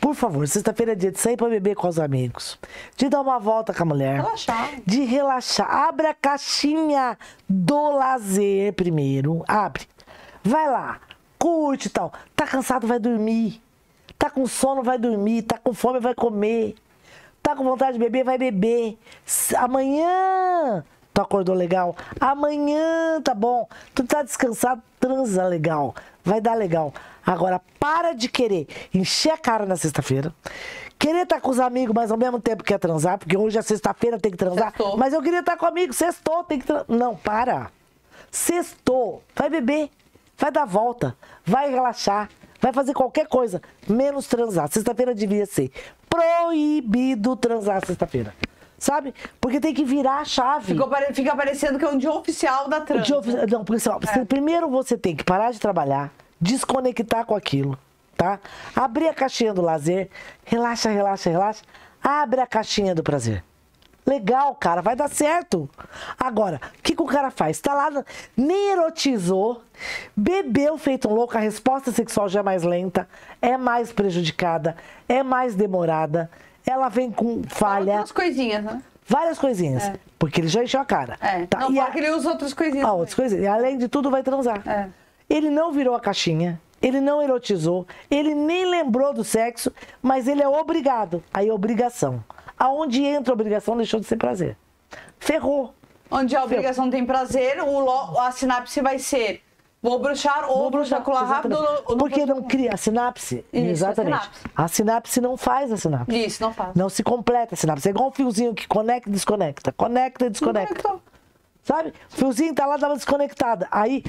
por favor, sexta-feira é dia de sair pra beber com os amigos. De dar uma volta com a mulher. Relaxar. De relaxar. Abre a caixinha do lazer primeiro. Abre. Vai lá. Curte e tal. Tá cansado, vai dormir. Tá com sono, vai dormir. Tá com fome, vai comer. Tá com vontade de beber, vai beber. Amanhã tu acordou legal. Amanhã tá bom. Tu tá descansado, transa legal. Vai dar legal. Agora para de querer encher a cara na sexta-feira. Querer estar com os amigos, mas ao mesmo tempo quer transar, porque hoje é sexta-feira, tem que transar. Sextou. Mas eu queria estar com amigos, sextou, tem que transar. Não, para. Sextou, vai beber, vai dar volta, vai relaxar, vai fazer qualquer coisa, menos transar. Sexta-feira devia ser proibido transar sexta-feira. Sabe? Porque tem que virar a chave. Ficou Fica parecendo que é um dia oficial da trans. De ofi- Não, porque assim, ó, você- primeiro você tem que parar de trabalhar, desconectar com aquilo, tá? Abrir a caixinha do lazer, relaxa, relaxa, relaxa. Abre a caixinha do prazer. Legal, cara, vai dar certo. Agora, o que, que o cara faz? Tá lá, nem erotizou, bebeu feito um louco, a resposta sexual já é mais lenta, é mais prejudicada, é mais demorada, ela vem com falha, Outras coisinhas, né? várias coisinhas. É. Porque ele já encheu a cara. É. Tá, Não, e a- que ele usa outras coisinhas. ah, outras coisas. E além de tudo, vai transar. É. Ele não virou a caixinha, ele não erotizou, ele nem lembrou do sexo, mas ele é obrigado. Aí obrigação. Aonde entra obrigação, deixou de ser prazer. Ferrou. Onde a obrigação tem prazer, o lo- a sinapse vai ser Vou bruxar ou vou ejacular rápido ou ou Porque não cria a sinapse. Isso, a Exatamente. sinapse. A sinapse não faz a sinapse. Isso, não faz. Não se completa a sinapse. É igual um fiozinho que conecta e desconecta. Conecta e desconecta. Conectou. Sabe? O fiozinho tá lá, tava desconectado. Aí,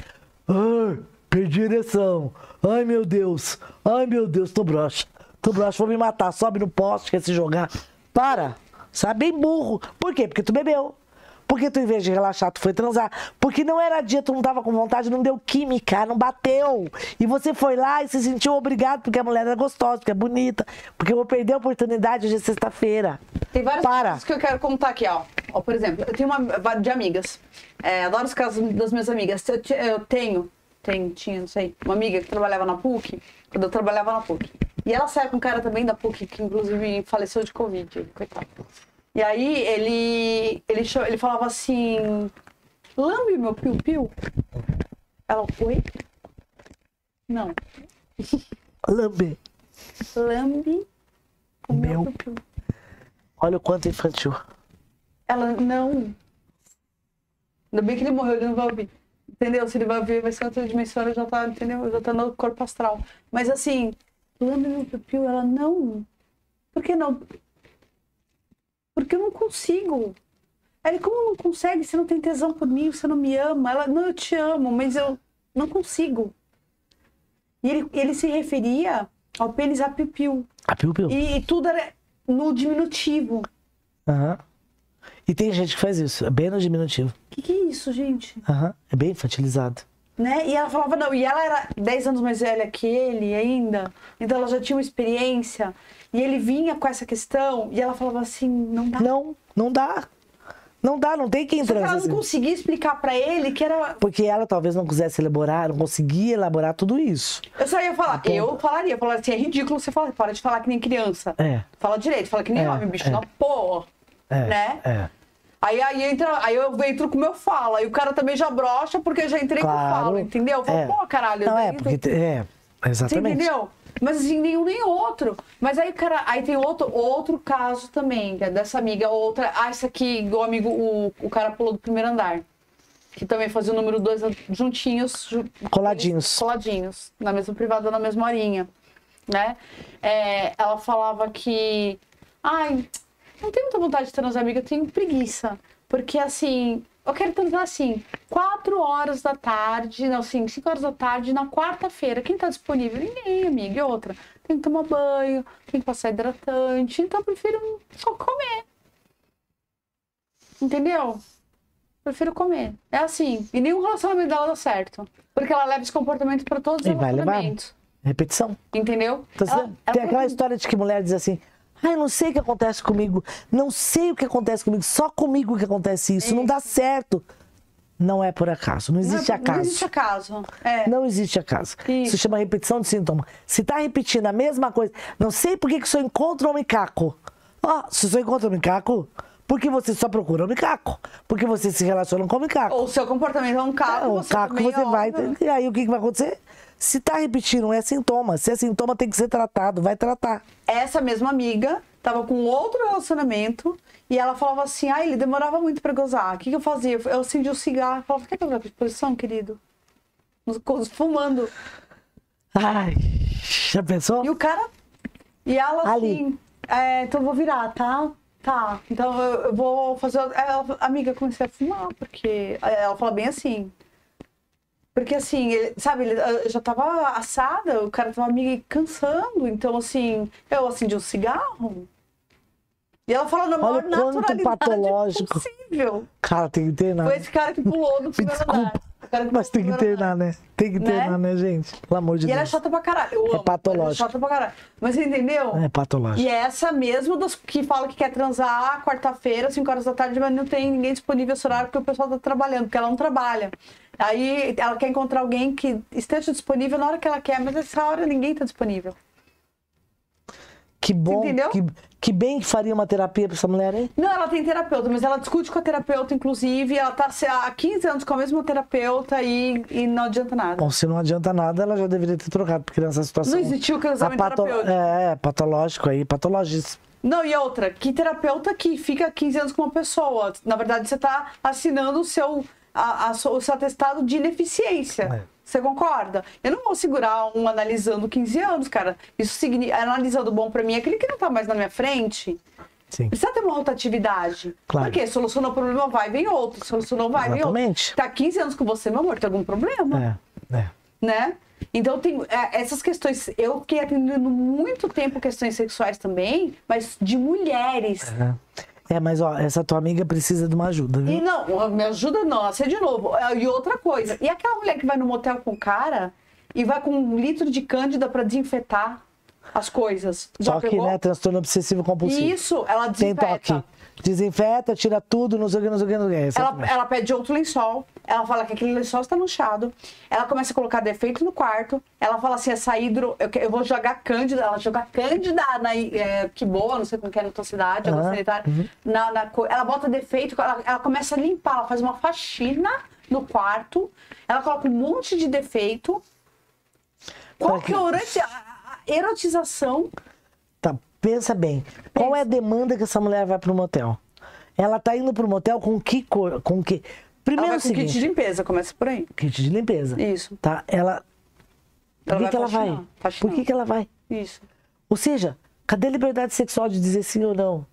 ai, perdi a ereção. Ai, meu Deus. Ai, meu Deus, tô broxa. Tô broxa, vou me matar. Sobe no poste, quer se jogar. Para. Sabe? Bem burro. Por quê? Porque tu bebeu. Porque tu, em vez de relaxar, tu foi transar. Porque não era dia, tu não tava com vontade, não deu química, não bateu. E você foi lá e se sentiu obrigado porque a mulher era gostosa, porque é bonita. Porque eu vou perder a oportunidade hoje é sexta-feira. Tem várias Para. coisas que eu quero contar aqui, ó. Ó, por exemplo, eu tenho uma de amigas. É, adoro os casos das minhas amigas. Eu, eu tenho, tenho, tinha, não sei, uma amiga que trabalhava na PUC, quando eu trabalhava na PUC. E ela saiu com um cara também da PUC, que inclusive faleceu de Covid, coitado. E aí ele, ele, ele falava assim, lambe meu piu-piu. Ela, oi? Não, Lambe. lambe o meu Meu. piu-piu. Olha o quanto infantil. Ela, não. Ainda bem que ele morreu, ele não vai ouvir. Entendeu? Se ele vai ouvir, vai ser outra dimensão, ele já tá, entendeu? Já tá no corpo astral. Mas assim, lambe meu piu ela, não. Por que não? Porque eu não consigo. Ele, como não consegue? Você não tem tesão por mim, você não me ama. Ela, não, eu te amo, mas eu não consigo. E ele, ele se referia ao pênis a piu A piu-piu. E, e tudo era no diminutivo. Aham. E tem gente que faz isso, é bem no diminutivo. O que, que é isso, gente? Aham. É bem infantilizado. né? E ela falava, não, e ela era 10 anos mais velha que ele ainda, então ela já tinha uma experiência, e ele vinha com essa questão, e ela falava assim, não dá. Não, não dá. Não dá, não tem quem Só que ela transa não conseguia explicar pra ele que era. Porque ela talvez não quisesse elaborar, não conseguia elaborar tudo isso. Eu só ia falar, eu falaria, falaria assim, é ridículo você falar, para de falar que nem criança. É. Fala direito, fala que nem É, homem, bicho, é. não, porra. É. Né? É. Aí, aí, entra, aí eu entro com o meu fala, e o cara também já brocha, porque eu já entrei com o Claro. fala, entendeu? Eu falo, É. pô, caralho. Não, é, porque. É, Você exatamente. entendeu? Mas assim, nenhum nem outro. Mas aí, cara, aí tem outro, outro caso também, que é dessa amiga, outra. Ah, essa aqui, o amigo, o, o cara pulou do primeiro andar. Que também fazia o número dois juntinhos. ju- Coladinhos. Coladinhos. Na mesma privada, na mesma horinha. Né? É, ela falava que. Ai, não tenho muita vontade de ter nas amigas, eu tenho preguiça. Porque assim, eu quero transar assim, 4 horas da tarde, não, assim, 5 horas da tarde na quarta-feira. Quem tá disponível? Ninguém, amiga. E outra, tem que tomar banho, tem que passar hidratante, então eu prefiro só comer. Entendeu? Prefiro comer. É assim. E nenhum relacionamento dela dá certo. Porque ela leva esse comportamento pra todos os E vai levar. relacionamentos. Repetição. Entendeu? Tá Ela- ela Tem foi- aquela história de que mulher diz assim. Ai, não sei o que acontece comigo. Não sei o que acontece comigo. Só comigo que acontece isso. Não dá certo. Não é por acaso. Não existe não, acaso. Não existe acaso. É. Não existe acaso. Isso. Chama repetição de sintoma. Se tá repetindo a mesma coisa, não sei por que que só encontra homem caco. Ó, se só encontra homem caco, porque você só procura homem caco. Porque você se relaciona com homem caco. Ou seu comportamento é um caco, É, o você caco você vai. E aí o que, que vai acontecer? Se tá repetindo, é sintoma. Se é sintoma, tem que ser tratado. Vai tratar. Essa mesma amiga tava com outro relacionamento e ela falava assim: ah, ele demorava muito pra gozar. O que, que eu fazia? Eu acendia o cigarro. Falava: quer pegar a disposição, querido? Nos- Fumando. Ai, já pensou? E o cara. E ela Ali. assim: é, então eu vou virar, tá? Tá. Então eu, eu vou fazer. Ela, amiga, eu comecei a fumar, porque. Ela fala bem assim. Porque assim, ele- sabe, ele eu já tava assada, o cara tava me cansando. Então, assim, eu acendi um cigarro. E ela fala na maior Olha naturalidade patológico. possível. Cara, tem que internar. Foi esse cara que pulou do primeiro desculpa, andar. Mas tem que andar. internar, né? Tem que Né? internar, né, gente? Pelo amor de E ela é Deus. chata pra caralho. Eu amo, mas patológico. Ela é chata pra caralho. Mas você entendeu? É patológico. E é essa mesmo das que fala que quer transar quarta-feira, 5 horas da tarde, mas não tem ninguém disponível esse horário porque o pessoal tá trabalhando, porque ela não trabalha. Aí ela quer encontrar alguém que esteja disponível na hora que ela quer, mas nessa hora ninguém tá disponível. Que bom. Que, que bem que faria uma terapia pra essa mulher, hein? Não, ela tem terapeuta, mas ela discute com a terapeuta, inclusive, ela tá há 15 anos com a mesma terapeuta e, e não adianta nada. Bom, se não adianta nada, ela já deveria ter trocado, porque nessa situação. Não existiu casamento pato- terapêutico. É, é, patológico aí, patologista. Não, e outra, que terapeuta que fica 15 anos com uma pessoa? Na verdade, você tá assinando o seu, a- a o seu atestado de ineficiência. É. Você concorda? Eu não vou segurar um analisando 15 anos, cara. Isso significa. Analisando bom pra mim é aquele que não tá mais na minha frente. Sim. Precisa ter uma rotatividade. Claro. Porque solucionou o problema, vai, vem outro. Solucionou, vai, vem outro. Exatamente. Tá 15 anos com você, meu amor, tem algum problema? É, é. né? Então tem é, essas questões. Eu fiquei atendendo muito tempo questões sexuais também, mas de mulheres. É, mas ó, essa tua amiga precisa de uma ajuda, viu? E não, me ajuda não, assim de novo. É, E outra coisa, e aquela mulher que vai no motel com o cara e vai com um litro de cândida pra desinfetar as coisas. Já Só que, pegou? né, transtorno obsessivo compulsivo. Isso, ela Tem desinfeta. toque. Desinfeta, tira tudo, não sei o que, não sei o que, não sei o que. Ela, ela pede outro lençol. Ela fala que aquele lençol está manchado. Ela começa a colocar defeito no quarto. Ela fala assim: essa hidro, eu, eu vou jogar cândida. Ela joga cândida na. É, que boa, não sei como que é na tua cidade, Ah, sanitária. Na, na co- ela bota defeito, ela, ela começa a limpar. Ela faz uma faxina no quarto. Ela coloca um monte de defeito. Qual que é a erotização? Pensa bem. Qual é a demanda que essa mulher vai pro motel? Ela tá indo pro motel com que cor? Com que. Ela Primeiro vai é o com seguinte, kit de limpeza, começa por aí. kit de limpeza. Isso. Tá? Ela. Por Ela que, vai ela vai? faxinar. Por que, que ela vai? Isso. Ou seja, cadê a liberdade sexual de dizer sim ou não?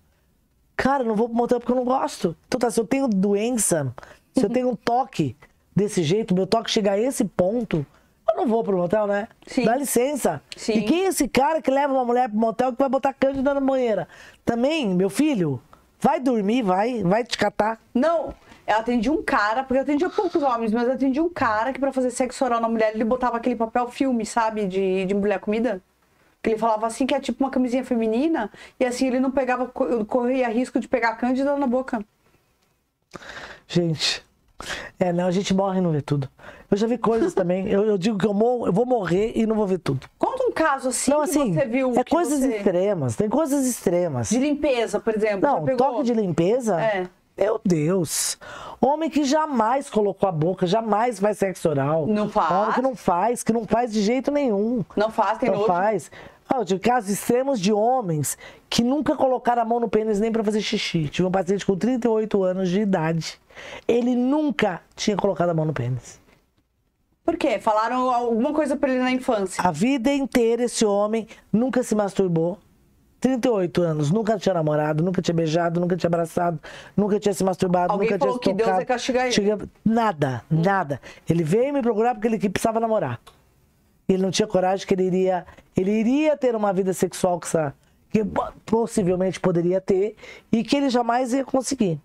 Cara, não vou pro motel porque eu não gosto. Então tá, se eu tenho doença, se eu tenho um toque desse jeito, meu toque chegar a esse ponto, eu não vou pro motel, né? Sim. Dá licença. Sim. E quem é esse cara que leva uma mulher pro motel que vai botar cândida na banheira? Também, meu filho, vai dormir, vai, vai te catar. Não, eu atendi um cara, porque eu atendia poucos homens, mas eu atendi um cara que pra fazer sexo oral na mulher, ele botava aquele papel filme, sabe, de, de mulher comida. Que ele falava assim, que é tipo uma camisinha feminina, e assim ele não pegava, co- corria risco de pegar cândida na boca. Gente. É, não, a gente morre e não vê tudo. Eu já vi coisas também. Eu, eu digo que eu, morro, eu vou morrer e não vou ver tudo. Conta um caso assim, Não, que assim, você viu. é coisas você- extremas, tem coisas extremas. De limpeza, por exemplo. Não, toque de limpeza? É. Meu Deus. Homem que jamais colocou a boca, jamais faz sexo oral. Não faz? Homem que não faz, que não faz de jeito nenhum. Não faz, tem não nojo. faz. Ah, eu tive casos extremos de homens que nunca colocaram a mão no pênis nem pra fazer xixi. Tive um paciente com 38 anos de idade. Ele nunca tinha colocado a mão no pênis. Por quê? Falaram alguma coisa pra ele na infância. A vida inteira esse homem nunca se masturbou. 38 anos, nunca tinha namorado, nunca tinha beijado, nunca tinha abraçado, nunca tinha se masturbado, Alguém nunca falou tinha que Deus ia castigar ele. Chega- Nada, nada. Ele veio me procurar porque ele precisava namorar. Ele não tinha coragem que ele iria, ele iria ter uma vida sexual que, essa- que possivelmente poderia ter e que ele jamais ia conseguir.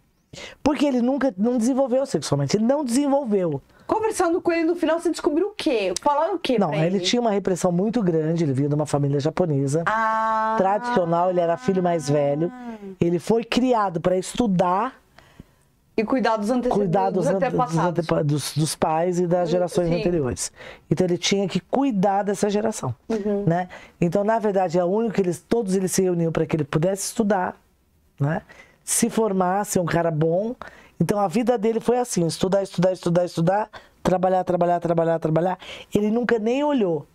Porque ele nunca não desenvolveu sexualmente, ele não desenvolveu. Conversando com ele no final, você descobriu o quê? Falaram o quê Não, pra ele tinha uma repressão muito grande, ele vinha de uma família japonesa. Ah, tradicional, ele era filho mais velho. Ele foi criado para estudar, E cuidar dos, antecedentes, cuidar dos, dos ante- dos, antepassados. antepa- dos- dos pais e das gerações sim. anteriores. Então ele tinha que cuidar dessa geração, Uhum. né? Então na verdade é o único que eles todos eles se reuniam para que ele pudesse estudar, né? Se formar, ser um cara bom. Então a vida dele foi assim: estudar, estudar, estudar, estudar, trabalhar, trabalhar, trabalhar, trabalhar. Ele nunca nem olhou.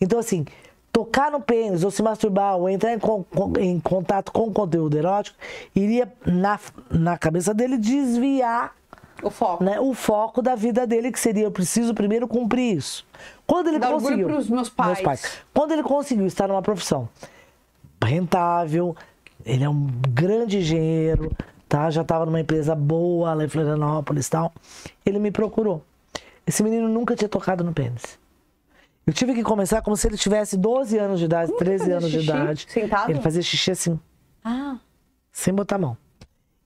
Então assim, tocar no pênis ou se masturbar ou entrar em, con- em contato com conteúdo erótico iria na, na cabeça dele desviar O foco. né, o foco da vida dele, que seria eu preciso primeiro cumprir isso. Quando ele orgulho conseguiu. pros meus pais. Quando ele conseguiu estar numa profissão rentável, ele é um grande engenheiro, tá? Já estava numa empresa boa lá em Florianópolis e tal. Ele me procurou. Esse menino nunca tinha tocado no pênis. Eu tive que começar como se ele tivesse 12 anos de idade, 13 fazia anos de xixi idade. sentado? Ele fazia xixi assim Ah, sem botar a mão.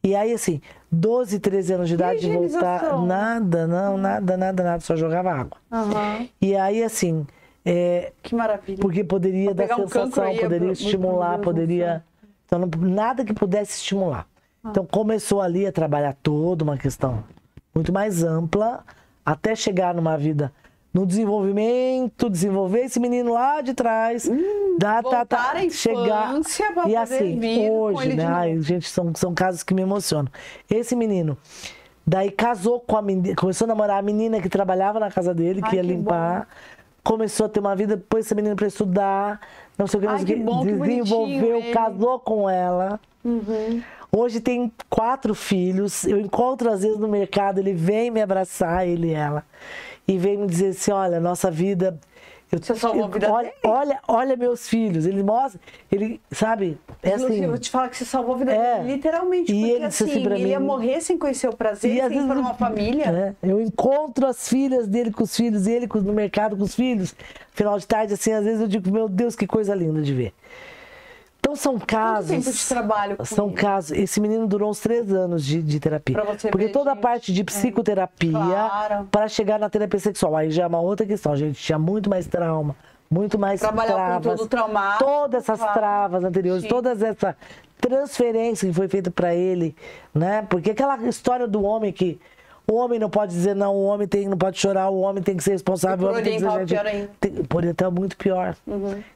E aí, assim, 12, 13 anos de idade, voltar. higienização? Nada, não, nada, nada, nada, só jogava água. aham. E aí, assim, é, Que maravilha. porque poderia dar um sensação, poderia estimular, poderia. Então, não- nada que pudesse estimular. Ah. Então, começou ali a trabalhar toda uma questão muito mais ampla, até chegar numa vida no desenvolvimento, desenvolver esse menino lá de trás, dar, tá, tá, Hum, à chegar. E assim, hoje, né? Ai, gente, são, são casos que me emocionam. Esse menino, daí casou com a menina, começou a namorar a menina que trabalhava na casa dele, que Ai, ia que limpar. Começou a ter uma vida, pôs esse menino pra estudar, não sei o que, Ai, que que, bom, que desenvolveu, casou com ela. Hoje tem quatro filhos. Eu encontro às vezes no mercado, ele vem me abraçar, ele e ela, e vem me dizer assim: olha, nossa vida. Eu, Você salvou a vida olha, dele. olha, olha meus filhos. Ele mostra, ele, sabe? É assim. eu vou te falar que você salvou a vida É. dele, literalmente. E porque ele assim, assim ele ia mim- morrer sem conhecer o prazer, E sem vezes formar uma família. É, eu encontro as filhas dele com os filhos, ele no mercado com os filhos. Final de tarde, assim, às vezes eu digo, meu Deus, que coisa linda de ver. Então são casos. tempo de trabalho com São ele? casos. Esse menino durou uns três anos de, de terapia. Pra você Porque ver, toda a gente. parte de psicoterapia Claro. para chegar na terapia sexual. Aí já é uma outra questão. A gente tinha muito mais trauma, muito mais Trabalhar com travas. traumático, Todas essas claro. travas anteriores, Sim. todas essa transferência que foi feita para ele, né? Porque aquela história do homem que o homem não pode dizer não, o homem tem, não pode chorar, o homem tem que ser responsável. O por homem tem que ser pior ainda. Tem- por até muito pior.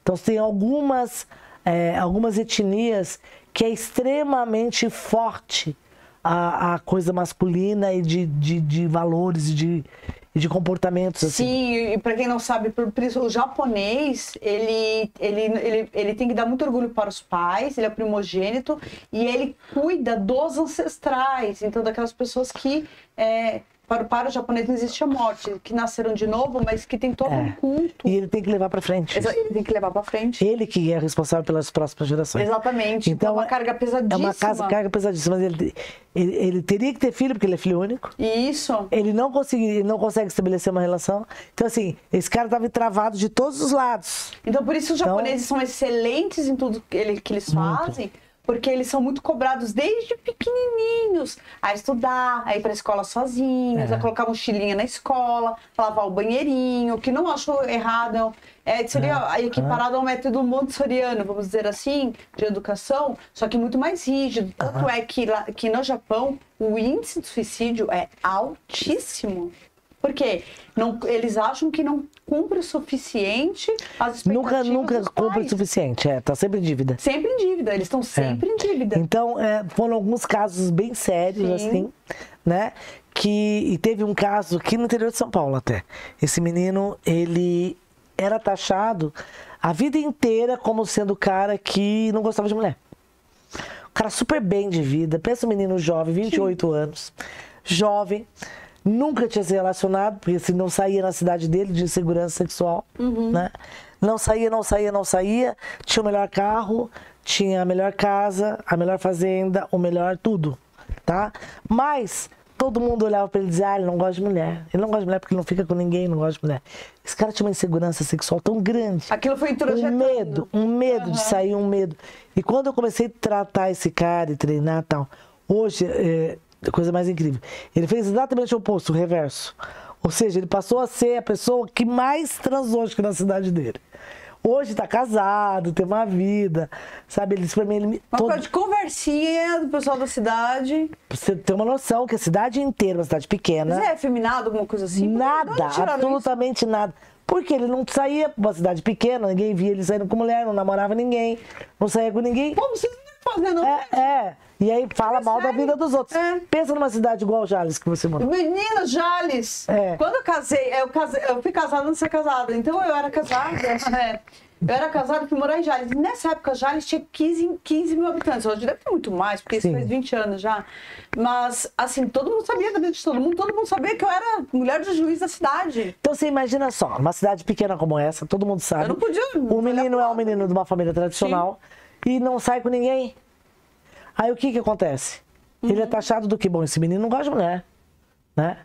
Então tem algumas, é, algumas etnias que é extremamente forte a, a coisa masculina e de, de, de valores e de, de comportamentos. Assim. Sim, e pra quem não sabe, por, por isso, o japonês, ele, ele, ele, ele tem que dar muito orgulho para os pais, ele é primogênito, e ele cuida dos ancestrais, então daquelas pessoas que, é, para, para o japonês não existe a morte, que nasceram de novo, mas que tem todo um É. culto. E ele tem que levar para frente. Exa- Ele tem que levar para frente. Ele que é responsável pelas próximas gerações. Exatamente. Então, é uma carga É pesadíssima. uma casa, carga pesadíssima. Mas ele, ele, ele teria que ter filho, porque ele é filho único. Isso. Ele não, consegui, ele não consegue estabelecer uma relação. Então, assim, esse cara estava travado de todos os lados. Então, por isso os japoneses são excelentes em tudo que, ele- que eles fazem, porque eles são muito cobrados desde pequenininhos a estudar, a ir para a escola sozinhos, É. a colocar mochilinha na escola, lavar o banheirinho, que não acho errado. É, seria equiparado ao método montessoriano, vamos dizer assim, de educação, só que muito mais rígido. Tanto é que, lá, que no Japão o índice de suicídio é altíssimo. Por quê? Não, eles acham que não cumpre o suficiente as Nunca, expectativas nunca dos compra o suficiente. É, tá sempre em dívida. Sempre em dívida, eles estão sempre em dívida. Então, é, foram alguns casos bem sérios, Sim. assim, né? Que, e teve um caso aqui no interior de São Paulo até. Esse menino, ele era taxado a vida inteira como sendo o cara que não gostava de mulher. O cara super bem de vida. Pensa um menino jovem, 28 anos, jovem, nunca tinha se relacionado, porque se não saía na cidade dele de insegurança sexual, né? Não saía, não saía, não saía. Tinha o melhor carro, tinha a melhor casa, a melhor fazenda, o melhor tudo, tá? Mas todo mundo olhava pra ele e dizia, ah, ele não gosta de mulher. Ele não gosta de mulher porque ele não fica com ninguém, não gosta de mulher. Esse cara tinha uma insegurança sexual tão grande Aquilo foi um introjetando. medo, um medo de sair, um medo. E quando eu comecei a tratar esse cara e treinar e tal, hoje, é, a coisa mais incrível, ele fez exatamente o oposto, o reverso. Ou seja, ele passou a ser a pessoa que mais transou acho que na cidade dele. Hoje tá casado, tem uma vida, sabe? Ele, pra mim, ele me. Uma todo- coisa de conversinha do pessoal da cidade. pra você ter uma noção que a cidade inteira, uma cidade pequena. Mas é efeminado, alguma coisa assim? Nada, absolutamente nada. Porque ele não saía pra uma cidade pequena, ninguém via ele saindo com mulher, não namorava ninguém, não saía com ninguém. isso? Pô, vocês não estão fazendo É, é. E aí fala mal da vida dos outros. É. Pensa numa cidade igual Jales que você morou. Menina Jales, É. quando eu casei, eu, casei, eu fui casada antes de ser casada, então eu era casada, é, eu era casada e fui morar em Jales. Nessa época, Jales tinha 15, 15 mil habitantes, hoje deve ter muito mais, porque isso Sim. faz 20 anos já. Mas, assim, todo mundo sabia da vida de todo mundo, todo mundo sabia que eu era mulher do juiz da cidade. Então você imagina só, uma cidade pequena como essa, todo mundo sabe. Eu não podia O menino é um menino de uma família tradicional e não sai com ninguém. Aí o que que acontece? Ele Uhum. é taxado do que? Bom, esse menino não gosta de mulher, né?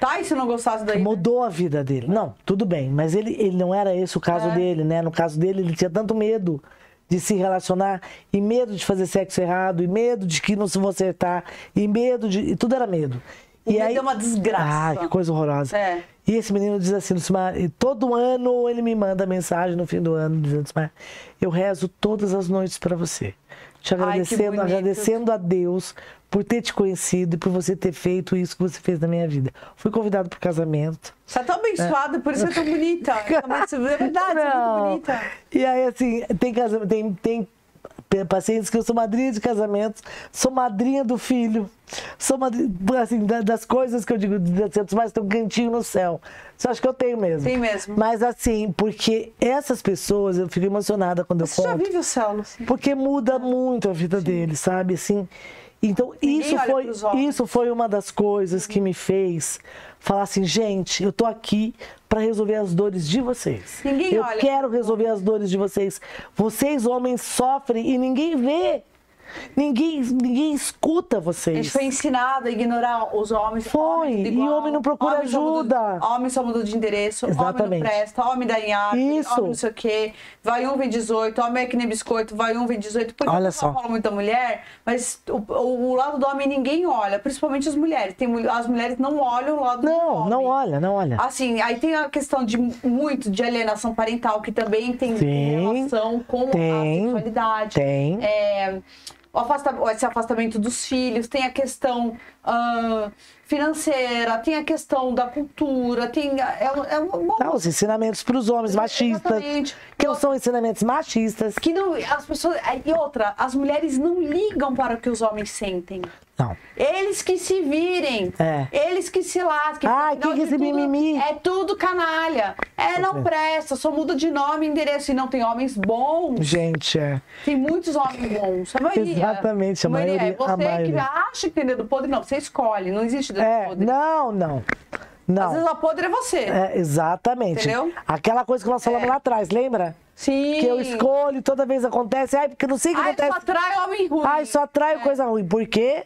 Tá, e se não gostasse daí? né? Mudou a vida dele. Não, tudo bem, mas ele, ele não era esse o caso É. dele, né? No caso dele, ele tinha tanto medo de se relacionar, e medo de fazer sexo errado, e medo de que não se vou acertar, e medo de. E tudo era medo. O e medo aí, é uma desgraça. Ah, que coisa horrorosa. É. E esse menino diz assim, Lucimar, e todo ano ele me manda mensagem no fim do ano, dizendo, Lucimar, eu rezo todas as noites para você. Te Ai, agradecendo, bonito. agradecendo a Deus por ter te conhecido e por você ter feito isso que você fez na minha vida. Fui convidado para casamento. Você é tão abençoada, por isso é tão bonita. É verdade, você é muito Não. bonita. E aí, assim, tem, casa- tem, tem pacientes que eu sou madrinha de casamentos, sou madrinha do filho, sou madrinha, assim, da- das coisas que eu digo, de mais tem um cantinho no céu. Você acha que eu tenho mesmo? Tem mesmo. Mas assim, porque essas pessoas, eu fico emocionada quando eu Você já conto. vive o céu, Luci? Porque muda muito a vida deles, sabe? Assim, então Ninguém isso foi, isso foi uma das coisas que me fez falar assim, gente, eu tô aqui para resolver as dores de vocês. Ninguém eu olha quero resolver as dores de vocês. Vocês homens sofrem e ninguém vê. Ninguém, ninguém escuta A gente vocês. foi ensinado a ignorar os homens. Foi, homem tudo e igual, homem não procura homem só ajuda. homem só muda de endereço, homem Exatamente. não presta, homem dá em árvore, Isso. homem não sei o quê. Vai um, vem 18, homem é que nem biscoito, vai um, vem 18. Porque Olha só. fala muito da mulher, mas o, o- lado do homem ninguém olha, principalmente as mulheres. Tem, as mulheres não olham o lado do Não, homem. não olha, não olha. Assim, aí tem a questão de muito de alienação parental, que também tem Tem, relação com tem, a sexualidade. tem. É, o afasta- esse afastamento dos filhos, tem a questão ah, financeira, tem a questão da cultura, tem. É, é uma, Ah, os ensinamentos para os homens machistas. Exatamente. Que não são ensinamentos machistas. que não, as pessoas. E outra, as mulheres não ligam para o que os homens sentem. Não. Eles que se virem. É. Eles que se lasquem. Ai, que que esse mimimi? É tudo canalha. É, não presta, só muda de nome e endereço. E não tem homens bons. Gente, é. Tem muitos homens bons. A maioria. Exatamente, a maioria- É você a que maioria. acha que tem dedo podre, não. Você escolhe. Não existe dedo É, podre. não, não. Não. Às vezes a podre é você. É, exatamente. Entendeu? Aquela coisa que nós falamos É. lá atrás, lembra? Sim. Que eu escolho toda vez acontece. Ai, porque não sei o que Ai, só acontece. atrai homem ruim. Ai, só atrai É. coisa ruim. Porque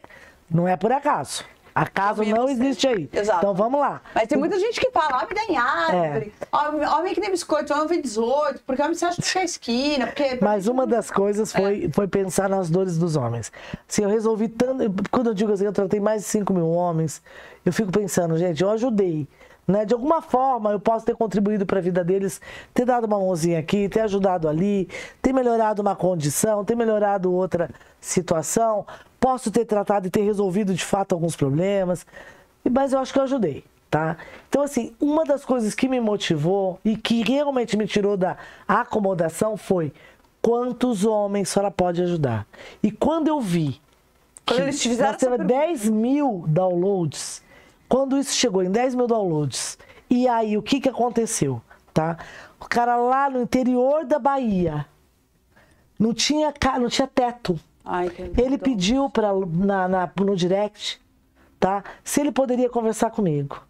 não é por acaso. Acaso é não existe aí. Exato. Então vamos lá. Mas tem muita gente que fala, homem dá em árvore, É. homem, homem que nem biscoito, homem vem 18, porque homem você acha que é esquina, porque... Mas uma das coisas É. foi, foi pensar nas dores dos homens. Assim, eu resolvi tanto. Quando eu digo assim, eu tratei mais de 5 mil homens, eu fico pensando, gente, eu ajudei. Né? De alguma forma eu posso ter contribuído para a vida deles, ter dado uma mãozinha aqui, ter ajudado ali, ter melhorado uma condição, ter melhorado outra situação. Posso ter tratado e ter resolvido de fato alguns problemas, mas eu acho que eu ajudei. Tá? Então, assim, uma das coisas que me motivou e que realmente me tirou da acomodação foi quantos homens a senhora pode ajudar. E quando eu vi Quando que eles fizeram nós teve essa pergunta. 10 mil downloads, quando isso chegou em 10 mil downloads, e aí o que, que aconteceu? Tá? O cara lá no interior da Bahia não tinha, não tinha teto. Ai, Ele pediu pra, na, na- no direct, tá? Se ele poderia conversar comigo.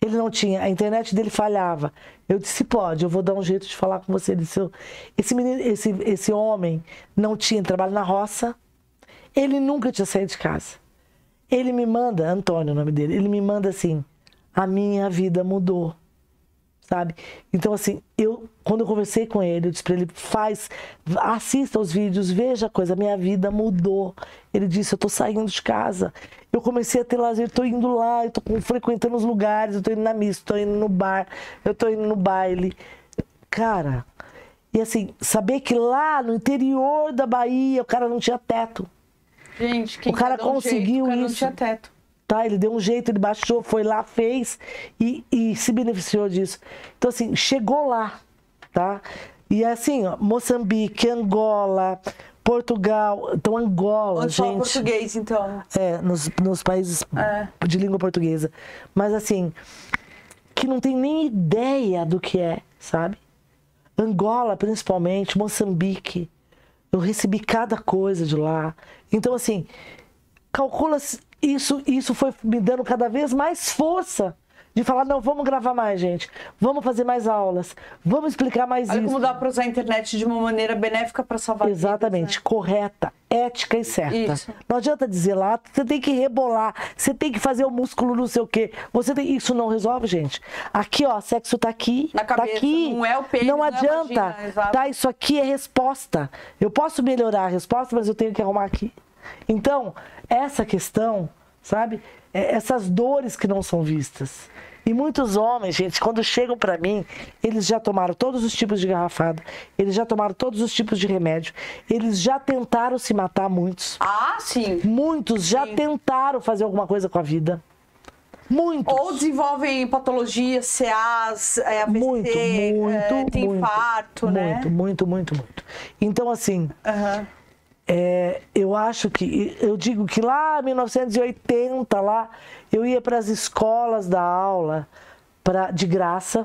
Ele não tinha, a internet dele falhava. Eu disse, pode, eu vou dar um jeito de falar com você. Ele disse, "Eu- esse, menino, esse, esse homem não tinha trabalho na roça, ele nunca tinha saído de casa. Ele me manda, Antônio é o nome dele, ele me manda assim, a minha vida mudou sabe? Então, assim, eu, quando eu conversei com ele, eu disse pra ele, faz, assista os vídeos, veja a coisa, minha vida mudou. Ele disse, eu tô saindo de casa, eu comecei a ter lazer, tô indo lá, eu tô frequentando os lugares, eu tô indo na missa, tô indo no bar, eu tô indo no baile. Cara, e assim, saber que lá no interior da Bahia o cara não tinha teto. Gente, quem O cara um conseguiu jeito, o cara não isso. tinha teto. Tá? Ele deu um jeito, ele baixou, foi lá, fez e, e se beneficiou disso. Então, assim, chegou lá, tá? E assim, ó, Moçambique, Angola, Portugal. Então, Angola, Onde fala gente. português, então. É, nos, nos países É. de língua portuguesa. Mas assim, que não tem nem ideia do que é, sabe? Angola, principalmente, Moçambique. Eu recebi cada coisa de lá. Então, assim, calcula isso, isso foi me dando cada vez mais força de falar, não, vamos gravar mais, gente. Vamos fazer mais aulas. Vamos explicar mais Olha isso. como dá pra usar a internet de uma maneira benéfica pra salvar vidas, Exatamente, né? correta, ética e certa. Isso. Não adianta dizer lá, você tem que rebolar, você tem que fazer o músculo não sei o quê. Você tem... Isso não resolve, gente. Aqui, ó, sexo tá aqui. Na tá cabeça, aqui. não é o pênis, Não não é adianta. vagina, exato. tá, isso aqui é resposta. Eu posso melhorar a resposta, mas eu tenho que arrumar aqui. Então, essa questão, sabe? É- essas dores que não são vistas. E muitos homens, gente, quando chegam pra mim, eles já tomaram todos os tipos de garrafada, eles já tomaram todos os tipos de remédio, eles já tentaram se matar, muitos. Ah, sim. Muitos já Sim. tentaram fazer alguma coisa com a vida. Muitos. Ou desenvolvem patologias, CAs, é, AVC, muito, muito, é, tem muito, infarto, muito, né? muito, muito, muito. Então, assim. É, eu acho que eu digo que lá em 1980 lá eu ia para as escolas da aula de graça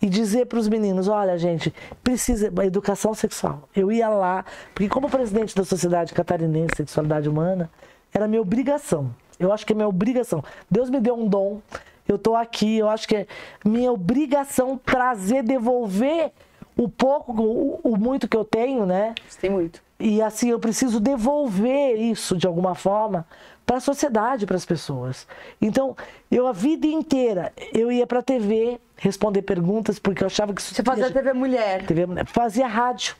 e dizer para os meninos: olha, gente, precisa educação sexual. Eu ia lá, porque como presidente da Sociedade Catarinense de Sexualidade Humana, era minha obrigação. Eu acho que é minha obrigação. Deus me deu um dom, eu tô aqui, eu acho que é minha obrigação trazer, devolver o pouco, o, o muito que eu tenho, né? Tem muito. E assim, eu preciso devolver isso de alguma forma para a sociedade, para as pessoas. Então, eu a vida inteira, eu ia para a TV responder perguntas, porque eu achava que isso Você fazia TV Mulher. TV Mulher. Fazia rádio,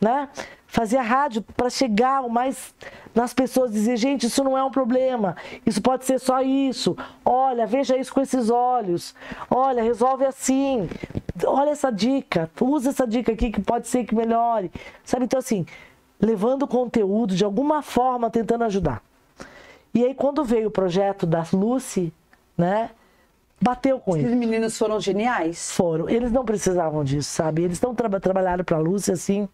né? Fazia rádio para chegar o mais nas pessoas, dizer, gente, isso não é um problema, isso pode ser só isso. Olha, veja isso com esses olhos. Olha, resolve assim. Olha essa dica, usa essa dica aqui que pode ser que melhore. Sabe, então assim, levando conteúdo de alguma forma, tentando ajudar. E aí quando veio o projeto da Lucy, né? Bateu com isso. Esses meninos foram geniais. Foram. Eles não precisavam disso, sabe? Eles não tra trabalharam para a Lúcia assim,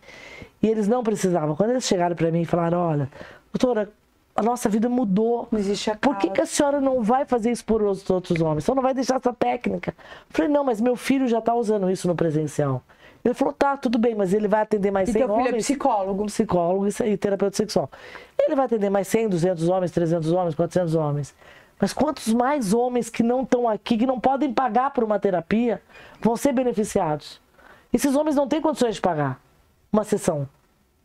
e eles não precisavam. Quando eles chegaram para mim e falaram: olha, doutora, a nossa vida mudou. Não existe a Por que, que a senhora não vai fazer isso por os outros homens? Só não vai deixar essa técnica? Eu falei: não, mas meu filho já está usando isso no presencial. Ele falou: tá, tudo bem, mas ele vai atender mais E 100 teu filho é homens. psicólogo. Psicólogo e e terapeuta sexual. Ele vai atender mais 100, 200 homens, 300 homens, 400 homens. Mas quantos mais homens que não estão aqui, que não podem pagar por uma terapia, vão ser beneficiados? Esses homens não têm condições de pagar uma sessão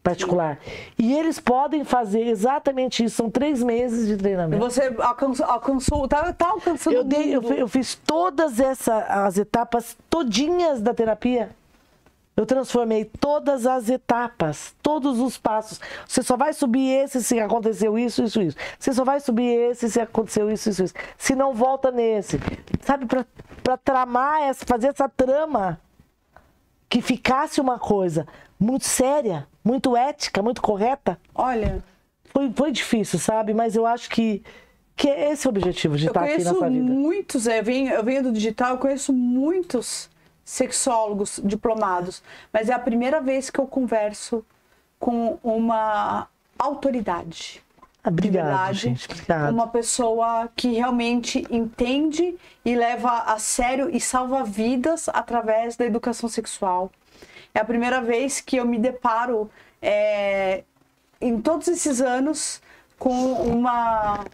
particular. E eles podem fazer exatamente isso. São três meses de E treinamento. você alcançou, alcançou tá, tá alcançando Eu, dei, eu, eu fiz todas essa, as etapas todinhas da terapia. Eu transformei todas as etapas, todos os passos. Você só vai subir esse se aconteceu isso, isso, isso. Você só vai subir esse se aconteceu isso, isso, isso. Se não, volta nesse. Sabe, pra tramar, essa, fazer essa trama que ficasse uma coisa muito séria, muito ética, muito correta. Olha, Foi, foi difícil, sabe? Mas eu acho que, que é esse o objetivo de eu estar aqui conheço nessa vida. muitos, é, eu venho, eu venho do digital, eu conheço muitos sexólogos diplomados, mas é a primeira vez que eu converso com uma autoridade. De Obrigado, verdade, gente. Obrigado. uma pessoa que realmente entende e leva a sério e salva vidas através da educação sexual. É a primeira vez que eu me deparo é, em todos esses anos com uma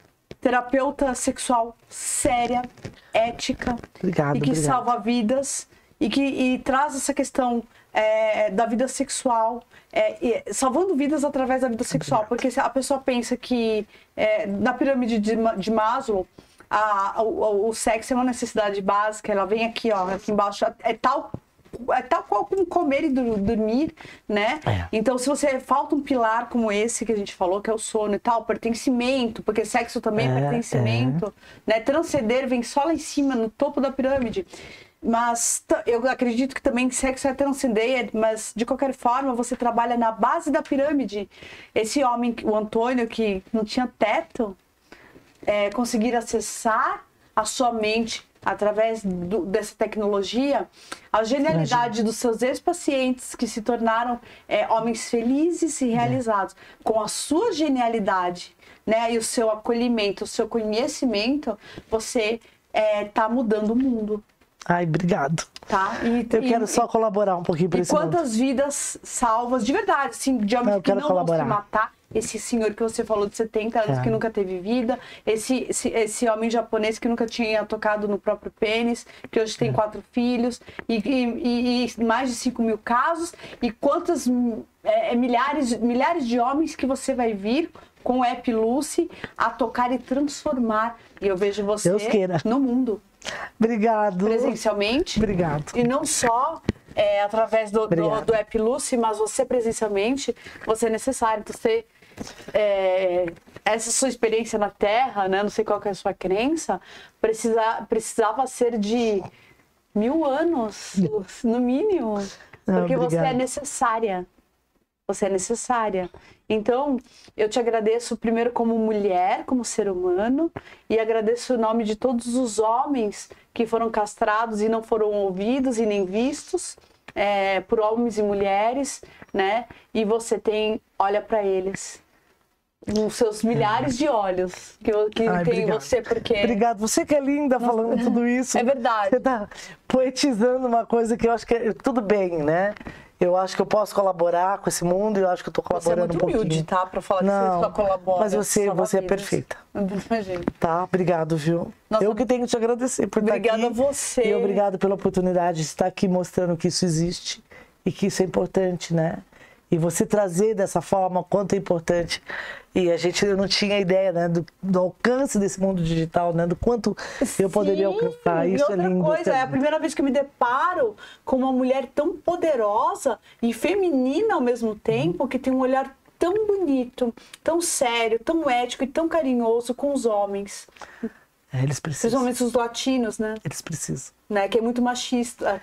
terapeuta sexual séria, ética Obrigado, e que obrigado. salva vidas e que e traz essa questão é, da vida sexual, é, e- salvando vidas através da vida sexual, porque a pessoa pensa que é, na pirâmide de, de Maslow a- o, o sexo é uma necessidade básica, ela vem aqui, ó, aqui embaixo, é tal é tal qual como comer e dormir, né? É. Então, se você falta um pilar como esse que a gente falou, que é o sono e tal, pertencimento, porque sexo também é, É, pertencimento, né? Transcender vem só lá em cima, no topo da pirâmide. Mas eu acredito que também sexo é transcender, mas de qualquer forma você trabalha na base da pirâmide. Esse homem, o Antônio, que não tinha teto, é, conseguir acessar a sua mente através do- dessa tecnologia, a genialidade dos seus ex-pacientes que se tornaram é, homens felizes e realizados. Com a sua genialidade, né, e o seu acolhimento, o seu conhecimento, você está mudando o mundo, Ai, obrigado. tá? E, Eu e- quero só colaborar um pouquinho para e esse mundo. quantas vidas salvas, de verdade, assim, de homens eu que não colaborar. vão se matar. Esse senhor que você falou de 70 anos É. que nunca teve vida. Esse, esse, esse homem japonês que nunca tinha tocado no próprio pênis, que hoje É. tem quatro filhos. E, e- e- mais de 5 mil casos. E quantas é, é, milhares, milhares de homens que você vai vir com o App Lucy a tocar e transformar. E eu vejo você no mundo, Obrigado. presencialmente. Obrigado. E não só é, através do, do, do app Lucy, mas você presencialmente, você é necessário. Então, você, é, essa sua experiência na Terra, né, não sei qual que é a sua crença, precisa, precisava ser de mil anos, no mínimo. Não, Porque você é necessária. Você é necessária. Então, eu te agradeço primeiro como mulher, como ser humano, e agradeço o nome de todos os homens que foram castrados e não foram ouvidos e nem vistos é, por homens e mulheres, né? E você tem, olha para eles. os seus milhares de olhos que, que Ai, tem obrigado. você, porque Obrigado. Você que é linda falando tudo isso. é verdade. Você tá poetizando uma coisa que eu acho que é tudo bem, né? Eu acho que eu posso colaborar com esse mundo e eu acho que eu tô Você é colaborando muito um pouquinho. humilde, tá? Pra falar que Não, você colabora. mas você- você é perfeita. Imagina. Tá, obrigado, viu? Nossa, eu que tenho que te agradecer por obrigada estar aqui. a você. E obrigado pela oportunidade de estar aqui mostrando que isso existe e que isso é importante, né? E você trazer dessa forma o quanto é importante. E a gente eu não tinha ideia, né, do, do alcance desse mundo digital, né, do quanto eu poderia Sim, alcançar. e Isso outra é lindo. coisa, é a também. primeira vez que me deparo com uma mulher tão poderosa e feminina ao mesmo tempo, que tem um olhar tão bonito, tão sério, tão ético e tão carinhoso com os homens. É, eles precisam. Principalmente os latinos, né? Eles precisam. né? Que é muito machista.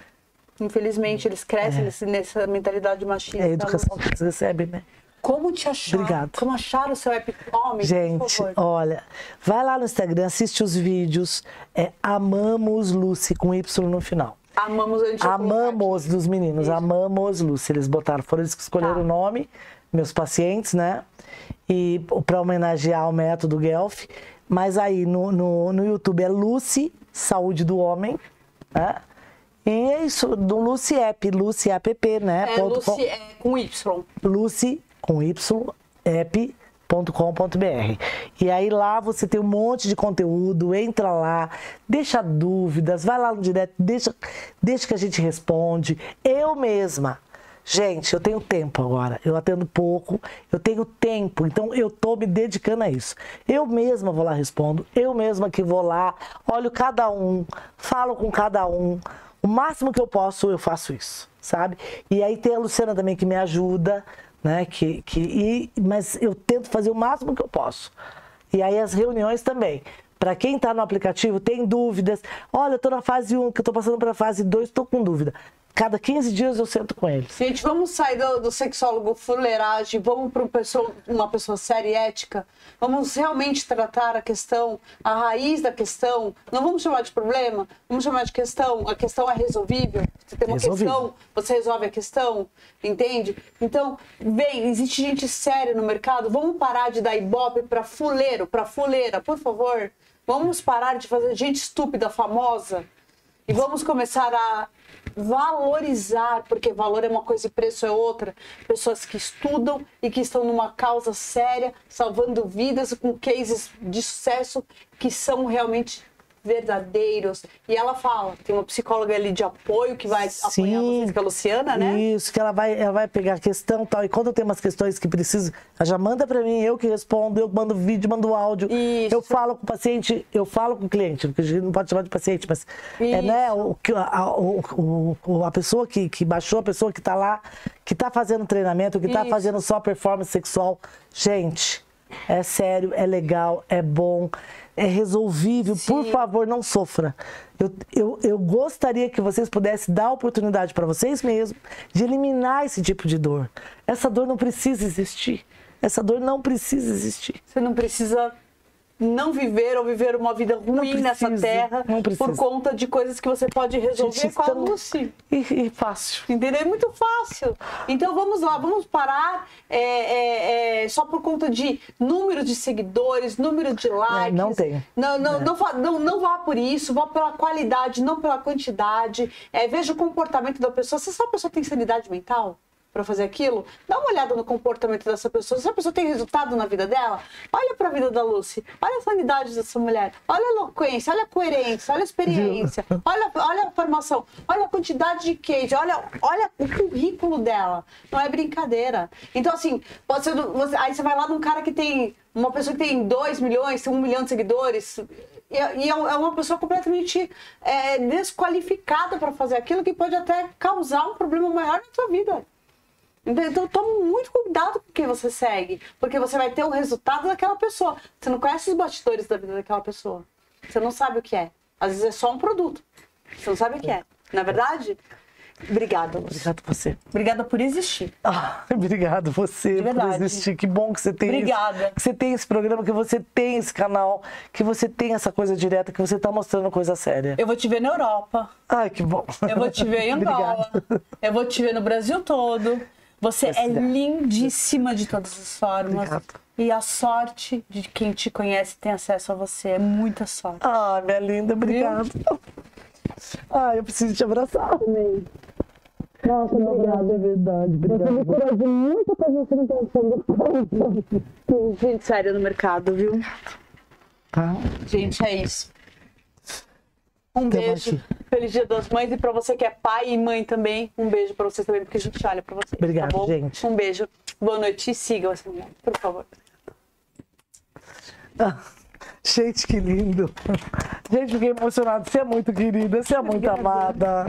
Infelizmente, eles crescem nesse- nessa mentalidade machista. É a educação que eles recebem, né? Como te achar? Obrigado. Como achar o seu por Gente, olha, vai lá no Instagram, assiste os vídeos. É Amamos Lucy com Y no final. Amamos a gente Amamos dos meninos, amamos Lucy. Eles botaram, foram eles que escolheram Tá. o nome, meus pacientes, né? E para homenagear o método Guelph. Mas aí no, no, no YouTube é Lucy, Saúde do Homem, né? E é isso, do Lucy App, Lucy App, né? É, Lucy, é, com Y. lucy com y app.com.br. E aí lá você tem um monte de conteúdo, entra lá, deixa dúvidas, vai lá no direto, deixa, deixa que a gente responde. Eu mesma. Gente, eu tenho tempo agora. Eu atendo pouco, eu tenho tempo, então eu tô me dedicando a isso. Eu mesma vou lá respondo, eu mesma que vou lá, olho cada um, falo com cada um. O máximo que eu posso, eu faço isso, sabe? E aí tem a Luciana também que me ajuda, né? Que, que, e, mas eu tento fazer o máximo que eu posso. E aí as reuniões também. Para quem está no aplicativo, tem dúvidas. Olha, eu estou na fase 1, que eu estou passando para a fase 2, estou com dúvida. Cada 15 dias eu sento com eles. Gente, vamos sair do, do sexólogo fuleiragem, vamos para pessoa, uma pessoa séria e ética. Vamos realmente tratar a questão, a raiz da questão. Não vamos chamar de problema, vamos chamar de questão. A questão é resolvível. Você tem uma Resolvível. questão, você resolve a questão, entende? Então, vem, existe gente séria no mercado. Vamos parar de dar ibope para fuleiro, para fuleira, por favor. Vamos parar de fazer gente estúpida, famosa. E vamos começar a valorizar, porque valor é uma coisa e preço é outra. Pessoas que estudam e que estão numa causa séria, salvando vidas com cases de sucesso que são realmente verdadeiros. E ela fala, tem uma psicóloga ali de apoio que vai apoiar vocês, que é a Luciana, né? Isso, que ela vai, ela vai pegar a questão e tal. E quando tem umas questões que precisam, ela já manda para mim, eu que respondo, eu mando vídeo, mando áudio. Isso. Eu falo com o paciente, eu falo com o cliente, porque a gente não pode chamar de paciente, mas é né, o, a- o- o- a pessoa que, que baixou, a pessoa que tá lá, que tá fazendo treinamento, que tá Isso. fazendo só performance sexual. Gente, é sério, é legal, é bom, é resolvível. Por Sim. favor, não sofra. Eu, eu, eu gostaria que vocês pudessem dar a oportunidade para vocês mesmos de eliminar esse tipo de dor. Essa dor não precisa existir. Essa dor não precisa existir. Você não precisa não viver ou viver uma vida ruim precisa, nessa terra não por conta de coisas que você pode resolver Gente, com a Lucy. E, e fácil. Entendeu? É muito fácil. Então vamos lá, vamos parar é, é, é, só por conta de número de seguidores, número de likes. não tem. Não, não, não, fa- não, não vá por isso, vá pela qualidade, não pela quantidade. É, veja o comportamento da pessoa. Se essa pessoa tem sanidade mental para fazer aquilo, dá uma olhada no comportamento dessa pessoa. Se a pessoa tem resultado na vida dela, olha para a vida da Lucy, olha a sanidade dessa mulher, olha a eloquência, olha a coerência, olha a experiência, olha, olha a formação, olha a quantidade de case, olha, olha o currículo dela. Não é brincadeira. Então, assim, pode ser. do- você- aí você vai lá num cara que tem. Uma pessoa que tem 2 milhões, tem 1 um milhão de seguidores. E, e é uma pessoa completamente é, desqualificada para fazer aquilo que pode até causar um problema maior na sua vida. Então tome muito cuidado com quem você segue, porque você vai ter o resultado daquela pessoa. Você não conhece os bastidores da vida daquela pessoa. Você não sabe o que é. Às vezes é só um produto. Você não sabe o que é. Na verdade, obrigada. Lúcia. Obrigado você. Obrigada por existir. Ah, obrigado você por existir. Que bom que você tem Obrigada. isso. Que você tem esse programa, que você tem esse canal, que você tem essa coisa direta, que você tá mostrando coisa séria. Eu vou te ver na Europa. Ai, que bom. Eu vou te ver em Angola. Eu vou te ver no Brasil todo. Você é Obrigada. lindíssima de todas as formas. Obrigado. E a sorte de quem te conhece tem acesso a você é muita sorte. Ah, minha linda, obrigada. Ah, eu preciso te abraçar. Nossa, obrigada, é verdade. Obrigada. muita coisa você não tem Tem gente séria no mercado, viu? Tá? Gente, é isso. Um Até beijo. Mais. Feliz Dia das Mães. E para você que é pai e mãe também, um beijo para vocês também, porque a gente olha para vocês. Obrigada tá gente. Um beijo. Boa noite e sigam essa mulher, por favor. Ah, gente, que lindo. Gente, fiquei emocionada. Você é muito querida, você é muito amada.